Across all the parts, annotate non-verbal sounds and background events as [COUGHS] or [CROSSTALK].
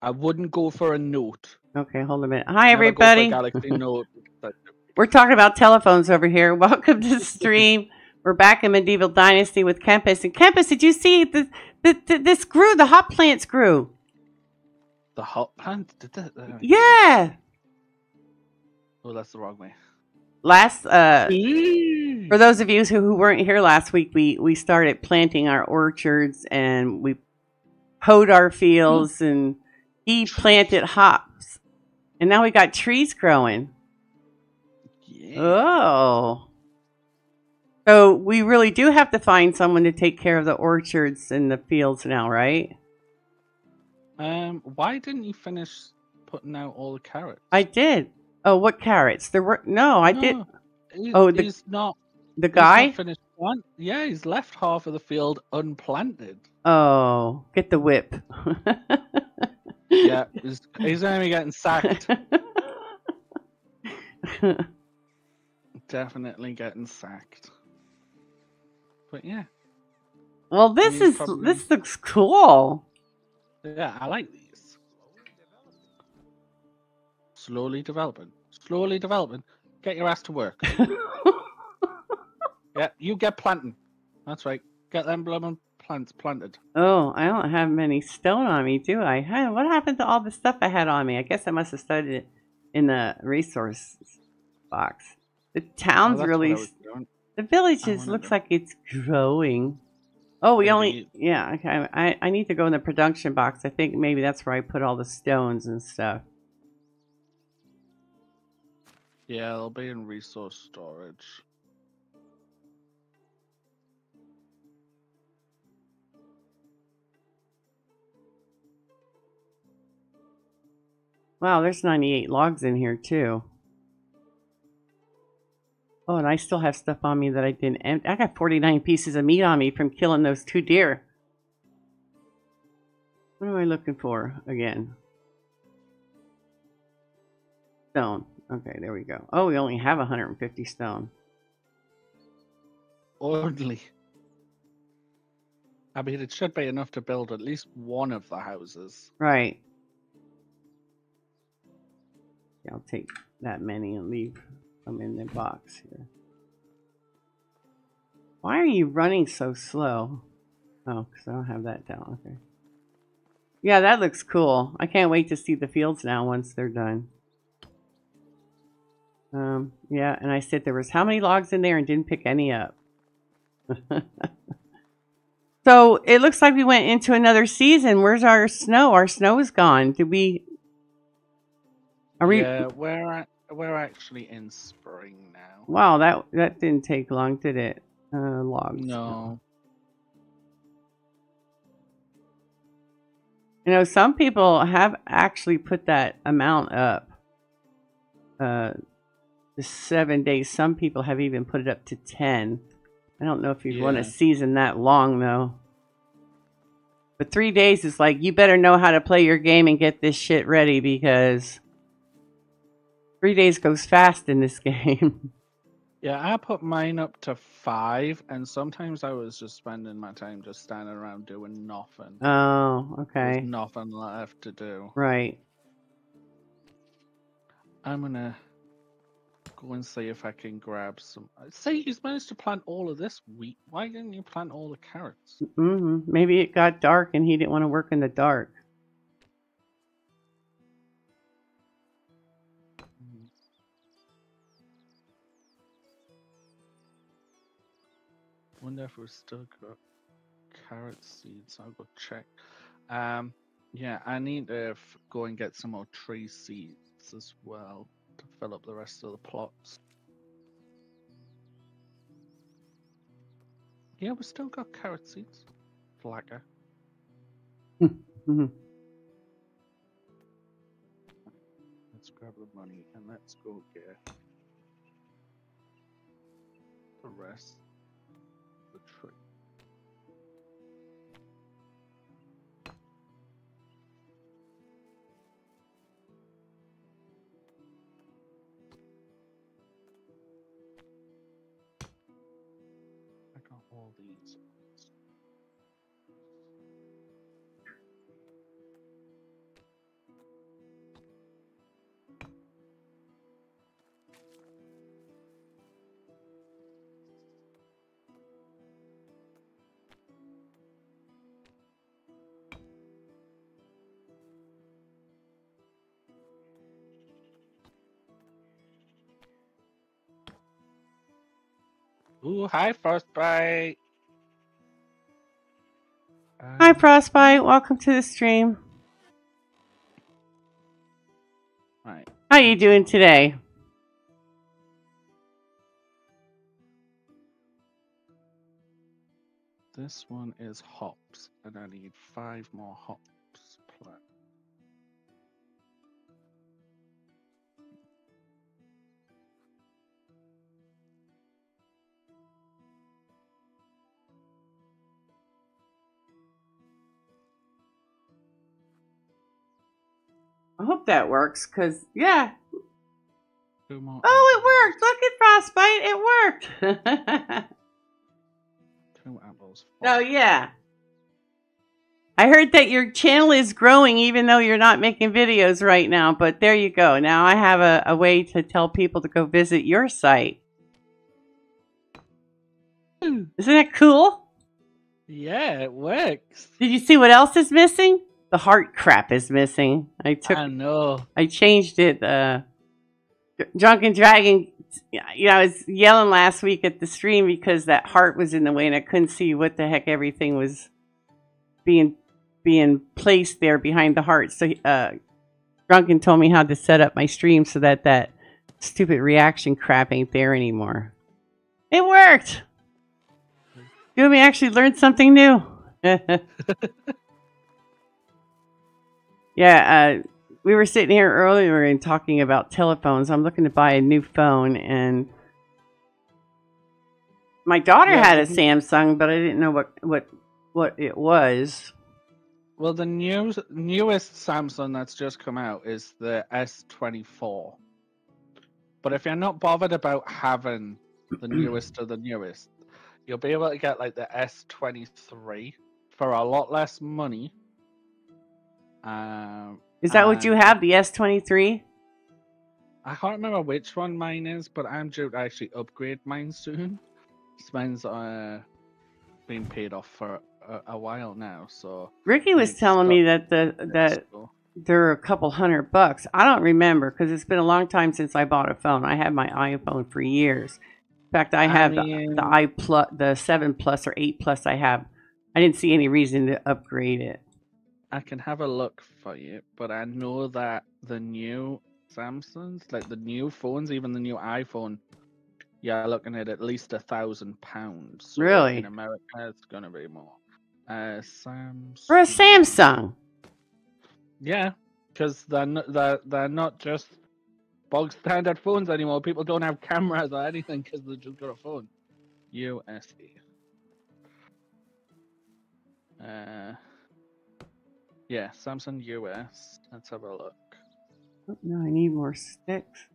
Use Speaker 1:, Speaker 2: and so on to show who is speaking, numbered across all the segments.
Speaker 1: I wouldn't go for a note.
Speaker 2: Okay, hold a minute. Hi,
Speaker 1: Never go for a
Speaker 2: everybody.
Speaker 1: Galaxy [LAUGHS] Note. But
Speaker 2: We're talking about telephones over here. [LAUGHS] Welcome to the stream. We're back in Medieval Dynasty with Kempaz. And Kempaz, did you see the, the, the this grew? The hot plants grew.
Speaker 1: the hot plant did that? uh,
Speaker 2: Yeah.
Speaker 1: Oh, that's the wrong way.
Speaker 2: Last, uh,
Speaker 1: Eee.
Speaker 2: for those of you who, who weren't here last week, we, we started planting our orchards and we hoed our fields and he planted hops. And now we got trees growing.
Speaker 1: Yeah.
Speaker 2: Oh. So we really do have to find someone to take care of the orchards and the fields now, right?
Speaker 1: Um, why didn't you finish putting out all the carrots?
Speaker 2: I did. Oh, what carrots? There were no, I did.
Speaker 1: He-
Speaker 2: Oh, the-
Speaker 1: he's not.
Speaker 2: The guy?
Speaker 1: finished plant. Yeah, he's left half of the field unplanted.
Speaker 2: Oh, get the whip. [LAUGHS]
Speaker 1: Yeah, he's, he's going to be getting sacked. [LAUGHS] Definitely getting sacked. But yeah,
Speaker 2: well, this is
Speaker 1: probably-
Speaker 2: this looks cool.
Speaker 1: yeah, I like these. Slowly developing. Slowly developing. Get your ass to work. [LAUGHS] yeah, you get planting. That's right. Get them blooming plants planted.
Speaker 2: oh, I don't have many stone on me, do I? Hey, what happened to all the stuff I had on me? I guess I must have studied it in the resource box. The
Speaker 1: Oh,
Speaker 2: town's
Speaker 1: that's
Speaker 2: really. The village
Speaker 1: I
Speaker 2: is
Speaker 1: wanna
Speaker 2: looks like it's growing. Oh, we
Speaker 1: Maybe
Speaker 2: only yeah. Okay, I I need to go in the production box. I think maybe that's where I put all the stones and stuff.
Speaker 1: Yeah, they'll be in resource storage.
Speaker 2: Wow, there's 98 logs in here too. Oh, and I still have stuff on me that I didn't. Em- I got 49 pieces of meat on me from killing those two deer. What am I looking for again? Stone. Okay, there we go. Oh, we only have 150 stone.
Speaker 1: Only. I mean, it should be enough to build at least one of the houses.
Speaker 2: Right. I'll take that many and leave them in the box here. Why are you running so slow? Oh, because I don't have that down. Okay. Yeah, that looks cool. I can't wait to see the fields now once they're done. Um, yeah, and I said there was how many logs in there and didn't pick any up. [LAUGHS] so it looks like we went into another season. Where's our snow? Our snow is gone. Did we? Are we?
Speaker 1: Yeah, we're at, we're actually in spring now.
Speaker 2: Wow, that that didn't take long, did it? Uh, logs.
Speaker 1: No.
Speaker 2: You know, some people have actually put that amount up. Uh, the seven days. Some people have even put it up to ten. I don't know if you'd want
Speaker 1: Yeah.
Speaker 2: to season that long though. But three days is like you better know how to play your game and get this shit ready because three days goes fast in this [LAUGHS] game.
Speaker 1: Yeah, I put mine up to five, and sometimes I was just spending my time just standing around doing nothing.
Speaker 2: oh,
Speaker 1: There's
Speaker 2: okay,
Speaker 1: nothing left to do.
Speaker 2: right.
Speaker 1: I'm gonna go and see if I can grab some. See, he's managed to plant all of this wheat. Why didn't you plant all the carrots?
Speaker 2: hmm Maybe it got dark and he didn't want to work in the dark.
Speaker 1: If we've still got carrot seeds. I'll go check. Um, yeah, I need to f- go and get some more tree seeds as well to fill up the rest of the plots. Yeah, we still got carrot seeds. Flagger.
Speaker 2: hmm
Speaker 1: Let's grab the money and let's go get the rest Ooh, hi, Frostbite.
Speaker 2: Hi,
Speaker 1: Um,
Speaker 2: Frostbite. Welcome to the stream.
Speaker 1: Right.
Speaker 2: How are you doing today?
Speaker 1: This one is hops, and I need five more hops. plant.
Speaker 2: I hope that works, cause yeah.
Speaker 1: Two.
Speaker 2: Oh,
Speaker 1: oh,
Speaker 2: it oh. worked. Look at Frostbite. It worked. [LAUGHS]
Speaker 1: Two apples.
Speaker 2: oh yeah. I heard that your channel is growing even though you're not making videos right now, but there you go. Now I have a, a way to tell people to go visit your site. Hmm. Isn't that cool?
Speaker 1: Yeah, it works.
Speaker 2: Did you see what else is missing? The heart crap is missing. I took
Speaker 1: I know.
Speaker 2: I changed it. Uh, Drunken Dragon, you know, I was yelling last week at the stream because that heart was in the way and I couldn't see what the heck everything was being being placed there behind the heart. So, uh, Drunken told me how to set up my stream so that that stupid reaction crap ain't there anymore. It worked. Doomie actually learned something new. [LAUGHS] yeah, uh, we were sitting here earlier and talking about telephones. I'm looking to buy a new phone, and my daughter
Speaker 1: Yeah,
Speaker 2: had a. Samsung, but I didn't know what what what it was.
Speaker 1: Well, the new newest Samsung that's just come out is the S24. But if you're not bothered about having the [CLEARS THROAT] newest of the newest, you'll be able to get like the S23 for a lot less money. Um,
Speaker 2: Is that what you have? The S23?
Speaker 1: I can't remember which one mine is, but I'm due to actually upgrade mine soon. [LAUGHS] Mine's uh, been paid off for a, a while now, so
Speaker 2: Ricky was telling me that the that
Speaker 1: so-
Speaker 2: they're a couple hundred bucks. I don't remember because it's been a long time since I bought a phone. I had my iPhone for years. In fact, I
Speaker 1: I
Speaker 2: have
Speaker 1: mean-
Speaker 2: the, the i plus, the seven plus or eight plus. I have. I didn't see any reason to upgrade it.
Speaker 1: I can have a look for you, but I know that the new Samsungs, like the new phones, even the new iPhone, you're looking at at least a thousand pounds.
Speaker 2: Really?
Speaker 1: In America, it's gonna be more. Uh, Samsung.
Speaker 2: For a Samsung,
Speaker 1: Yeah, because they're not, they're, they're not just bog standard phones anymore. People don't have cameras or anything because they just got a phone. USE. Uh, yeah, Samsung US. Let's have a look.
Speaker 2: Oh, no, I need more sticks.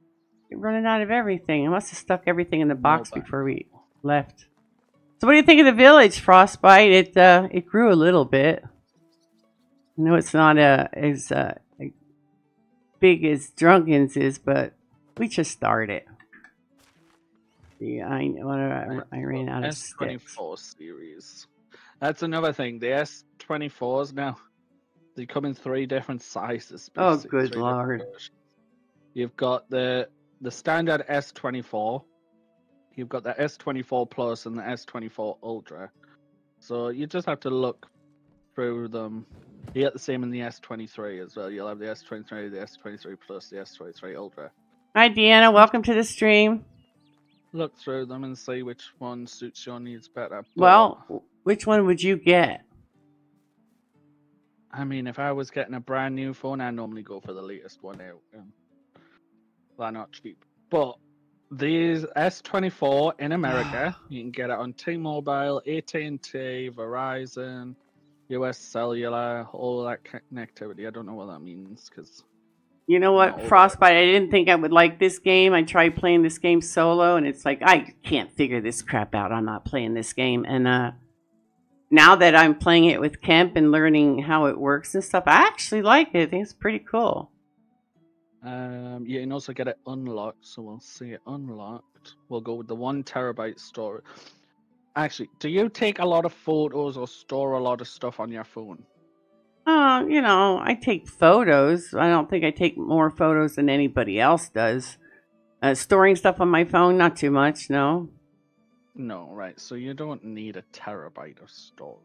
Speaker 2: You're running out of everything. I must have stuck everything in the box
Speaker 1: back.
Speaker 2: before we left. So, what do you think of the village, Frostbite? It uh, it grew a little bit. I know it's not uh, as uh, big as Drunken's is, but we just started. Yeah, I. I, I ran out of sticks.
Speaker 1: S24 series. That's another thing. The S24s now, they come in three different sizes.
Speaker 2: Oh, good lord.
Speaker 1: You've got the the standard S24. You've got the S24 Plus and the S24 Ultra. So you just have to look through them. You get the same in the S23 as well. You'll have the S23, the S23 Plus, the S23 Ultra.
Speaker 2: Hi, Deanna. Welcome to the stream.
Speaker 1: Look through them and see which one suits your needs better. but-
Speaker 2: Well, which one would you get?
Speaker 1: I mean, if I was getting a brand new phone, I normally go for the latest one out. Um, they're not cheap. But these S24 in America, [SIGHS] you can get it on T-Mobile, AT&T, Verizon, US Cellular, all that connectivity. I don't know what that means because
Speaker 2: You know what,
Speaker 1: No.
Speaker 2: Frostbite? I didn't think I would like this game. I tried playing this game solo, and it's like I can't figure this crap out. I'm not playing this game. And uh, now that I'm playing it with Kemp and learning how it works and stuff, I actually like it. I think it's pretty cool.
Speaker 1: um, you can also get it unlocked. So we'll see it unlocked. We'll go with the one terabyte storage. Actually, do you take a lot of photos or store a lot of stuff on your phone?
Speaker 2: Uh, you know, I take photos. I don't think I take more photos than anybody else does. Uh, storing stuff on my phone, not too much, no.
Speaker 1: No, right. So you don't need a terabyte of storage.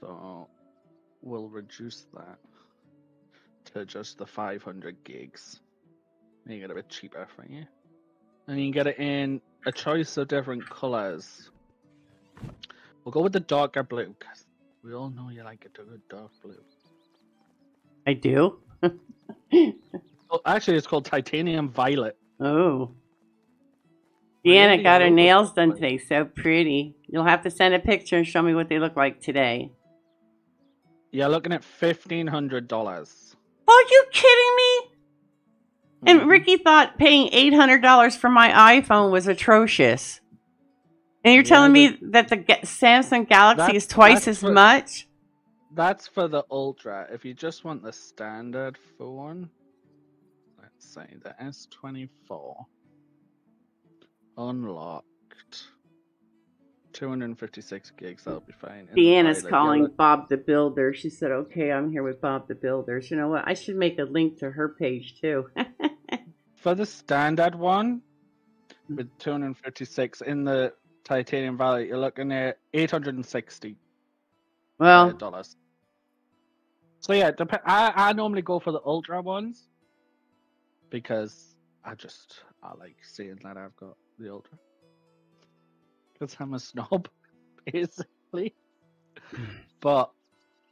Speaker 1: So we'll reduce that to just the 500 gigs. You get a bit cheaper for you. And you can get it in a choice of different colors. We'll go with the darker blue because we all know you like it a good dark blue.
Speaker 2: I do. [LAUGHS]
Speaker 1: Oh, actually, it's called titanium violet.
Speaker 2: Oh.
Speaker 1: Really?
Speaker 2: Deanna got her nails done today. So pretty. You'll have to send a picture and show me what they look like today.
Speaker 1: You're looking at fifteen hundred dollars.
Speaker 2: Are you kidding me? And
Speaker 1: Mm-hmm.
Speaker 2: Ricky thought paying $800 for my iPhone was atrocious. And you're
Speaker 1: Yeah,
Speaker 2: telling me that the Ga- Samsung Galaxy is twice as
Speaker 1: what-
Speaker 2: much?
Speaker 1: That's for the Ultra. If you just want the standard phone, let's say the S24 unlocked 256 gigs, that'll be fine. In
Speaker 2: Deanna's calling Bob the Builder. She said, okay, I'm here with Bob the Builders. You know what? I should make a link to her page too. [LAUGHS]
Speaker 1: For the standard one with 256 in the Titanium Violet, you're looking at 860
Speaker 2: well,
Speaker 1: uh, dollars. So yeah, dep- I I normally go for the ultra ones because I just I like seeing that I've got the ultra because I'm a snob, [LAUGHS] basically. but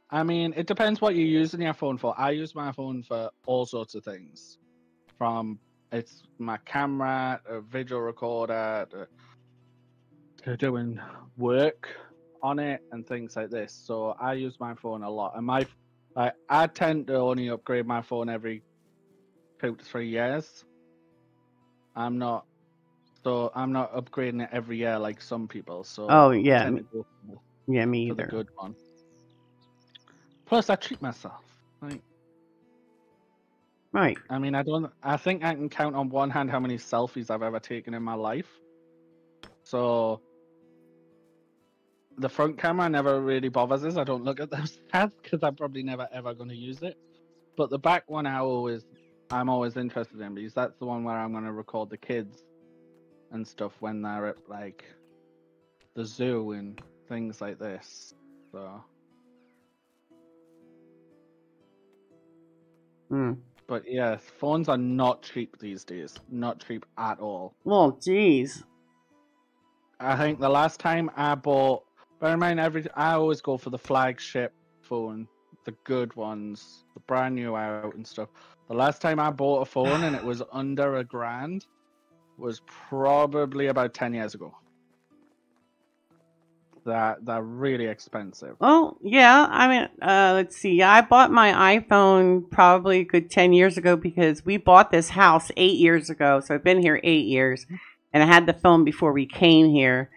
Speaker 1: I mean, it depends what you're using your phone for. I use my phone for all sorts of things, from it's my camera, a video recorder, to, to doing work on it and things like this. So I use my phone a lot, and my I I tend to only upgrade my phone every two to three years. I'm not so I'm not upgrading it every year like some people. So
Speaker 2: oh yeah, me- yeah, me either.
Speaker 1: good one. Plus, I treat myself. Like,
Speaker 2: Right.
Speaker 1: I mean, I don't. I think I can count on one hand how many selfies I've ever taken in my life. So the front camera never really bothers us. I don't look at those [LAUGHS] stats because I'm probably never ever going to use it. But the back one, I always, I'm always interested in because that's the one where I'm going to record the kids and stuff when they're at like the zoo and things like this. So,
Speaker 2: Hmm.
Speaker 1: but yeah, phones are not cheap these days. Not cheap at all.
Speaker 2: Well, geez.
Speaker 1: I think the last time I bought, bear in mind, every I always go for the flagship phone, the good ones, the brand new out and stuff. The last time I bought a phone and it was under a grand was probably about ten years ago. That they're really expensive.
Speaker 2: Well, yeah. I mean, uh, let's see. I bought my iPhone probably a good 10 years ago because we bought this house eight years ago. So I've been here eight years and I had the phone before we came here.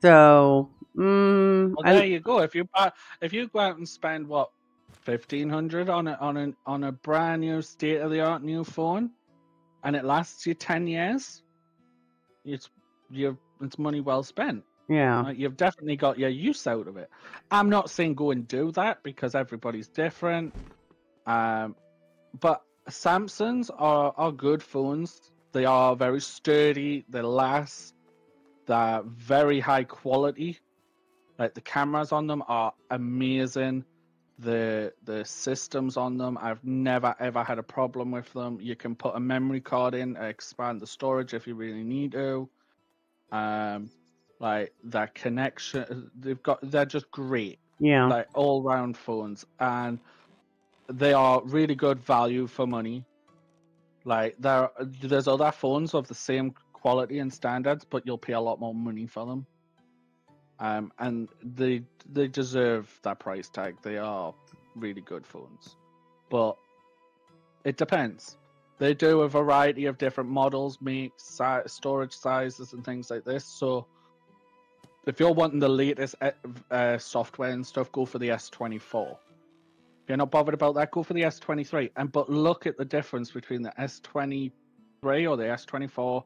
Speaker 2: So, mm,
Speaker 1: Well,
Speaker 2: I-
Speaker 1: there you go. If you buy, if you go out and spend what fifteen hundred on a on a on a brand new state of the art new phone, and it lasts you ten years, it's you it's money well spent.
Speaker 2: yeah.
Speaker 1: Like, you've definitely got your use out of it. I'm not saying go and do that because everybody's different. Um, but Samsungs are are good phones. They are very sturdy. They last. They're very high quality. Like the cameras on them are amazing. The the systems on them, I've never ever had a problem with them. You can put a memory card in, expand the storage if you really need to. Um, like that connection, they've got they're just great
Speaker 2: Yeah.
Speaker 1: like all round phones and they are really good value for money like there there's other phones of the same quality and standards but you'll pay a lot more money for them um and they they deserve that price tag they are really good phones but it depends they do a variety of different models make si- storage sizes and things like this so if you're wanting the latest uh, software and stuff, go for the S24. If you're not bothered about that, go for the S23. And but look at the difference between the S23 or the S24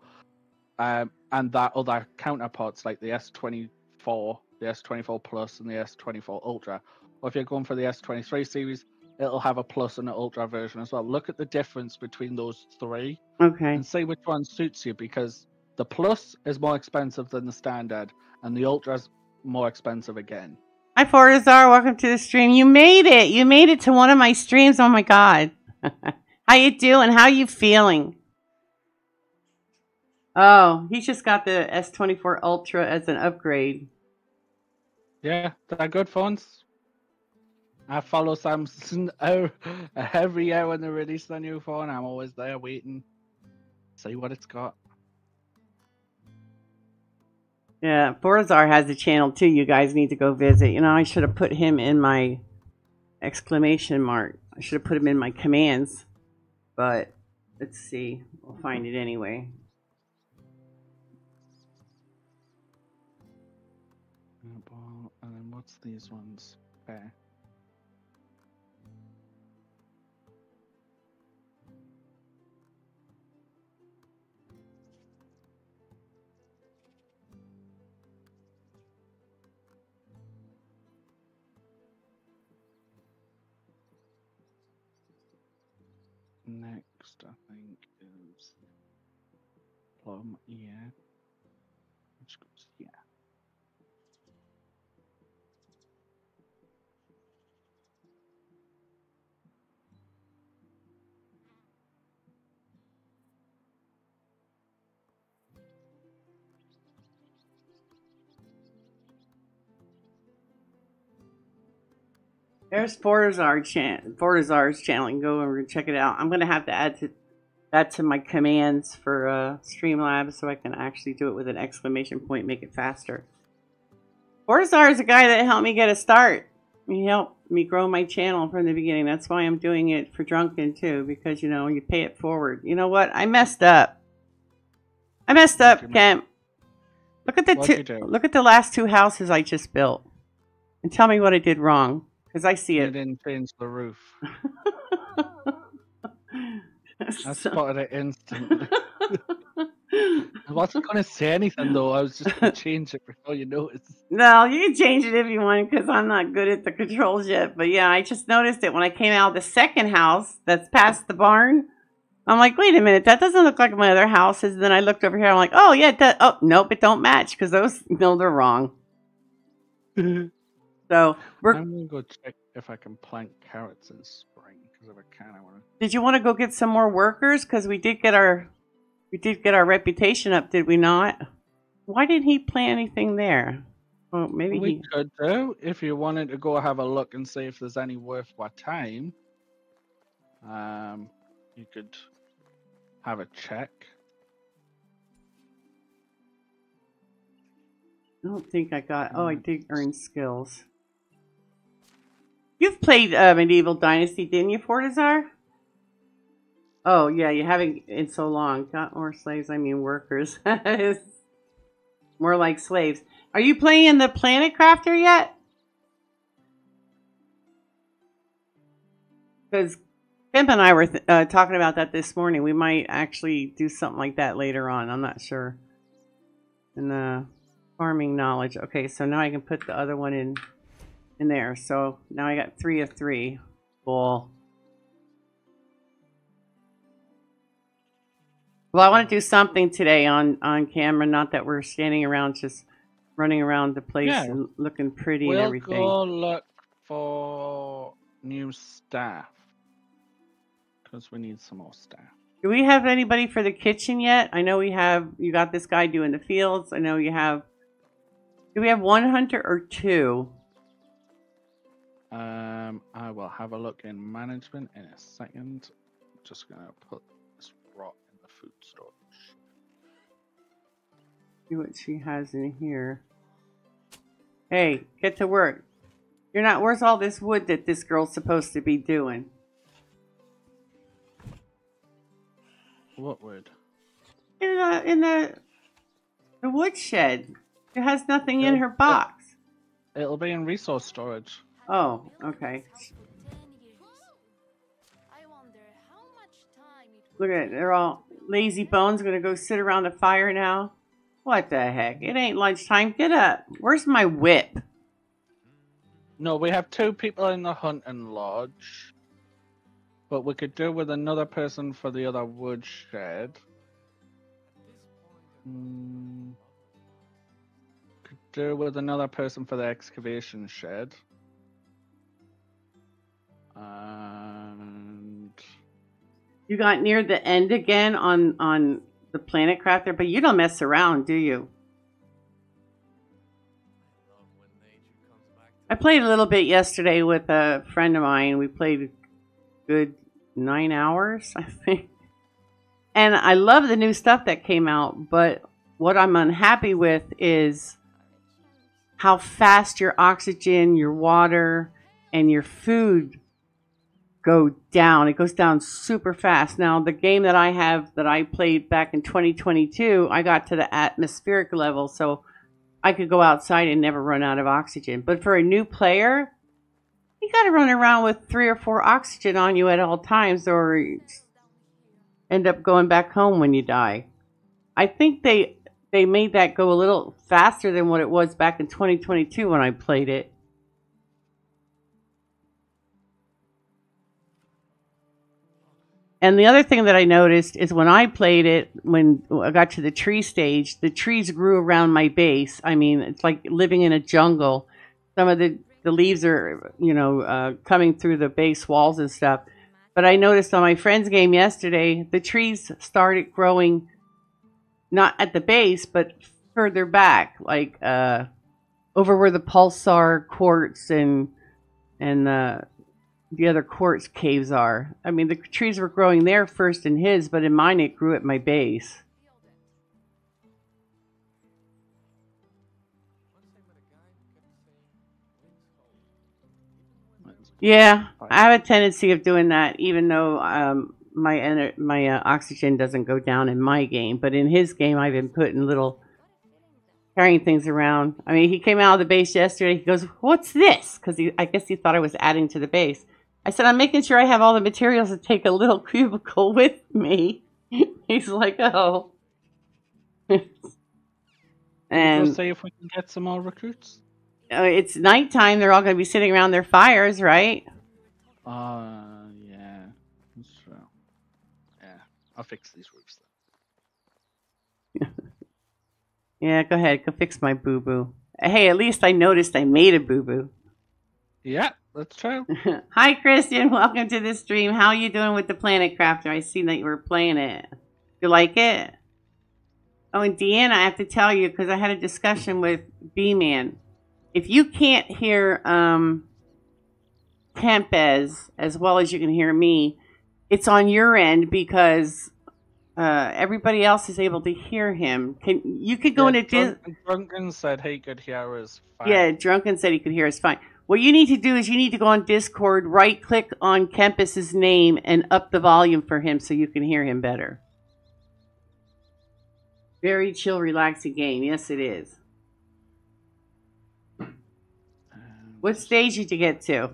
Speaker 1: um, and that other counterparts like the S24, the S24 Plus, and the S24 Ultra. Or if you're going for the S23 series, it'll have a Plus and an Ultra version as well. Look at the difference between those three
Speaker 2: Okay.
Speaker 1: and see which one suits you because The Plus is more expensive than the Standard, and the Ultra's more expensive again.
Speaker 2: Hi, Fortizar. Welcome to the stream. You made it. You made it to one of my streams. Oh my god. [LAUGHS] How you doing? How are you feeling? Oh, he just got the S24 Ultra as an upgrade.
Speaker 1: Yeah, they're good phones. I follow Samsung [LAUGHS] every year when they release a new phone. I'm always there waiting, see what it's got.
Speaker 2: Yeah, Fortizar has a channel too. You guys need to go visit. You know, I should have put him in my exclamation mark. I should have put him in my commands. But let's see. We'll find it anyway.
Speaker 1: What's these ones? Bear. Next, I think, is plum, yeah.
Speaker 2: There's Fortizar chan Fortizar's channel. You can go over and check it out. I'm gonna have to add to that to my commands for uh, Streamlabs so I can actually do it with an exclamation point, make it faster. Fortizar is a guy that helped me get a start. He helped me grow my channel from the beginning. That's why I'm doing it for Drunken too, because you know you pay it forward. You know what? I messed up. I messed up, Kemp. Look at the two. Look at the last two houses I just built, and tell me what I did wrong. Because I see
Speaker 1: You
Speaker 2: it.
Speaker 1: didn't change the roof. [LAUGHS] I spotted it instantly. [LAUGHS] I wasn't going to say anything though. I was just going [LAUGHS] to change it before you noticed.
Speaker 2: no, you can change it if you want because I'm not good at the controls yet. But yeah, I just noticed it when I came out of the second house that's past the barn. I'm like, wait a minute, that doesn't look like my other houses. And then I looked over here. I'm like, oh yeah, that. Oh nope, it don't match because those no, they're wrong. So we're.
Speaker 1: I'm going to go check if I can plant carrots in spring because if I can, I want to.
Speaker 2: Did you want to go get some more workers? Because we did get our, we did get our reputation up, did we not? Why didn't he plant anything there? Well, maybe
Speaker 1: We
Speaker 2: he.
Speaker 1: could do if you wanted to go have a look and see if there's any worth my time. Um, you could have a check.
Speaker 2: I don't think I got. Oh, I
Speaker 1: Mm.
Speaker 2: did earn skills. You've played uh, Medieval Dynasty, didn't you, Fortizar? Oh yeah, you haven't in so long. Got more slaves? I mean workers. [LAUGHS] more like slaves. Are you playing the Planet Crafter yet? Because Pimp and I were uh, talking about that this morning. We might actually do something like that later on. I'm not sure. And uh, farming knowledge. Okay, so now I can put the other one in in there. So now I got three of three. Cool. Well, I want to do something today on on camera. Not that we're standing around just running around the place
Speaker 1: Yeah.
Speaker 2: and looking pretty and everything.
Speaker 1: We'll go look for new staff because we need some more staff.
Speaker 2: Do we have anybody for the kitchen yet? I know we have. You got this guy doing the fields. I know you have. Do we have one hunter or two?
Speaker 1: Um, I will have a look in management in a second. Just gonna put this rot in the food storage.
Speaker 2: See what she has in here. Hey, get to work. You're not. Where's all this wood that this girl's supposed to be doing?
Speaker 1: What wood?
Speaker 2: In the in the the woodshed. It has nothing in
Speaker 1: Oh,
Speaker 2: her box.
Speaker 1: It'll be in resource storage.
Speaker 2: Oh, okay. Look at it. They're all lazy bones gonna go sit around the fire now. What the heck? It ain't lunchtime. Get up. Where's my whip?
Speaker 1: No, we have two people in the hunting lodge. But we could do with another person for the other woodshed. Mm, could do with another person for the excavation shed. And
Speaker 2: You got near the end again on on the Planet Crafter, but you don't mess around, do you? I played a little bit yesterday with a friend of mine. We played good nine hours, [LAUGHS] I think. And I love the new stuff that came out, but what I'm unhappy with is how fast your oxygen, your water, and your food go down. It goes down super fast. Now, the game that I have that I played back in 2022, I got to the atmospheric level, so I could go outside and never run out of oxygen. But for a new player, you got to run around with three or four oxygen on you at all times, or end up going back home when you die. I think they they made that go a little faster than what it was back in 2022 when I played it. And the other thing that I noticed is when I played it, when I got to the tree stage, the trees grew around my base. I mean, it's like living in a jungle. Some of the, the leaves are, you know, uh, coming through the base walls and stuff. But I noticed on my friend's game yesterday, the trees started growing not at the base, but further back, like uh, over where the pulsar quartz and and uh, the other quartz caves are. I mean, the trees were growing there first in his, but in mine it grew at my base. Yeah, I have a tendency of doing that, even though um, my my uh, oxygen doesn't go down in my game, but in his game, I've been putting little carrying things around. I mean, he came out of the base yesterday. He goes, "What's this?" Because I guess he thought I was adding to the base. I said, "I'm making sure I have all the materials to take a little [LAUGHS] cubicle with me." [LAUGHS] He's like, "Oh." [LAUGHS] and we'll
Speaker 1: see if we can get some more recruits.
Speaker 2: uh, it's nighttime. They're all going to be sitting around their fires, right?
Speaker 1: Uh, yeah, that's true. Yeah, I'll fix these roofs. Then.
Speaker 2: Yeah, go ahead. Go fix my boo boo. Hey, at least I noticed I made a boo boo.
Speaker 1: Yeah, that's true. [LAUGHS]
Speaker 2: Hi, Christian. Welcome to the stream. How are you doing with the Planet Crafter? I seen that you were playing it. You like it? Oh, and Deanna, I have to tell you because I had a discussion with B Man. If you can't hear um, Tempest as well as you can hear me, it's on your end because uh, everybody else is able to hear him. Can you could go
Speaker 1: yeah,
Speaker 2: into Dis-
Speaker 1: Drunken, Drunken said he could hear us fine.
Speaker 2: yeah, Drunken said he could hear us fine. What you need to do is you need to go on Discord, right click on Kempaz's name, and up the volume for him so you can hear him better. Very chill, relaxing game. Yes, it is. What stage did you get to?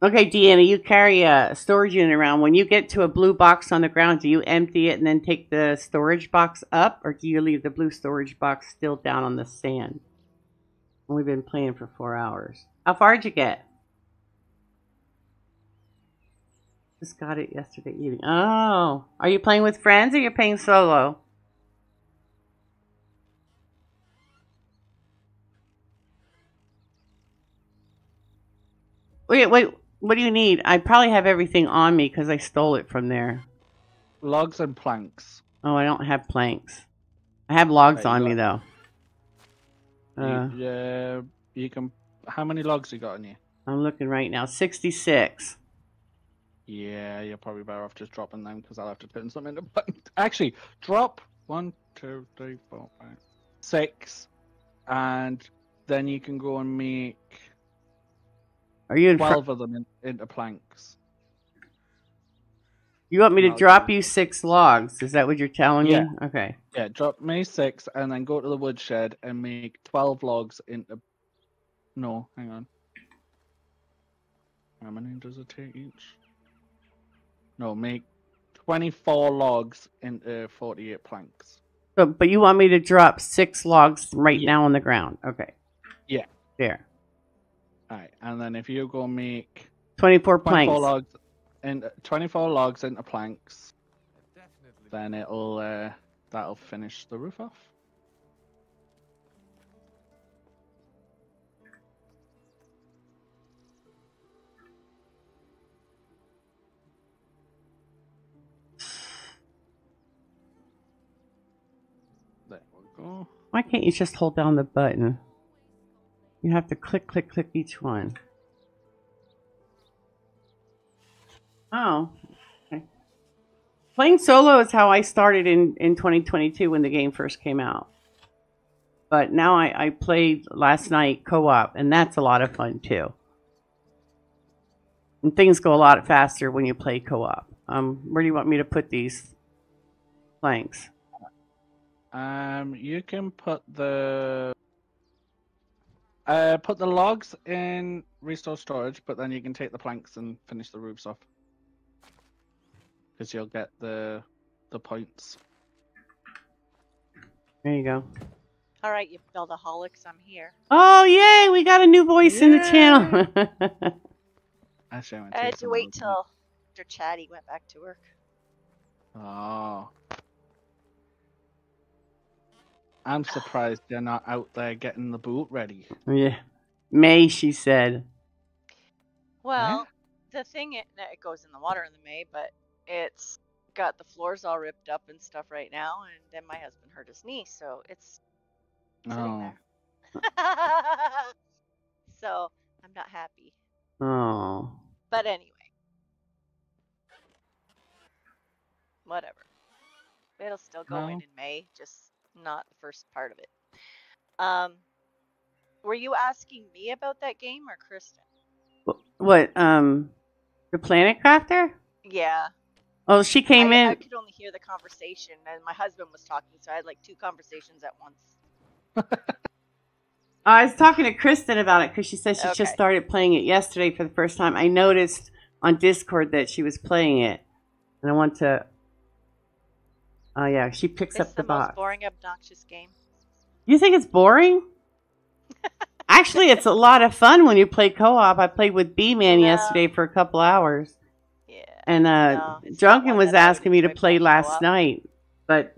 Speaker 2: Okay, Deanna, you carry a storage unit around. When you get to a blue box on the ground, do you empty it and then take the storage box up, or do you leave the blue storage box still down on the sand? We've been playing for four hours. How far did you get? Just got it yesterday evening. Oh, are you playing with friends or you're playing solo? Wait, wait. What do you need? I probably have everything on me because I stole it from there.
Speaker 1: Logs and planks.
Speaker 2: Oh, I don't have planks. I have logs
Speaker 1: you
Speaker 2: on me though. Uh,
Speaker 1: you, yeah, you can. How many logs you got on you?
Speaker 2: I'm looking right now. 66.
Speaker 1: Yeah, you're probably better off just dropping them because I'll have to turn some into. Actually, drop one, two, three, four, five, six, and then you can go and make
Speaker 2: Are you
Speaker 1: twelve of them in, into planks.
Speaker 2: You want me to drop you six logs? Is that what you're telling
Speaker 1: Yeah.
Speaker 2: me? Okay.
Speaker 1: Yeah, drop me six, and then go to the woodshed and make twelve logs into. No, hang on. How many does it take each? No, make twenty-four logs into forty-eight planks.
Speaker 2: So, but you want me to drop six logs right
Speaker 1: Yeah.
Speaker 2: now on the ground? Okay. Yeah. There.
Speaker 1: Alright, and then if you go make
Speaker 2: 24
Speaker 1: 24
Speaker 2: planks.
Speaker 1: logs, in, 24 logs into planks, then it'll uh, that'll finish the roof off. There we go.
Speaker 2: Why can't you just hold down the button? You have to click, click, click each one. Oh. Okay. Playing solo is how I started in, in 2022 when the game first came out. But now I, I played last night co op, and that's a lot of fun too. And things go a lot faster when you play co op. Um, where do you want me to put these planks?
Speaker 1: Um, you can put the uh put the logs in restore storage, but then you can take the planks and finish the roofs off. Because you'll get the the points.
Speaker 2: There you go.
Speaker 3: All right, you buildaholics, I'm here.
Speaker 2: Oh, yay! We got a new voice in the channel. [LAUGHS]
Speaker 1: Actually, I'm
Speaker 3: I had to wait
Speaker 1: of them.
Speaker 3: till after Chatty went back to work.
Speaker 1: Oh. I'm surprised they're not out there getting the boot ready.
Speaker 2: yeah. May, she said.
Speaker 3: Well, the thing it, it goes in the water in the May, but it's got the floors all ripped up and stuff right now, and then my husband hurt his knee, so it's sitting
Speaker 1: Oh.
Speaker 3: there. [LAUGHS] so I'm not happy.
Speaker 2: Oh.
Speaker 3: But anyway, whatever. It'll still go in in May, just not the first part of it. Um, were you asking me about that game or Kristen?
Speaker 2: What, um, the Planet Crafter?
Speaker 3: Yeah.
Speaker 2: Oh, she came
Speaker 3: I,
Speaker 2: in.
Speaker 3: I could only hear the conversation, and my husband was talking, so I had like two conversations at once. [LAUGHS]
Speaker 2: I was talking to Kristen about it because she said she
Speaker 3: Okay.
Speaker 2: just started playing it yesterday for the first time. I noticed on Discord that she was playing it, and I want to. Oh yeah, she picks
Speaker 3: It's
Speaker 2: up
Speaker 3: the,
Speaker 2: the, box.
Speaker 3: boring, obnoxious game.
Speaker 2: You think it's boring? [LAUGHS] Actually, it's a lot of fun when you play co-op. I played with B Man
Speaker 3: No.
Speaker 2: yesterday for a couple hours,
Speaker 3: Yeah.
Speaker 2: and uh,
Speaker 3: No,
Speaker 2: Drunken was
Speaker 3: I
Speaker 2: asking me to play last
Speaker 3: co-op.
Speaker 2: night, but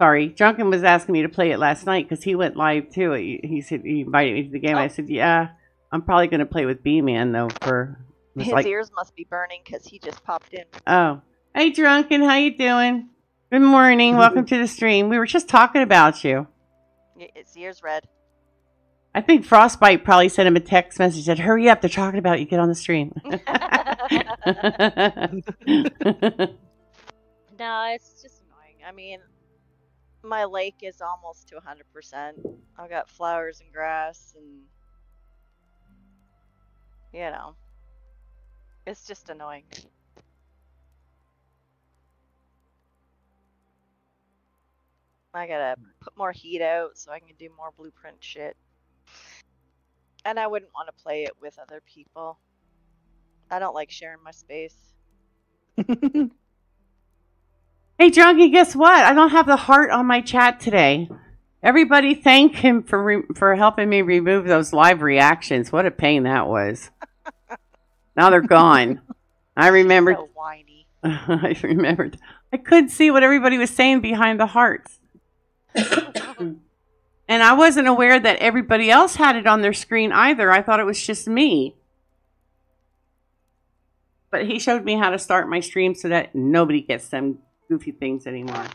Speaker 2: sorry, Drunken was asking me to play it last night because he went live too. He, he said he invited me to the game. I
Speaker 3: Oh.
Speaker 2: said, yeah, I'm probably going to play with B Man though. For
Speaker 3: His
Speaker 2: like,
Speaker 3: ears must be burning because he just popped in.
Speaker 2: oh, hey Drunken, how you doing? Good morning. Welcome to the stream. We were just talking about you.
Speaker 3: Y- His ears red.
Speaker 2: I think Frostbite probably sent him a text message that hurry up, they're talking about you. Get on the stream. [LAUGHS] [LAUGHS]
Speaker 3: No, it's just annoying. I mean, my lake is almost to 100%. I've got flowers and grass and you know. It's just annoying. I gotta hmm. put more heat out so I can do more blueprint shit. And I wouldn't want to play it with other people. I don't like sharing my space. [LAUGHS]
Speaker 2: hey, Drunky, guess what? I don't have the heart on my chat today. Everybody thank him for re- for helping me remove those live reactions. What a pain that was. [LAUGHS] now they're gone. I remembered.
Speaker 3: So whiny. [LAUGHS]
Speaker 2: I remembered. I couldn't see what everybody was saying behind the hearts. And I wasn't aware that everybody else had it on their screen either. I thought it was just me. But he showed me how to start my stream so that nobody gets them goofy things anymore.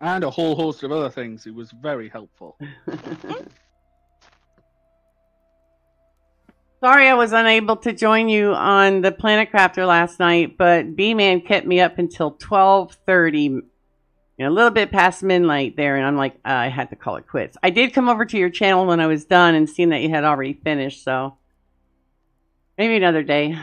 Speaker 1: And a whole host of other things. It was very helpful. [LAUGHS]
Speaker 2: Sorry I was unable to join you on the Planet Crafter last night, but B-Man kept me up until 12:30, a little bit past midnight there, and I'm like, uh, I had to call it quits. I did come over to your channel when I was done and seen that you had already finished, so maybe another day.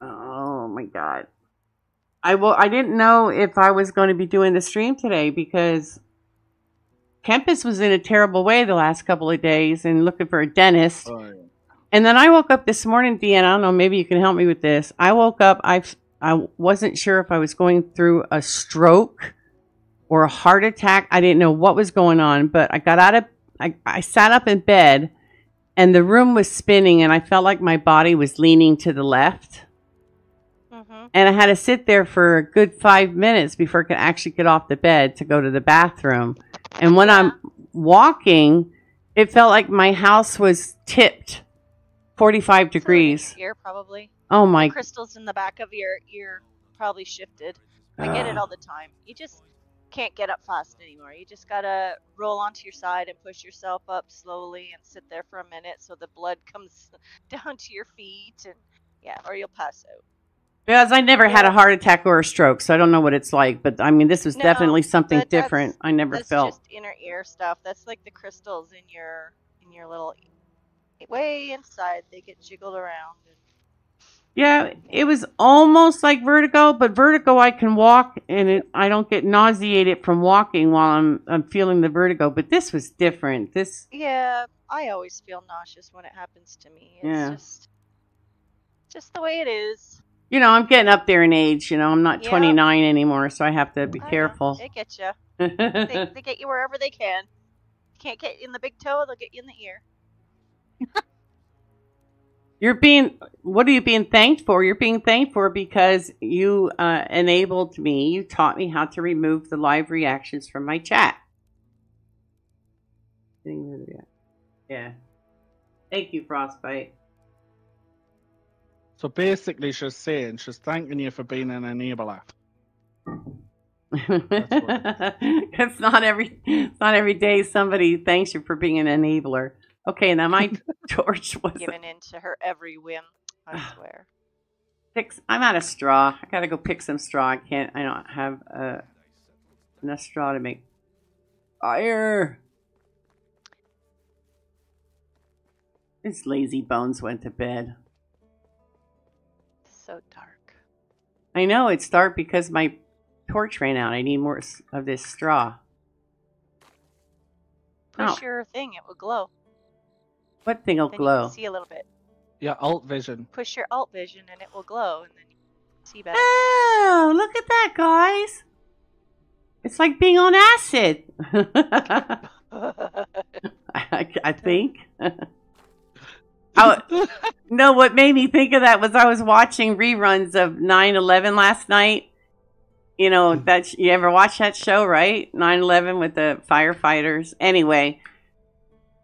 Speaker 2: Oh my god. I will. I didn't know if I was going to be doing the stream today because Kempaz was in a terrible way the last couple of days and looking for a dentist.
Speaker 1: Oh, yeah.
Speaker 2: And then I woke up this morning, Deanna. I don't know. Maybe you can help me with this. I woke up. I I wasn't sure if I was going through a stroke or a heart attack. I didn't know what was going on, but I got out of I, I sat up in bed and the room was spinning and I felt like my body was leaning to the left.
Speaker 3: Mm-hmm.
Speaker 2: And I had to sit there for a good five minutes before I could actually get off the bed to go to the bathroom. And when I'm walking, it felt like my house was tipped 45 degrees.
Speaker 3: Ear probably.
Speaker 2: Oh my
Speaker 3: Crystals in the back of your ear probably shifted. I get it
Speaker 2: Ah.
Speaker 3: all the time. You just can't get up fast anymore. You just gotta roll onto your side and push yourself up slowly and sit there for a minute so the blood [LAUGHS] comes down to your feet and yeah, or you'll pass out.
Speaker 2: Because I never had a heart attack or a stroke, so I don't know what it's like. But I mean, this was
Speaker 3: No,
Speaker 2: definitely something different. I never
Speaker 3: That's
Speaker 2: felt.
Speaker 3: just inner ear stuff. That's like the crystals in your in your little way inside. They get jiggled around.
Speaker 2: Yeah, it was almost like vertigo, but vertigo I can walk and it, I don't get nauseated from walking while I'm I'm feeling the vertigo. But this was different. This
Speaker 3: yeah, I always feel nauseous when it happens to me. It's
Speaker 2: Yeah.
Speaker 3: just just the way it is.
Speaker 2: you know, I'm getting up there in age. You know, I'm not
Speaker 3: Yeah.
Speaker 2: 29 anymore, so I have to be
Speaker 3: I know,
Speaker 2: careful.
Speaker 3: They get you. [LAUGHS] They, they get you wherever they can. You can't get you in the big toe, they'll get you in the ear. [LAUGHS]
Speaker 2: You're being, what are you being thanked for? You're being thanked for because you uh, enabled me, you taught me how to remove the live reactions from my chat. Yeah. Thank you, Frostbite.
Speaker 1: So basically, she's saying she's thanking you for being an enabler. [LAUGHS]
Speaker 2: it's not every it's not every day somebody thanks you for being an enabler. Okay, now my [LAUGHS] torch was
Speaker 3: Giving in to her every whim, I [SIGHS] swear.
Speaker 2: Picks, I'm out of straw. I gotta go pick some straw. I can't. I don't have uh, enough straw to make fire. This lazy bones went to bed.
Speaker 3: So dark.
Speaker 2: I know it's dark because my torch ran out. I need more of this straw.
Speaker 3: Push
Speaker 2: Oh.
Speaker 3: your thing, it will glow.
Speaker 2: What thing will
Speaker 3: Then you
Speaker 2: glow?
Speaker 3: can see a little bit.
Speaker 1: Yeah, alt vision.
Speaker 3: Push your alt vision and it will glow, and then you can see better.
Speaker 2: Oh, look at that, guys! It's like being on acid. [LAUGHS] I, I think. [LAUGHS] Oh, no, what made me think of that was I was watching reruns of 9/11 last night. You know that you ever watch that show, right? 9/11 with the firefighters. Anyway,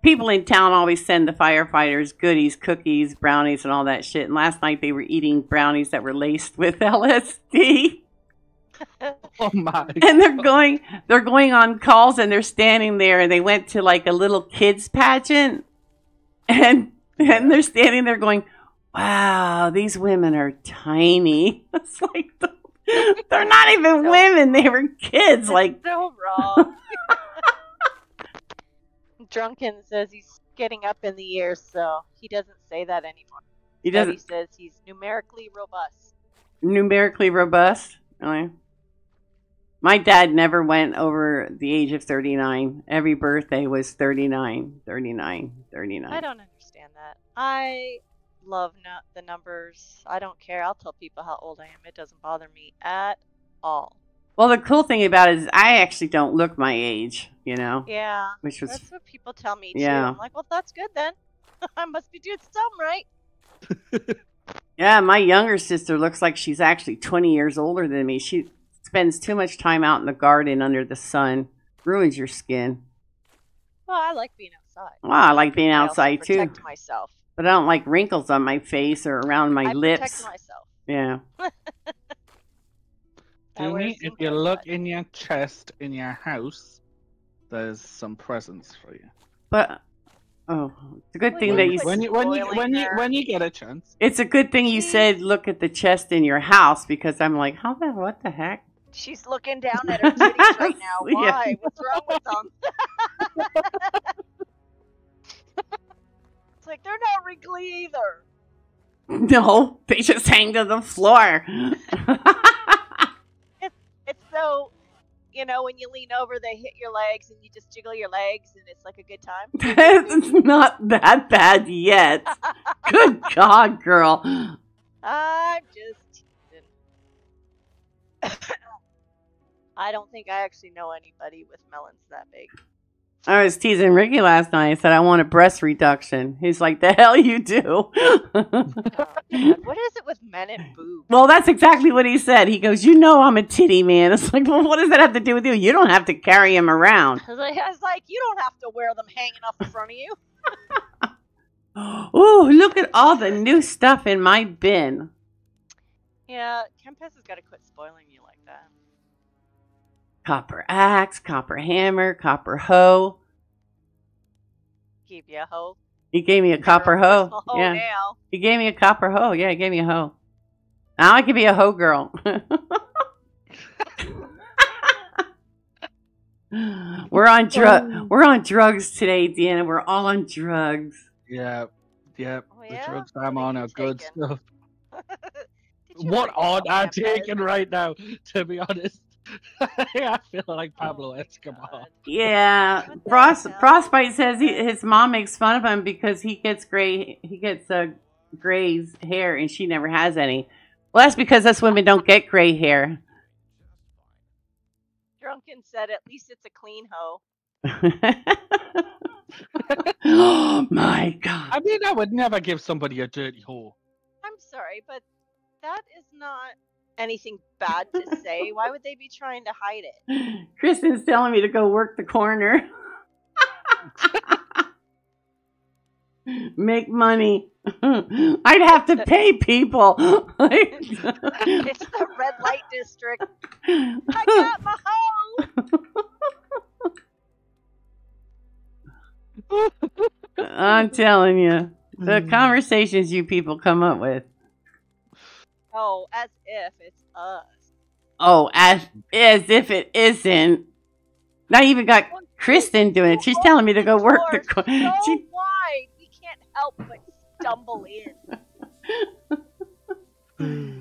Speaker 2: people in town always send the firefighters goodies, cookies, brownies, and all that shit. And last night they were eating brownies that were laced with [LAUGHS] LSD [LAUGHS]
Speaker 1: oh my.
Speaker 2: and they're going they're going on calls and they're standing there and they went to like a little kids pageant and and they're standing there going wow these women are tiny [LAUGHS] it's like they're not even women they were kids like
Speaker 3: so wrong. Drunken says he's getting up in the years, so he doesn't say that anymore.
Speaker 2: he doesn't
Speaker 3: He says he's numerically robust.
Speaker 2: numerically robust really my dad never went over the age of 39 every birthday was 39 39 39
Speaker 3: I don't understand that. I love nu- the numbers. I don't care. I'll tell people how old I am. It doesn't bother me at all.
Speaker 2: Well, the cool thing about it is I actually don't look my age, you know,
Speaker 3: Yeah,
Speaker 2: which was
Speaker 3: that's what people tell me too.
Speaker 2: Yeah.
Speaker 3: I'm like, well, that's good then. [LAUGHS] I must be doing something right. [LAUGHS]
Speaker 2: yeah. My younger sister looks like she's actually 20 years older than me. She spends too much time out in the garden under the sun, ruins your skin.
Speaker 3: Well, I like being outside.
Speaker 2: Well, I like being
Speaker 3: I also
Speaker 2: outside too,
Speaker 3: protect myself.
Speaker 2: but I don't like wrinkles on my face or around my
Speaker 3: I
Speaker 2: lips.
Speaker 3: protect myself.
Speaker 2: Yeah. [LAUGHS]
Speaker 3: I wear
Speaker 1: if you look
Speaker 3: day.
Speaker 1: in your chest in your house, there's some presents for you.
Speaker 2: But oh, it's a good
Speaker 3: Well,
Speaker 2: thing
Speaker 3: you
Speaker 2: that you.
Speaker 1: when you when you when you when you get a chance.
Speaker 2: It's a good thing you said look at the chest in your house because I'm like, how the what the heck?
Speaker 3: She's looking down at her titties [LAUGHS] right now.
Speaker 2: Yeah.
Speaker 3: Why? What's wrong with them? [LAUGHS] it's like they're not wrinkly either. [LAUGHS]
Speaker 2: No, they just hang to the floor.
Speaker 3: So, you know, when you lean over, they hit your legs, and you just jiggle your legs, and it's like a good time. [LAUGHS]
Speaker 2: it's not that bad yet. [LAUGHS] Good God, girl.
Speaker 3: I'm just teasing. [COUGHS] I don't think I actually know anybody with melons that big.
Speaker 2: I was teasing Ricky last night. I said I want a breast reduction. He's like, "The [LAUGHS] hell you do."
Speaker 3: Oh, what is it with men and boobs?
Speaker 2: well, that's exactly what he said. He goes, "You know I'm a titty man." [LAUGHS] It's like, well, what does that have to do with you? You don't have to carry him around.
Speaker 3: I was [LAUGHS] like, I was like, you don't have to wear them hanging off the front of you.
Speaker 2: oh, look at all the new stuff in my bin.
Speaker 3: Yeah, Kempaz has got to quit spoiling you like.
Speaker 2: Copper axe, copper hammer, copper hoe.
Speaker 3: Keep you a hoe.
Speaker 2: He gave me a copper hoe.
Speaker 3: Oh,
Speaker 2: Yeah,
Speaker 3: now.
Speaker 2: he gave me a copper hoe. Yeah, he gave me a hoe. Now I can be a hoe girl. [LAUGHS] we're on drug. Oh. We're on drugs today, Deanna. We're all on drugs.
Speaker 1: Yeah, yeah.
Speaker 3: Oh,
Speaker 1: the drugs I'm on
Speaker 3: you
Speaker 1: are good
Speaker 3: taking?
Speaker 1: stuff. [LAUGHS] What
Speaker 3: ever
Speaker 1: on
Speaker 3: get
Speaker 1: I'm taking right now, to be honest. [LAUGHS] I feel like Pablo
Speaker 3: Oh
Speaker 1: Escobar.
Speaker 2: Yeah, Frost? Frostbite says he, his mom makes fun of him because he gets gray. He gets uh, gray's hair, and she never has any. Well, that's because us women don't get gray hair.
Speaker 3: Drunken said, at least it's a clean hoe.
Speaker 2: oh [LAUGHS] [GASPS] my god!
Speaker 1: I mean, I would never give somebody a dirty hole.
Speaker 3: I'm sorry, but that is not anything bad to say. Why would they be trying to hide it? [LAUGHS]
Speaker 2: Kristen's telling me to go work the corner. [LAUGHS] Make money. [LAUGHS] I'd have to pay people.
Speaker 3: It's the red light district. I got my hoe.
Speaker 2: I'm telling you, the mm. conversations you people come up with.
Speaker 3: Oh, as if it's us.
Speaker 2: Oh, as as if it isn't. Not even got Kristen doing it. She's telling me to go work the.
Speaker 3: Doors
Speaker 2: Co-
Speaker 3: so
Speaker 2: she,
Speaker 3: wide, we can't help but stumble in.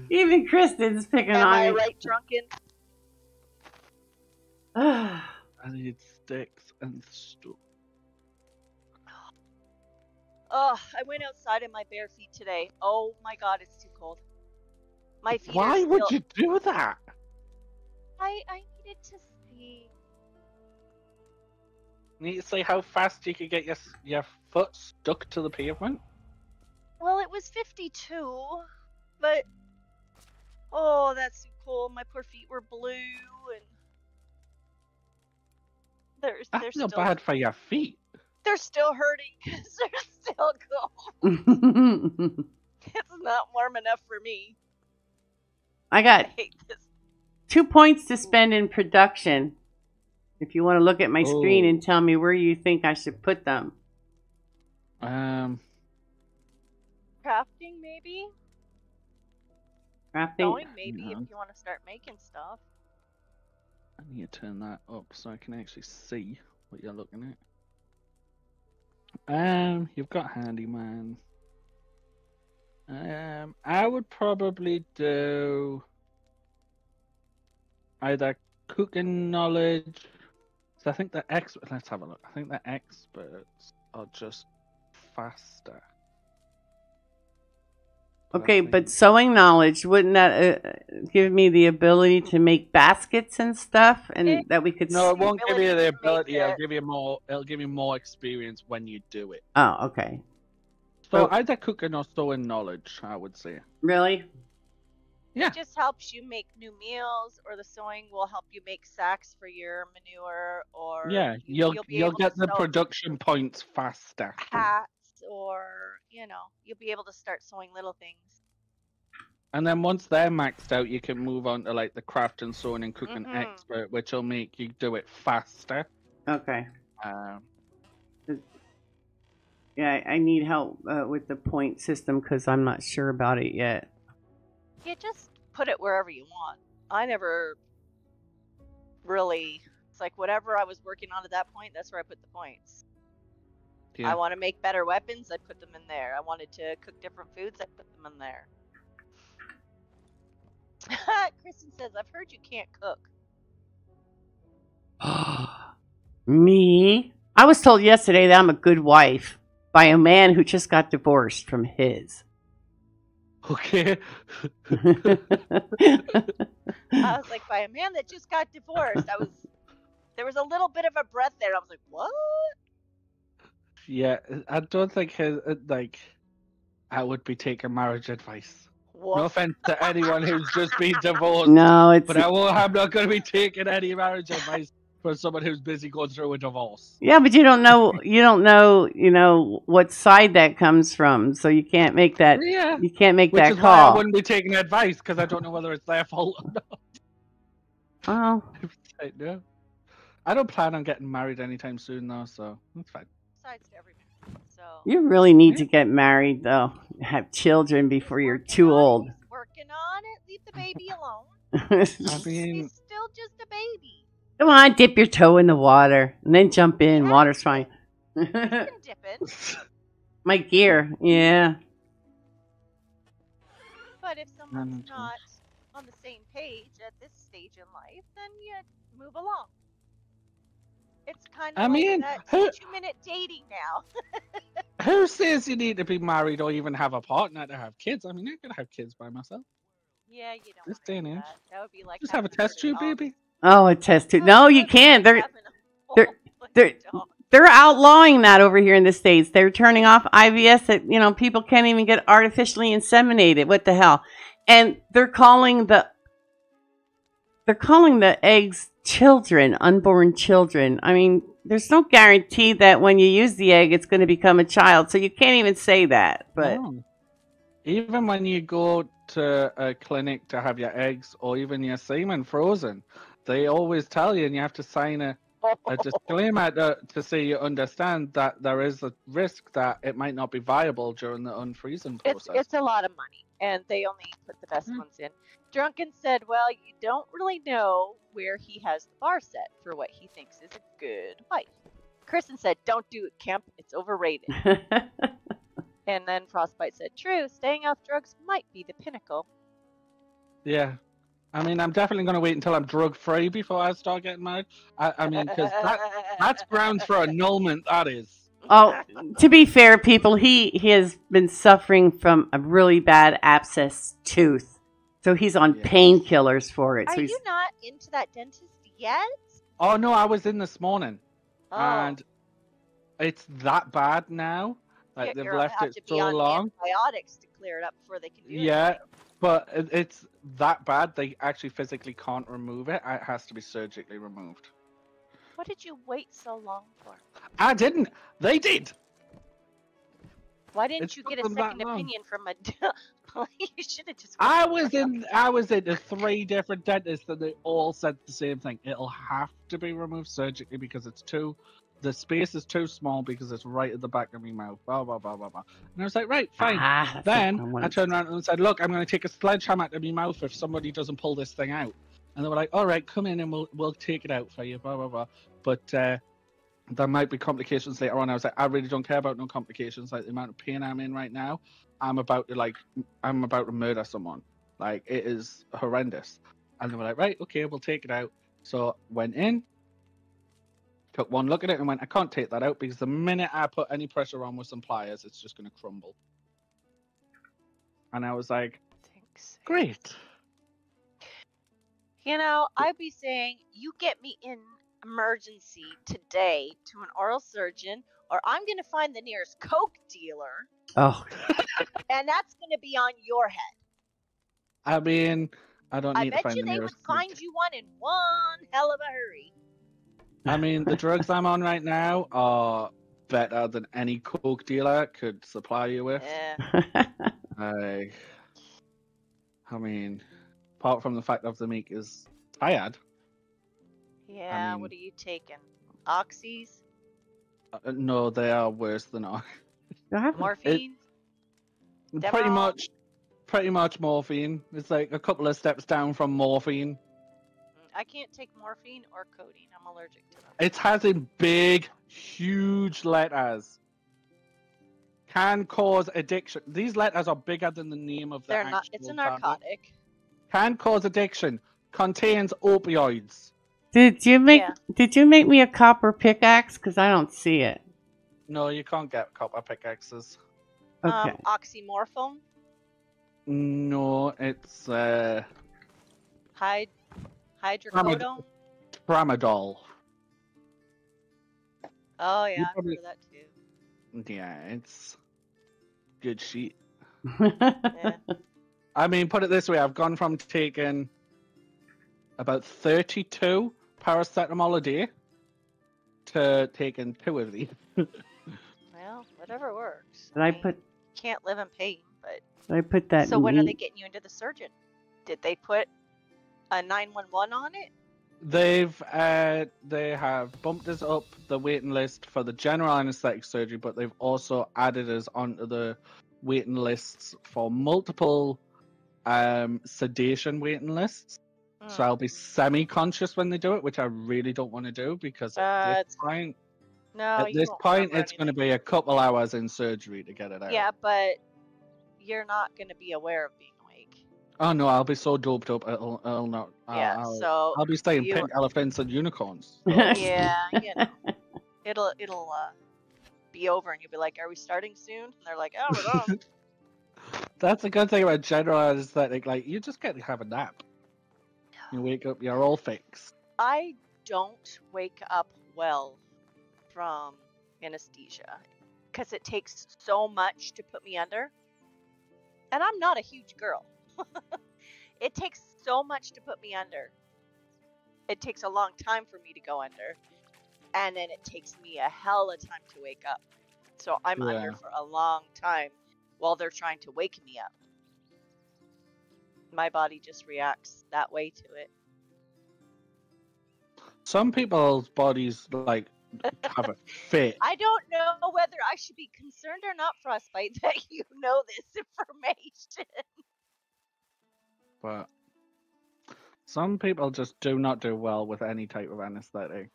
Speaker 3: [LAUGHS]
Speaker 2: even Kristen's picking
Speaker 3: Am I
Speaker 2: on
Speaker 3: right, drunken?
Speaker 1: I need sticks and stuff.
Speaker 3: Oh, I went outside in my bare feet today. Oh my god, it's too cold. My feet are
Speaker 1: Why would you do that?
Speaker 3: I I needed to see.
Speaker 1: Need to see how fast you could get your your foot stuck to the pavement.
Speaker 3: Well, it was 52, but oh, that's too cold. My poor feet were blue, and they're
Speaker 1: I
Speaker 3: they're
Speaker 1: feel
Speaker 3: still
Speaker 1: bad for your feet.
Speaker 3: they're still hurting [LAUGHS] because they're still cold. [LAUGHS] It's not warm enough for me.
Speaker 2: Got
Speaker 3: I hate this.
Speaker 2: two points to spend in production. If you want to look at my screen
Speaker 1: Oh.
Speaker 2: and tell me where you think I should put them.
Speaker 1: Um,
Speaker 3: Crafting, maybe.
Speaker 2: Crafting.
Speaker 3: Sewing, maybe
Speaker 1: no.
Speaker 3: if you want to start making stuff.
Speaker 1: I need to turn that up so I can actually see what you're looking at. Um, you've got handyman. Um, I would probably do either cooking knowledge. So I think the ex. Let's have a look. I think the experts are just faster.
Speaker 2: Okay,
Speaker 1: think-
Speaker 2: but sewing knowledge wouldn't that uh, give me the ability to make baskets and stuff, and
Speaker 3: Eh,
Speaker 2: that we could?
Speaker 1: no, it won't give you the ability. It'll give you more. It'll give you more experience when you do it.
Speaker 2: Oh, okay.
Speaker 1: So
Speaker 2: Oh.
Speaker 1: either cooking or sewing knowledge, I would say.
Speaker 2: Really?
Speaker 1: Yeah.
Speaker 3: It just helps you make new meals, or the sewing will help you make sacks for your manure, or
Speaker 1: Yeah,
Speaker 3: you,
Speaker 1: you'll
Speaker 3: be
Speaker 1: you'll
Speaker 3: able to
Speaker 1: get the production points faster.
Speaker 3: hats, or you know, you'll be able to start sewing little things.
Speaker 1: And then once they're maxed out, you can move on to like the craft and sewing and cooking
Speaker 3: Mhm.
Speaker 1: expert, which will make you do it faster.
Speaker 2: Okay.
Speaker 1: Um,
Speaker 2: Yeah, I- I need help uh, with the point system because I'm not sure about it yet.
Speaker 3: You just put it wherever you want. I never really. It's like whatever I was working on at that point, that's where I put the points.
Speaker 1: yeah.
Speaker 3: I want to make better weapons, I put them in there. I wanted to cook different foods, I put them in there. [LAUGHS] Kristen says, I've heard you can't cook. [GASPS]
Speaker 2: Me? I was told yesterday that I'm a good wife by a man who just got divorced from his.
Speaker 1: Okay. [LAUGHS]
Speaker 3: I was like, by a man that just got divorced. I was, there was a little bit of a breath there. I was like, what?
Speaker 1: yeah, I don't think his uh, like I would be taking marriage advice. No offense to anyone who's just been [LAUGHS] divorced,
Speaker 2: no, it's
Speaker 1: but I will, I'm not going to be taking any marriage advice from someone who's busy going through a divorce.
Speaker 2: yeah, but you don't know you don't know you know what side that comes from, so you can't make that
Speaker 1: Yeah.
Speaker 2: you can't make
Speaker 1: Which
Speaker 2: that
Speaker 1: is why I wouldn't be taking advice because I don't know whether it's their fault or not.
Speaker 2: Oh,
Speaker 1: I know. I don't plan on getting married anytime soon, though, so that's fine.
Speaker 3: Sides to every man. So.
Speaker 2: you really need to get married though. Have children before you're too old.
Speaker 3: he's Working on it. Leave the baby alone. [LAUGHS]
Speaker 1: I mean,
Speaker 3: He's still just a baby.
Speaker 2: Come on, dip your toe in the water and then jump in. Water's fine.
Speaker 3: Dip in. [LAUGHS]
Speaker 2: My gear, yeah.
Speaker 3: But if someone's not on the same page at this stage in life, then you move along. It's kind of
Speaker 1: I
Speaker 3: like
Speaker 1: mean,
Speaker 3: that
Speaker 1: who-
Speaker 3: two minute dating now. [LAUGHS]
Speaker 1: Who says you need to be married or even have a partner to have kids? I mean, I could have kids by myself.
Speaker 3: yeah, you don't.
Speaker 1: This
Speaker 3: wanna
Speaker 1: day and age.
Speaker 3: That. that would be like
Speaker 1: Just have a test tube, baby.
Speaker 2: Oh, a test tube. No, you can't. They're they're-
Speaker 3: whole bunch of
Speaker 2: they're- they're outlawing that over here in the states. They're turning off IVF. That you know people can't even get artificially inseminated. What the hell? And they're calling the they're calling the eggs children, unborn children. I mean, there's no guarantee that when you use the egg, it's going to become a child. So you can't even say that. But
Speaker 1: No. even when you go to a clinic to have your eggs or even your semen frozen, they always tell you, and you have to sign a, a disclaimer to, to say you understand that there is a risk that it might not be viable during the unfreezing
Speaker 3: It's
Speaker 1: process.
Speaker 3: it's it's a lot of money, and they only put the best
Speaker 1: Hmm.
Speaker 3: ones in. Drunken said, "Well, you don't really know where he has the bar set for what he thinks is a good wife." Kristen said, "Don't do it, Kemp. It's overrated." [LAUGHS] and then Frostbite said, "True. Staying off drugs might be the pinnacle."
Speaker 1: Yeah. I mean, I'm definitely going to wait until I'm drug free before I start getting married. I, I mean, because that, that's grounds for annulment, that is.
Speaker 2: oh, to be fair, people, he he has been suffering from a really bad abscess tooth, so he's on
Speaker 1: Yeah.
Speaker 2: painkillers for it.
Speaker 3: Are
Speaker 2: So he's
Speaker 3: you not into that dentist yet?
Speaker 1: Oh, no, I was in this morning.
Speaker 3: Oh,
Speaker 1: and it's that bad now. Like
Speaker 3: you-
Speaker 1: they've left
Speaker 3: have
Speaker 1: it
Speaker 3: to be
Speaker 1: so
Speaker 3: on
Speaker 1: long.
Speaker 3: Antibiotics to clear it up before they can do
Speaker 1: Yeah,
Speaker 3: anything.
Speaker 1: but it's that bad. They actually physically can't remove it. It has to be surgically removed.
Speaker 3: What did you wait so long for?
Speaker 1: I didn't. They did.
Speaker 3: Why didn't you get a second opinion from a? [LAUGHS] you should have just.
Speaker 1: I was in. I was in the three different dentists, and they all said the same thing. It'll have to be removed surgically because it's too. The space is too small because it's right at the back of my mouth. Blah blah blah blah blah. And I was like, right, fine.
Speaker 2: Ah,
Speaker 1: Then I turned around and said, "Look, I'm going to take a sledgehammer to my mouth if somebody doesn't pull this thing out." And they were like, "All right, come in and we'll we'll take it out for you." Blah blah blah. But uh, there might be complications later on. I was like, "I really don't care about no complications. Like the amount of pain I'm in right now, I'm about to like I'm about to murder someone. Like it is horrendous." And they were like, "Right, okay, we'll take it out." So went in, took one look at it, and went, "I can't take that out because the minute I put any pressure on with some pliers, it's just going to crumble." And I was like,
Speaker 3: Thanks.
Speaker 1: great.
Speaker 3: You know, I'd be saying you get me in emergency today to an oral surgeon, or I'm gonna find the nearest coke dealer,
Speaker 2: Oh, [LAUGHS]
Speaker 3: and that's gonna be on your head.
Speaker 1: I mean, I don't
Speaker 3: I
Speaker 1: need to
Speaker 3: bet you they would find you one in one hell of a hurry.
Speaker 1: I mean, the drugs I'm on right now are better than any coke dealer could supply you with.
Speaker 3: Yeah. [LAUGHS]
Speaker 1: I, I mean, apart from the fact of the meek is tired.
Speaker 3: Yeah. what are you taking? Oxys,
Speaker 1: Uh, no, they are worse than all.
Speaker 2: Do I have-
Speaker 3: morphine.
Speaker 1: Pretty much, pretty much morphine. It's like a couple of steps down from morphine.
Speaker 3: I can't take morphine or codeine. I'm allergic to them.
Speaker 1: It has in big, huge letters. Can cause addiction. These letters are bigger than the name of the
Speaker 3: They're not. It's a
Speaker 1: actual tablet.
Speaker 3: narcotic.
Speaker 1: Can cause addiction. Contains opioids.
Speaker 2: Did you make
Speaker 3: Yeah.
Speaker 2: Did you make me a copper pickaxe? Because I don't see it.
Speaker 1: No, you can't get copper pickaxes.
Speaker 2: Okay.
Speaker 3: Um, oxymorphone.
Speaker 1: No, it's uh,
Speaker 3: Hyd hydrocodone.
Speaker 1: tramadol.
Speaker 3: Oh yeah, I've
Speaker 1: probably-
Speaker 3: heard that too.
Speaker 1: Yeah, it's good shit. [LAUGHS]
Speaker 3: Yeah.
Speaker 1: I mean, put it this way: I've gone from taking about thirty-two paracetamol a day to taking two of these.
Speaker 3: well, whatever works.
Speaker 2: Did I
Speaker 3: mean,
Speaker 2: put
Speaker 3: can't live in pain, but
Speaker 2: I put that
Speaker 3: so
Speaker 2: in
Speaker 3: when are they getting you into the surgeon? Did they put a nine one one on it?
Speaker 1: They've uh, they have bumped us up the waiting list for the general anesthetic surgery, but they've also added us onto the waiting lists for multiple um, sedation waiting lists. So
Speaker 3: Hmm.
Speaker 1: I'll be semi-conscious when they do it, which I really don't want to do because
Speaker 3: Uh,
Speaker 1: at this point,
Speaker 3: no,
Speaker 1: at this point, it's going to be a couple hours in surgery to get it out.
Speaker 3: Yeah, but you're not going to be aware of being.
Speaker 1: Oh no, I'll be so doped up. It'll, it'll not. I'll,
Speaker 3: yeah,
Speaker 1: I'll,
Speaker 3: so
Speaker 1: I'll be saying
Speaker 3: you-
Speaker 1: pink elephants and unicorns. [LAUGHS]
Speaker 3: yeah, you know, it'll it'll uh, be over, and you'll be like, "Are we starting soon?" And they're like, "Oh, we're. [LAUGHS]
Speaker 1: That's the good thing about general anesthetic. Like you just get to have a nap. You wake up, you're all fixed.
Speaker 3: I don't wake up well from anesthesia because it takes so much to put me under. And I'm not a huge girl. [LAUGHS] it takes so much to put me under. It takes a long time for me to go under. And then it takes me a hell of time to wake up. So I'm under for a long time while they're trying to wake me up. My body just reacts that way to it.
Speaker 1: Some people's bodies like have a [LAUGHS] fit.
Speaker 3: I don't know whether I should be concerned or not, Frostbite, [LAUGHS] that you know this information.
Speaker 1: But some people just do not do well with any type of anesthetic.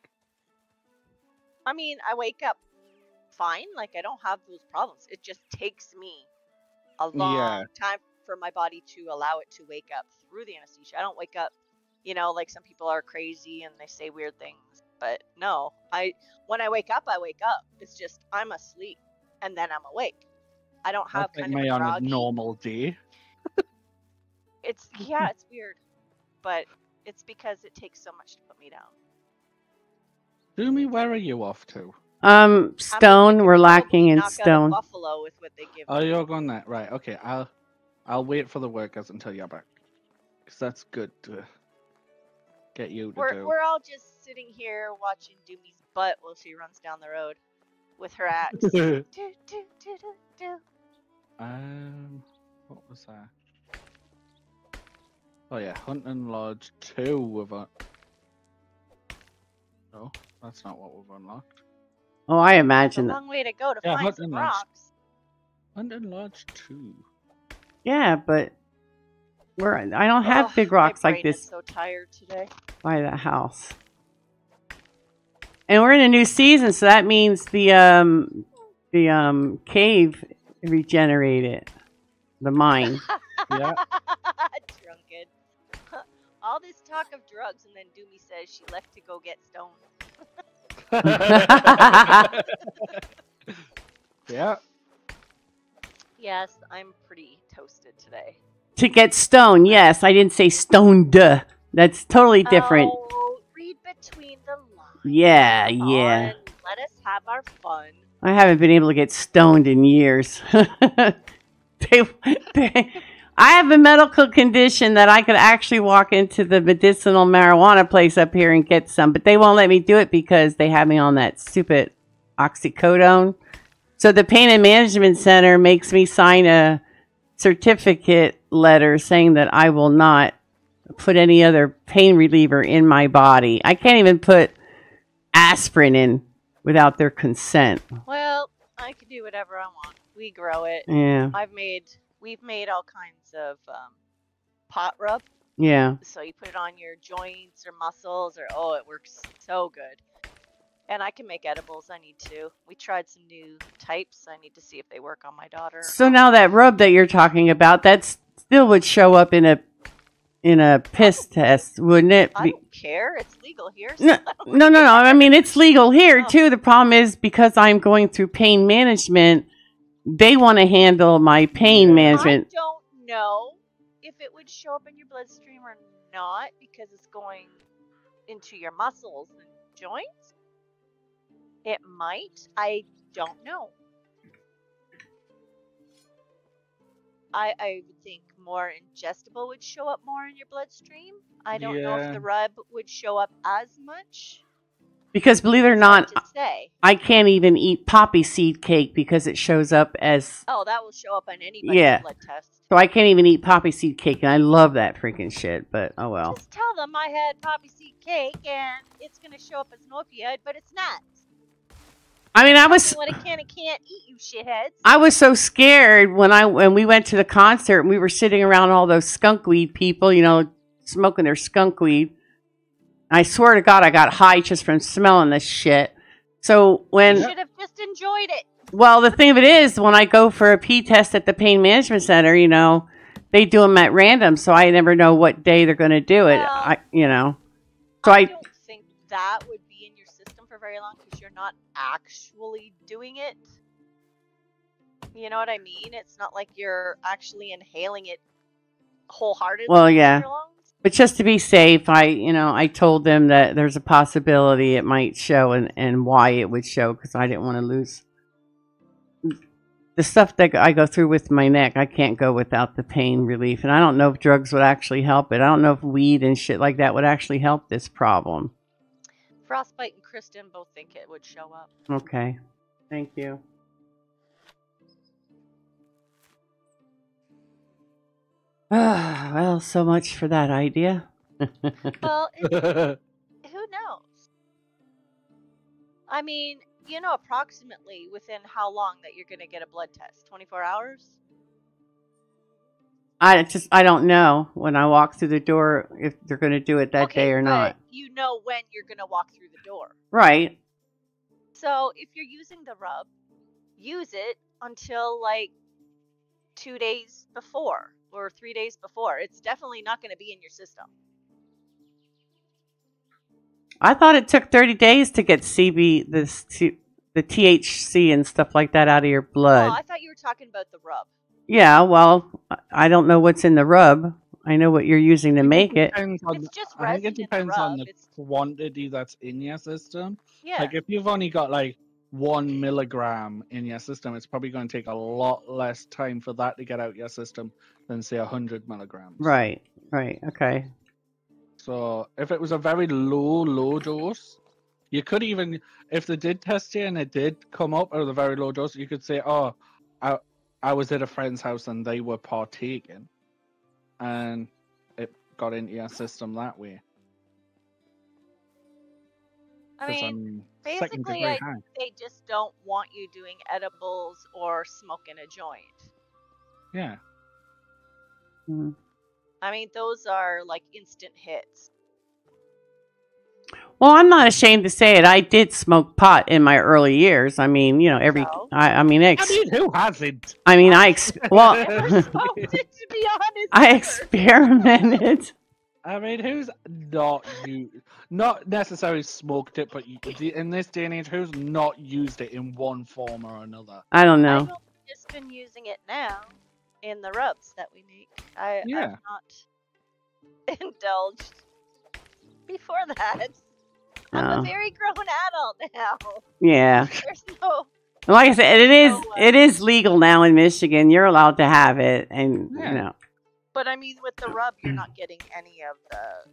Speaker 3: I mean, I wake up fine, like I don't have those problems. It just takes me a long
Speaker 1: Yeah.
Speaker 3: time for my body to allow it to wake up through the anesthesia. I don't wake up, you know, like some people are crazy and they say weird things. But no, I when I wake up, I wake up. It's just I'm asleep and then I'm awake. I don't have
Speaker 1: That's like
Speaker 3: kind of
Speaker 1: me
Speaker 3: a
Speaker 1: on a
Speaker 3: groggy.
Speaker 1: normal day. [LAUGHS]
Speaker 3: It's [LAUGHS] yeah, it's weird, but it's because it takes so much to put me down.
Speaker 1: Doomie, where are you off to?
Speaker 2: Um, stone. We're lacking in
Speaker 3: knock out a
Speaker 2: stone.
Speaker 3: buffalo with what they give
Speaker 1: Oh,
Speaker 3: me.
Speaker 1: you're going that right? Okay, I'll I'll wait for the workers until you're back, because that's good to get you to
Speaker 3: We're
Speaker 1: do.
Speaker 3: we're all just sitting here watching Doomie's butt while she runs down the road with her axe. [LAUGHS] do, do, do, do, do.
Speaker 1: um, what was that? Oh yeah, Hunting Lodge two with a. No, that's not what we've unlocked.
Speaker 2: Oh, I
Speaker 3: It's a
Speaker 2: imagine that.
Speaker 3: long way to go to
Speaker 1: Yeah,
Speaker 3: find
Speaker 1: Hut
Speaker 3: some
Speaker 1: and Lodge.
Speaker 3: rocks.
Speaker 1: Hunting Lodge two.
Speaker 2: Yeah, but we're. I don't have
Speaker 3: Ugh,
Speaker 2: big
Speaker 3: my
Speaker 2: rocks like
Speaker 3: brain is
Speaker 2: this
Speaker 3: so tired today.
Speaker 2: by the house. And we're in a new season, so that means the um the um cave regenerated, the mine. [LAUGHS]
Speaker 1: Yeah. [LAUGHS]
Speaker 3: Drunken. All this talk of drugs, and then Doomie says she left to go get stoned. [LAUGHS]
Speaker 1: yeah.
Speaker 3: Yes, I'm pretty toasted today.
Speaker 2: to get stoned, yes, I didn't say stoned. That's totally different.
Speaker 3: Oh, read between the lines.
Speaker 2: Yeah, yeah.
Speaker 3: on, let us have our fun.
Speaker 2: I haven't been able to get stoned in years. [LAUGHS] they, they, I have a medical condition that I could actually walk into the medicinal marijuana place up here and get some, but they won't let me do it because they have me on that stupid oxycodone. So the pain and management center makes me sign a certificate letter saying that I will not put any other pain reliever in my body. I can't even put aspirin in without their consent.
Speaker 3: Well, I can do whatever I want. We grow it.
Speaker 2: Yeah,
Speaker 3: I've made, we've made all kinds of um, pot rub.
Speaker 2: yeah.
Speaker 3: So you put it on your joints or muscles, or oh, it works so good. And I can make edibles. I need to. We tried some new types. I need to see if they work on my daughter.
Speaker 2: So now that rub that you're talking about, that still would show up in a in a piss test, wouldn't it?
Speaker 3: I don't care. It's legal here. so
Speaker 2: No, [LAUGHS] no, no, no. I mean, it's legal here
Speaker 3: Oh.
Speaker 2: too. The problem is because I'm going through pain management, they want to handle my pain management.
Speaker 3: I don't know if it would show up in your bloodstream or not because it's going into your muscles and joints. It might. I don't know. I I would think more ingestible would show up more in your bloodstream. I don't know if the rub would show up as much.
Speaker 2: Because believe it or not. I can't even eat poppy seed cake because it shows up as.
Speaker 3: Oh, that will show up on anybody's
Speaker 2: Yeah.
Speaker 3: blood test.
Speaker 2: So I can't even eat poppy seed cake, and I love that freaking shit. But oh well.
Speaker 3: Just tell them I had poppy seed cake and it's gonna show up as an opioid, but it's not.
Speaker 2: I mean, I was
Speaker 3: what it can and can't eat, you shitheads.
Speaker 2: I was so scared when I when we went to the concert and we were sitting around all those skunk weed people, you know, smoking their skunk weed. I swear to God, I got high just from smelling this shit. So when you
Speaker 3: should have just enjoyed it.
Speaker 2: well, the thing of it is, when I go for a pee test at the pain management center, you know, they do them at random, so I never know what day they're going to do it.
Speaker 3: Well,
Speaker 2: I, you know, so
Speaker 3: I
Speaker 2: I,
Speaker 3: don't think that would be in your system for very long because you're not actually doing it. You know what I mean? It's not like you're actually inhaling it wholeheartedly.
Speaker 2: Well, yeah. But just to be safe, I, you know, I told them that there's a possibility it might show and and why it would show because I didn't want to lose the stuff that I go through with my neck. I can't go without the pain relief, and I don't know if drugs would actually help it. I don't know if weed and shit like that would actually help this problem.
Speaker 3: Frostbite and Kristen both think it would show up.
Speaker 2: Okay, thank you. Ah, well, so much for that idea. [LAUGHS]
Speaker 3: Well, it, [LAUGHS] who knows? I mean, you know approximately within how long that you're going to get a blood test? 24 hours?
Speaker 2: I just I don't know when I walk through the door if they're going to do it that
Speaker 3: okay,
Speaker 2: day or
Speaker 3: but
Speaker 2: not.
Speaker 3: You know when you're going to walk through the door.
Speaker 2: Right.
Speaker 3: So if you're using the rub, use it until like two days before or three days before. It's definitely not going to be in your system.
Speaker 2: I thought it took 30 days to get CB this T- the THC and stuff like that out of your oh, blood.
Speaker 3: Oh, I thought you were talking about the rub.
Speaker 2: yeah, well, I- I don't know what's in the rub. I know what you're using to make it.
Speaker 1: Depends on,
Speaker 3: It's just
Speaker 1: I think it
Speaker 3: resin in the
Speaker 1: depends on the
Speaker 3: It's
Speaker 1: quantity that's in your system.
Speaker 3: yeah.
Speaker 1: Like if you've only got like one milligram in your system, it's probably going to take a lot less time for that to get out your system than say a hundred milligrams.
Speaker 2: Right. Right. Okay.
Speaker 1: So if it was a very low, low dose, you could even, if they did test you and it did come up at a very low dose, you could say, "Oh, I, I was at a friend's house and they were partaking, and it got into your system that way."
Speaker 3: I
Speaker 1: 'Cause,
Speaker 3: mean,
Speaker 1: second
Speaker 3: basically, I- they just don't want you doing edibles or smoking a joint.
Speaker 1: Yeah.
Speaker 2: Mm.
Speaker 3: I mean, those are like instant hits.
Speaker 2: Well, I'm not ashamed to say it. I did smoke pot in my early years. I mean, you know, every
Speaker 3: So?
Speaker 2: I, I mean,
Speaker 1: I mean, who hasn't?
Speaker 2: I mean, I ex, [LAUGHS] well,
Speaker 3: Never smoked it, to be [LAUGHS] honest.
Speaker 2: I experimented.
Speaker 1: I mean, who's not you? Not necessarily smoked it, but you, in this day and age, who's not used it in one form or another?
Speaker 2: I don't know.
Speaker 3: I've
Speaker 2: know.
Speaker 3: just been using it now in the rubs that we make. I,
Speaker 1: Yeah.
Speaker 3: I've not [LAUGHS] indulged before that. I'm
Speaker 2: Oh.
Speaker 3: a very grown adult now.
Speaker 2: Yeah. [LAUGHS]
Speaker 3: There's no.
Speaker 2: Like I said, it is
Speaker 3: So, uh,
Speaker 2: it is legal now in Michigan. You're allowed to have it, and
Speaker 1: Yeah.
Speaker 2: you know,
Speaker 3: But I mean, with the rub, you're not [CLEARS THROAT] getting any of the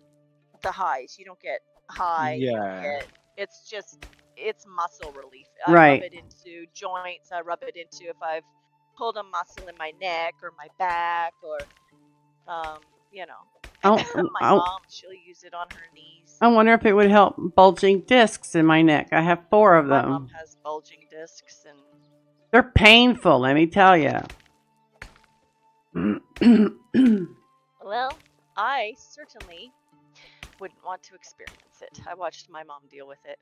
Speaker 3: the highs. You don't get high.
Speaker 1: Yeah.
Speaker 3: get- it's just it's muscle relief. I
Speaker 2: Right.
Speaker 3: rub it into joints. I rub it into if I've pulled a muscle in my neck or my back or, um, you know,
Speaker 2: Oh,
Speaker 3: my
Speaker 2: oh.
Speaker 3: mom she'll use it on her knees.
Speaker 2: I wonder if it would help bulging discs in my neck. I have four of
Speaker 3: my mom
Speaker 2: them.
Speaker 3: has bulging discs and
Speaker 2: They're painful. Let me tell you.
Speaker 3: Well, I certainly wouldn't want to experience it. I watched my mom deal with it.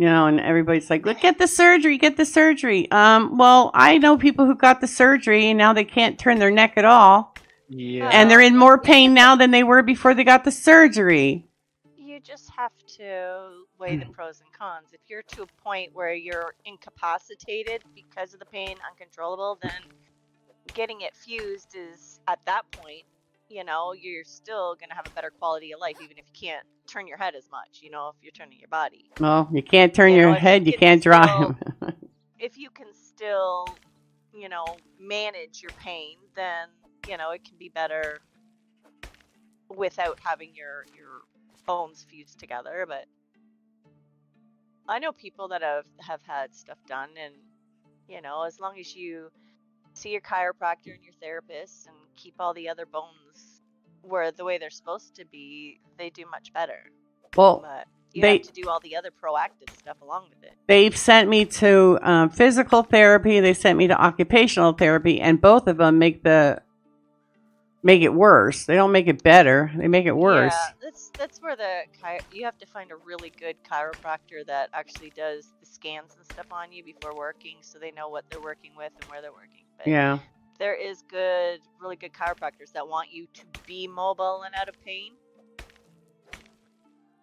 Speaker 2: you know, and everybody's like, "Look, get the surgery, get the surgery." Um, well, I know people who got the surgery and now they can't turn their neck at all,
Speaker 1: Yeah.
Speaker 2: and they're in more pain now than they were before they got the surgery.
Speaker 3: You just have to weigh the hmm. pros and cons. If you're to a point where you're incapacitated because of the pain, uncontrollable, then getting it fused is at that point, you know, you're still gonna have a better quality of life, even if you can't turn your head as much. You know, if you're turning your body.
Speaker 2: Well, you can't turn
Speaker 3: You
Speaker 2: your
Speaker 3: know, you
Speaker 2: head, you
Speaker 3: can
Speaker 2: can't
Speaker 3: still-
Speaker 2: drive. [LAUGHS]
Speaker 3: If you can still, you know, manage your pain, then you know it can be better without having your your bones fused together. But I know people that have have had stuff done, and you know, as long as you see your chiropractor and your therapist and keep all the other bones where the way they're supposed to be, they do much better.
Speaker 2: well,
Speaker 3: But you
Speaker 2: they-
Speaker 3: have to do all the other proactive stuff along with it.
Speaker 2: they've sent me to um, physical therapy. They sent me to occupational therapy, and both of them make the make it worse. They don't make it better. They make it worse.
Speaker 3: Yeah, that's where the you have to find a really good chiropractor that actually does the scans and stuff on you before working, so they know what they're working with and where they're working. But
Speaker 2: Yeah.
Speaker 3: there is good, really good chiropractors that want you to be mobile and out of pain.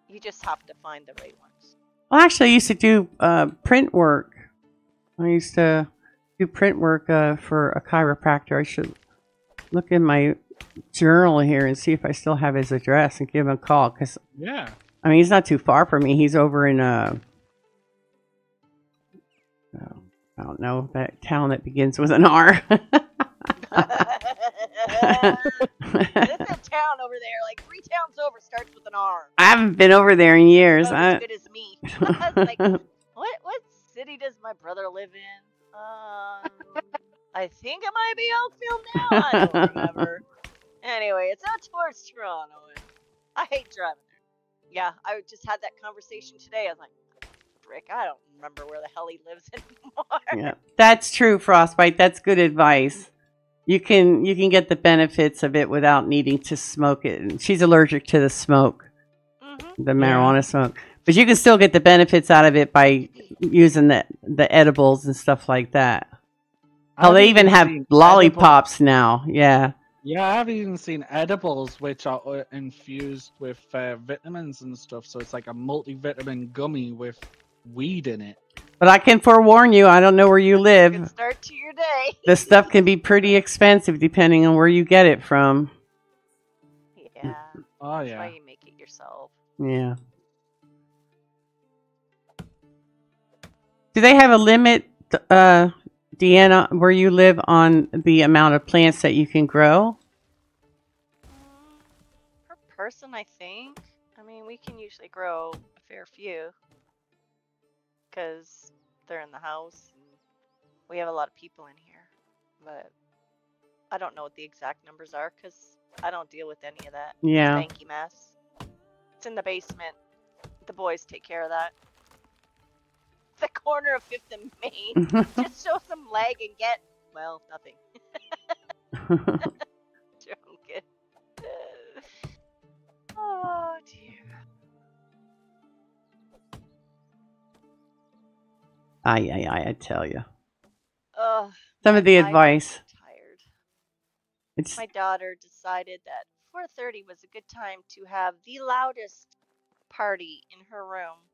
Speaker 3: You just have to find the right ones.
Speaker 2: Well, actually, I used to do uh, print work. I used to do print work uh, for a chiropractor. I should look in my journal here and see if I still have his address and give him a call. Because
Speaker 1: Yeah.
Speaker 2: I mean, he's not too far from me. He's over in uh, oh, I don't know that town that begins with an R. [LAUGHS]
Speaker 3: It's a town over there, like three towns over, starts with an R.
Speaker 2: I haven't been over there in years.
Speaker 3: About as
Speaker 2: I,
Speaker 3: good as me. [LAUGHS] Like, what what city does my brother live in? Um, I think it might be Oakville now. I don't remember. [LAUGHS] Anyway, it's out towards Toronto. I hate driving there. Yeah, I just had that conversation today. I was like, Rick, I don't remember where the hell he lives [LAUGHS] anymore.
Speaker 2: yeah, that's true, frostbite. That's good advice. You can you can get the benefits of it without needing to smoke it. And She's allergic to the smoke,
Speaker 3: hmm
Speaker 2: the marijuana smoke, but you can still get the benefits out of it by using the the edibles and stuff like that. Oh, they even have
Speaker 1: seen
Speaker 2: lollipops now. Yeah.
Speaker 1: Edible- yeah, I've even seen edibles which are uh, infused with uh, vitamins and stuff. So it's like a multivitamin gummy with weed in it.
Speaker 2: But I can forewarn you, I don't know where you
Speaker 3: Good
Speaker 2: live.
Speaker 3: start to your day. [LAUGHS]
Speaker 2: The stuff can be pretty expensive depending on where you get it from.
Speaker 3: Yeah,
Speaker 1: Oh
Speaker 3: that's
Speaker 1: yeah.
Speaker 3: why you make it yourself.
Speaker 2: Yeah. Do they have a limit, uh, Deanna, where you live on the amount of plants that you can grow?
Speaker 3: Per person, I think. I mean, we can usually grow a fair few because they're in the house and we have a lot of people in here. But I don't know what the exact numbers are because I don't deal with any of that
Speaker 2: Yeah.
Speaker 3: Thank you, mess. It's in the basement. The boys take care of that. [LAUGHS] The corner of Fifth and Main. [LAUGHS] Just show some leg and get well, nothing. [LAUGHS] Drunken. Oh dear.
Speaker 2: Ay, ay, I tell you.
Speaker 3: Ugh.
Speaker 2: Some of the
Speaker 3: I
Speaker 2: advice.
Speaker 3: Tired.
Speaker 2: It's
Speaker 3: My daughter decided that 4:30 was a good time to have the loudest party in her room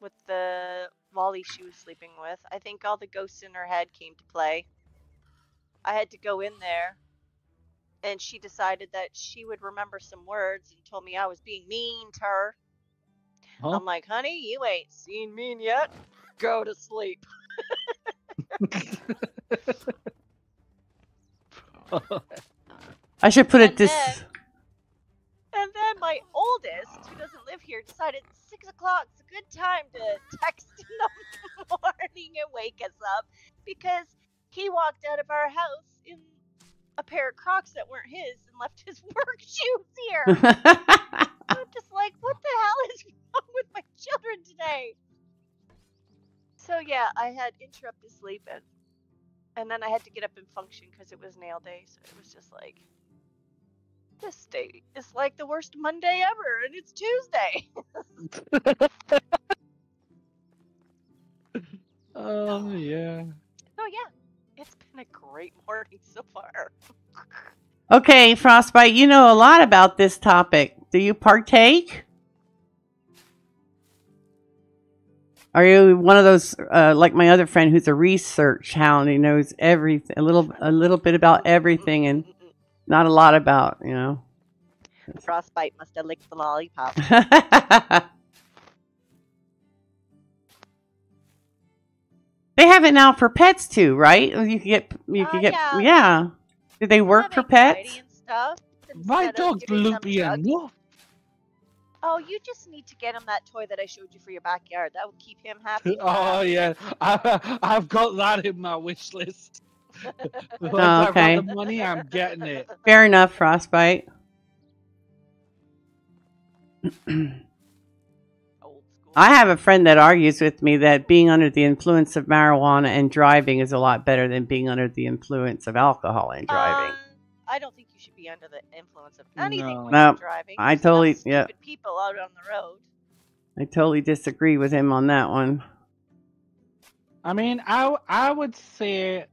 Speaker 3: with the Wally she was sleeping with. I think all the ghosts in her head came to play. I had to go in there, and she decided that she would remember some words and told me I was being mean to her.
Speaker 1: Huh?
Speaker 3: I'm like, honey, you ain't seen mean yet. Go to sleep.
Speaker 2: I should put it
Speaker 3: And
Speaker 2: this.
Speaker 3: then- And then my oldest, who doesn't live here, decided six o'clock's a good time to text [LAUGHS] in the morning and wake us up because he walked out of our house in a pair of Crocs that weren't his and left his [LAUGHS] work shoes here. [LAUGHS] I'm just like, what the hell is wrong with my children today? So yeah, I had interrupted sleep and and then I had to get up and function because it was nail day. So it was just like, this day is like the worst Monday ever, and it's Tuesday. [LAUGHS]
Speaker 1: oh yeah.
Speaker 3: So yeah, it's been a great morning so far.
Speaker 2: okay, Frostbite, you know a lot about this topic. Do you partake? Are you one of those uh, like my other friend who's a research hound? He knows everything, a little, a little bit about everything, and not a lot about you know.
Speaker 3: Frostbite must have licked the lollipop. [LAUGHS]
Speaker 2: they have it now for pets too, right? You can get, you
Speaker 3: Uh,
Speaker 2: can get,
Speaker 3: yeah.
Speaker 2: yeah. Do they work for pets?
Speaker 1: My
Speaker 3: instead of
Speaker 1: dog's
Speaker 3: giving them
Speaker 1: loopy and woof.
Speaker 3: Oh, you just need to get him that toy that I showed you for your backyard. That will keep him happy. [LAUGHS]
Speaker 1: Oh yeah, I, I've got that in my wish list. [LAUGHS] Once
Speaker 2: Oh,
Speaker 1: I've
Speaker 2: okay.
Speaker 1: got the money, I'm getting it.
Speaker 2: Fair enough, frostbite. [CLEARS THROAT] I have a friend that argues with me that being under the influence of marijuana and driving is a lot better than being under the influence of alcohol and driving.
Speaker 3: Um, I don't think you should be under the influence of anything
Speaker 1: No.
Speaker 3: when
Speaker 2: No,
Speaker 3: you're driving.
Speaker 2: I
Speaker 3: There's enough
Speaker 2: totally- yeah.
Speaker 3: people out on the road.
Speaker 2: I totally disagree with him on that one.
Speaker 1: I mean, I I would say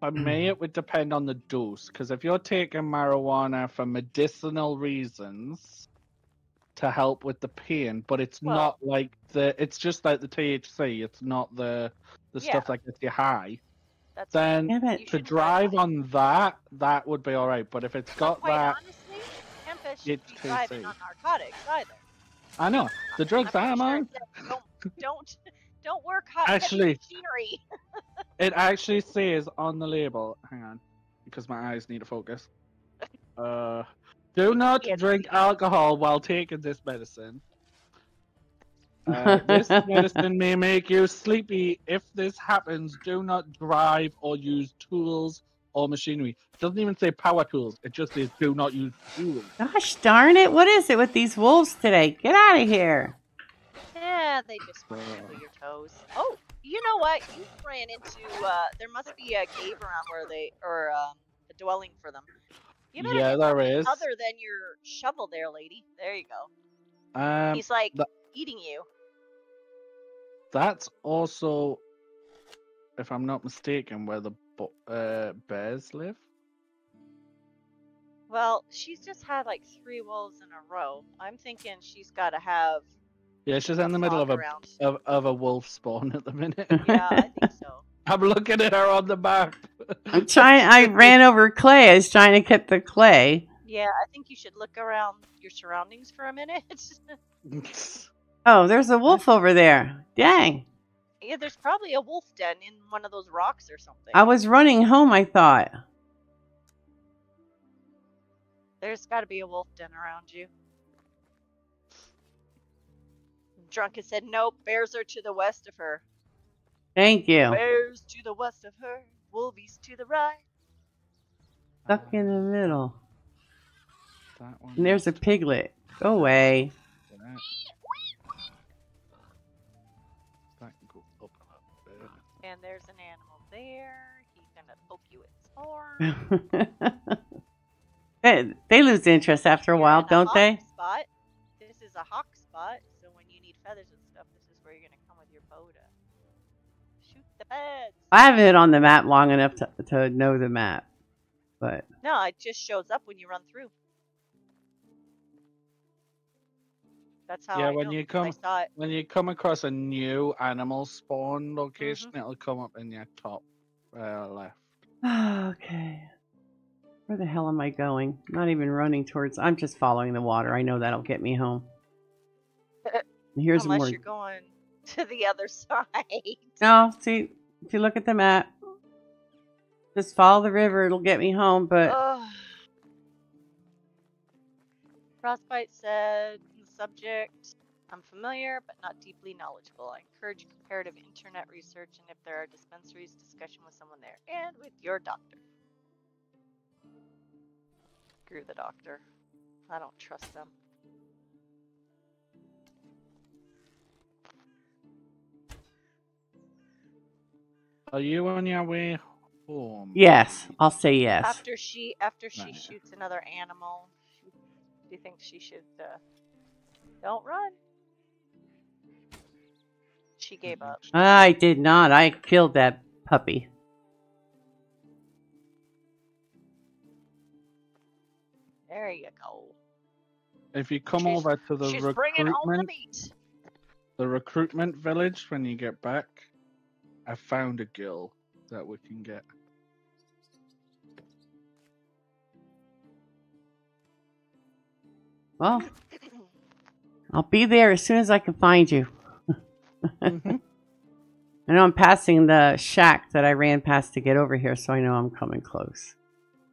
Speaker 1: for hmm. me it would depend on the dose because if you're taking marijuana for medicinal reasons to help with the pain, but it's
Speaker 3: Well-
Speaker 1: not like the it's just like the THC, it's not the the
Speaker 3: Yeah.
Speaker 1: stuff that gets you high.
Speaker 3: That's
Speaker 1: Then
Speaker 2: Damn it.
Speaker 3: You
Speaker 1: to drive
Speaker 3: drive
Speaker 1: on that, that would be all right. But if it's got
Speaker 3: quite
Speaker 1: that,
Speaker 3: honestly, Tempest
Speaker 1: it's
Speaker 3: should be driving
Speaker 1: THC.
Speaker 3: on narcotics either.
Speaker 1: I know the drugs
Speaker 3: I'm
Speaker 1: I'm
Speaker 3: sure
Speaker 1: on.
Speaker 3: Don't, don't, don't work hot
Speaker 1: Actually-
Speaker 3: heavy machinery. [LAUGHS]
Speaker 1: It actually says on the label. Hang on, because my eyes need to focus. Uh, do not drink alcohol while taking this medicine. [LAUGHS] Uh, this medicine may make you sleepy. If this happens, do not drive or use tools or machinery. It doesn't even say power tools. It just says do not use tools.
Speaker 2: Gosh darn it! What is it with these wolves today? Get out of here!
Speaker 3: Yeah, they just to nibble your toes. Oh, you know what? You ran into. Uh, there must be a cave around where they, or um, a dwelling for them. You better
Speaker 1: Yeah, there is.
Speaker 3: Other than your shovel, there, lady. There you go.
Speaker 1: Um,
Speaker 3: He's like eating you.
Speaker 1: that's also, if I'm not mistaken, where the uh, bears live.
Speaker 3: Well, she's just had like three wolves in a row. I'm thinking she's got to have.
Speaker 1: Yeah, she's in the middle of a
Speaker 3: around.
Speaker 1: of, of a wolf spawn at the minute. [LAUGHS]
Speaker 3: Yeah, I think so. [LAUGHS]
Speaker 1: I'm looking at her on the map.
Speaker 2: I'm trying. I [LAUGHS] ran over clay. I was trying to get the clay.
Speaker 3: Yeah, I think you should look around your surroundings for a minute.
Speaker 2: Oh, there's a wolf over there. Dang!
Speaker 3: yeah, there's probably a wolf den in one of those rocks or something.
Speaker 2: I was running home. I thought.
Speaker 3: There's got to be a wolf den around you. Drunk has said, nope, bears are to the west of her.
Speaker 2: Thank you.
Speaker 3: Bears to the west of her, wolves to the right.
Speaker 2: Stuck in the middle.
Speaker 1: That.
Speaker 2: And there's a piglet. Go away.
Speaker 1: That. That can go up a little
Speaker 3: And there's an animal there. He's gonna poke you with his horn. [LAUGHS]
Speaker 2: they, they lose interest after a
Speaker 3: You're
Speaker 2: while, don't
Speaker 3: hawk
Speaker 2: they?
Speaker 3: Spot. This is a hawk spot, feathers and stuff, this is where you're gonna come with your bow to shoot the birds.
Speaker 2: I haven't been on the map long enough to, to know the map. But
Speaker 3: No, it just shows up when you run through. That's how
Speaker 1: Yeah,
Speaker 3: I
Speaker 1: when
Speaker 3: know,
Speaker 1: you
Speaker 3: 'cause I
Speaker 1: come-
Speaker 3: saw it.
Speaker 1: When you come across a new animal spawn location,
Speaker 3: Mm-hmm.
Speaker 1: it'll come up in your top uh, left. [SIGHS]
Speaker 2: okay. Where the hell am I going? Not even running towards. I'm just following the water. I know that'll get me home. Here's
Speaker 3: Unless
Speaker 2: more.
Speaker 3: you're going [LAUGHS] to the other side.
Speaker 2: No, see, if you look at the map, just follow the river. It'll get me home. But
Speaker 3: Ugh. Frostbite said, subject, I'm familiar but not deeply knowledgeable. I encourage comparative internet research and if there are dispensaries, discussion with someone there and with your doctor. Screw the doctor. I don't trust them.
Speaker 1: Are you on your way home?
Speaker 2: yes, I'll say yes.
Speaker 3: After she after she
Speaker 1: Right.
Speaker 3: shoots another animal, she, do you think she should uh, don't run? She gave up.
Speaker 2: I did not. I killed that puppy.
Speaker 3: There you go.
Speaker 1: If you come
Speaker 3: She's-
Speaker 1: over to the
Speaker 3: She's bringing home the
Speaker 1: recruitment,
Speaker 3: meat.
Speaker 1: the recruitment village when you get back. I found a girl that we can get.
Speaker 2: Well, I'll be there as soon as I can find you.
Speaker 1: Mhm. [LAUGHS]
Speaker 2: I know I'm passing the shack that I ran past to get over here, so I know I'm coming close.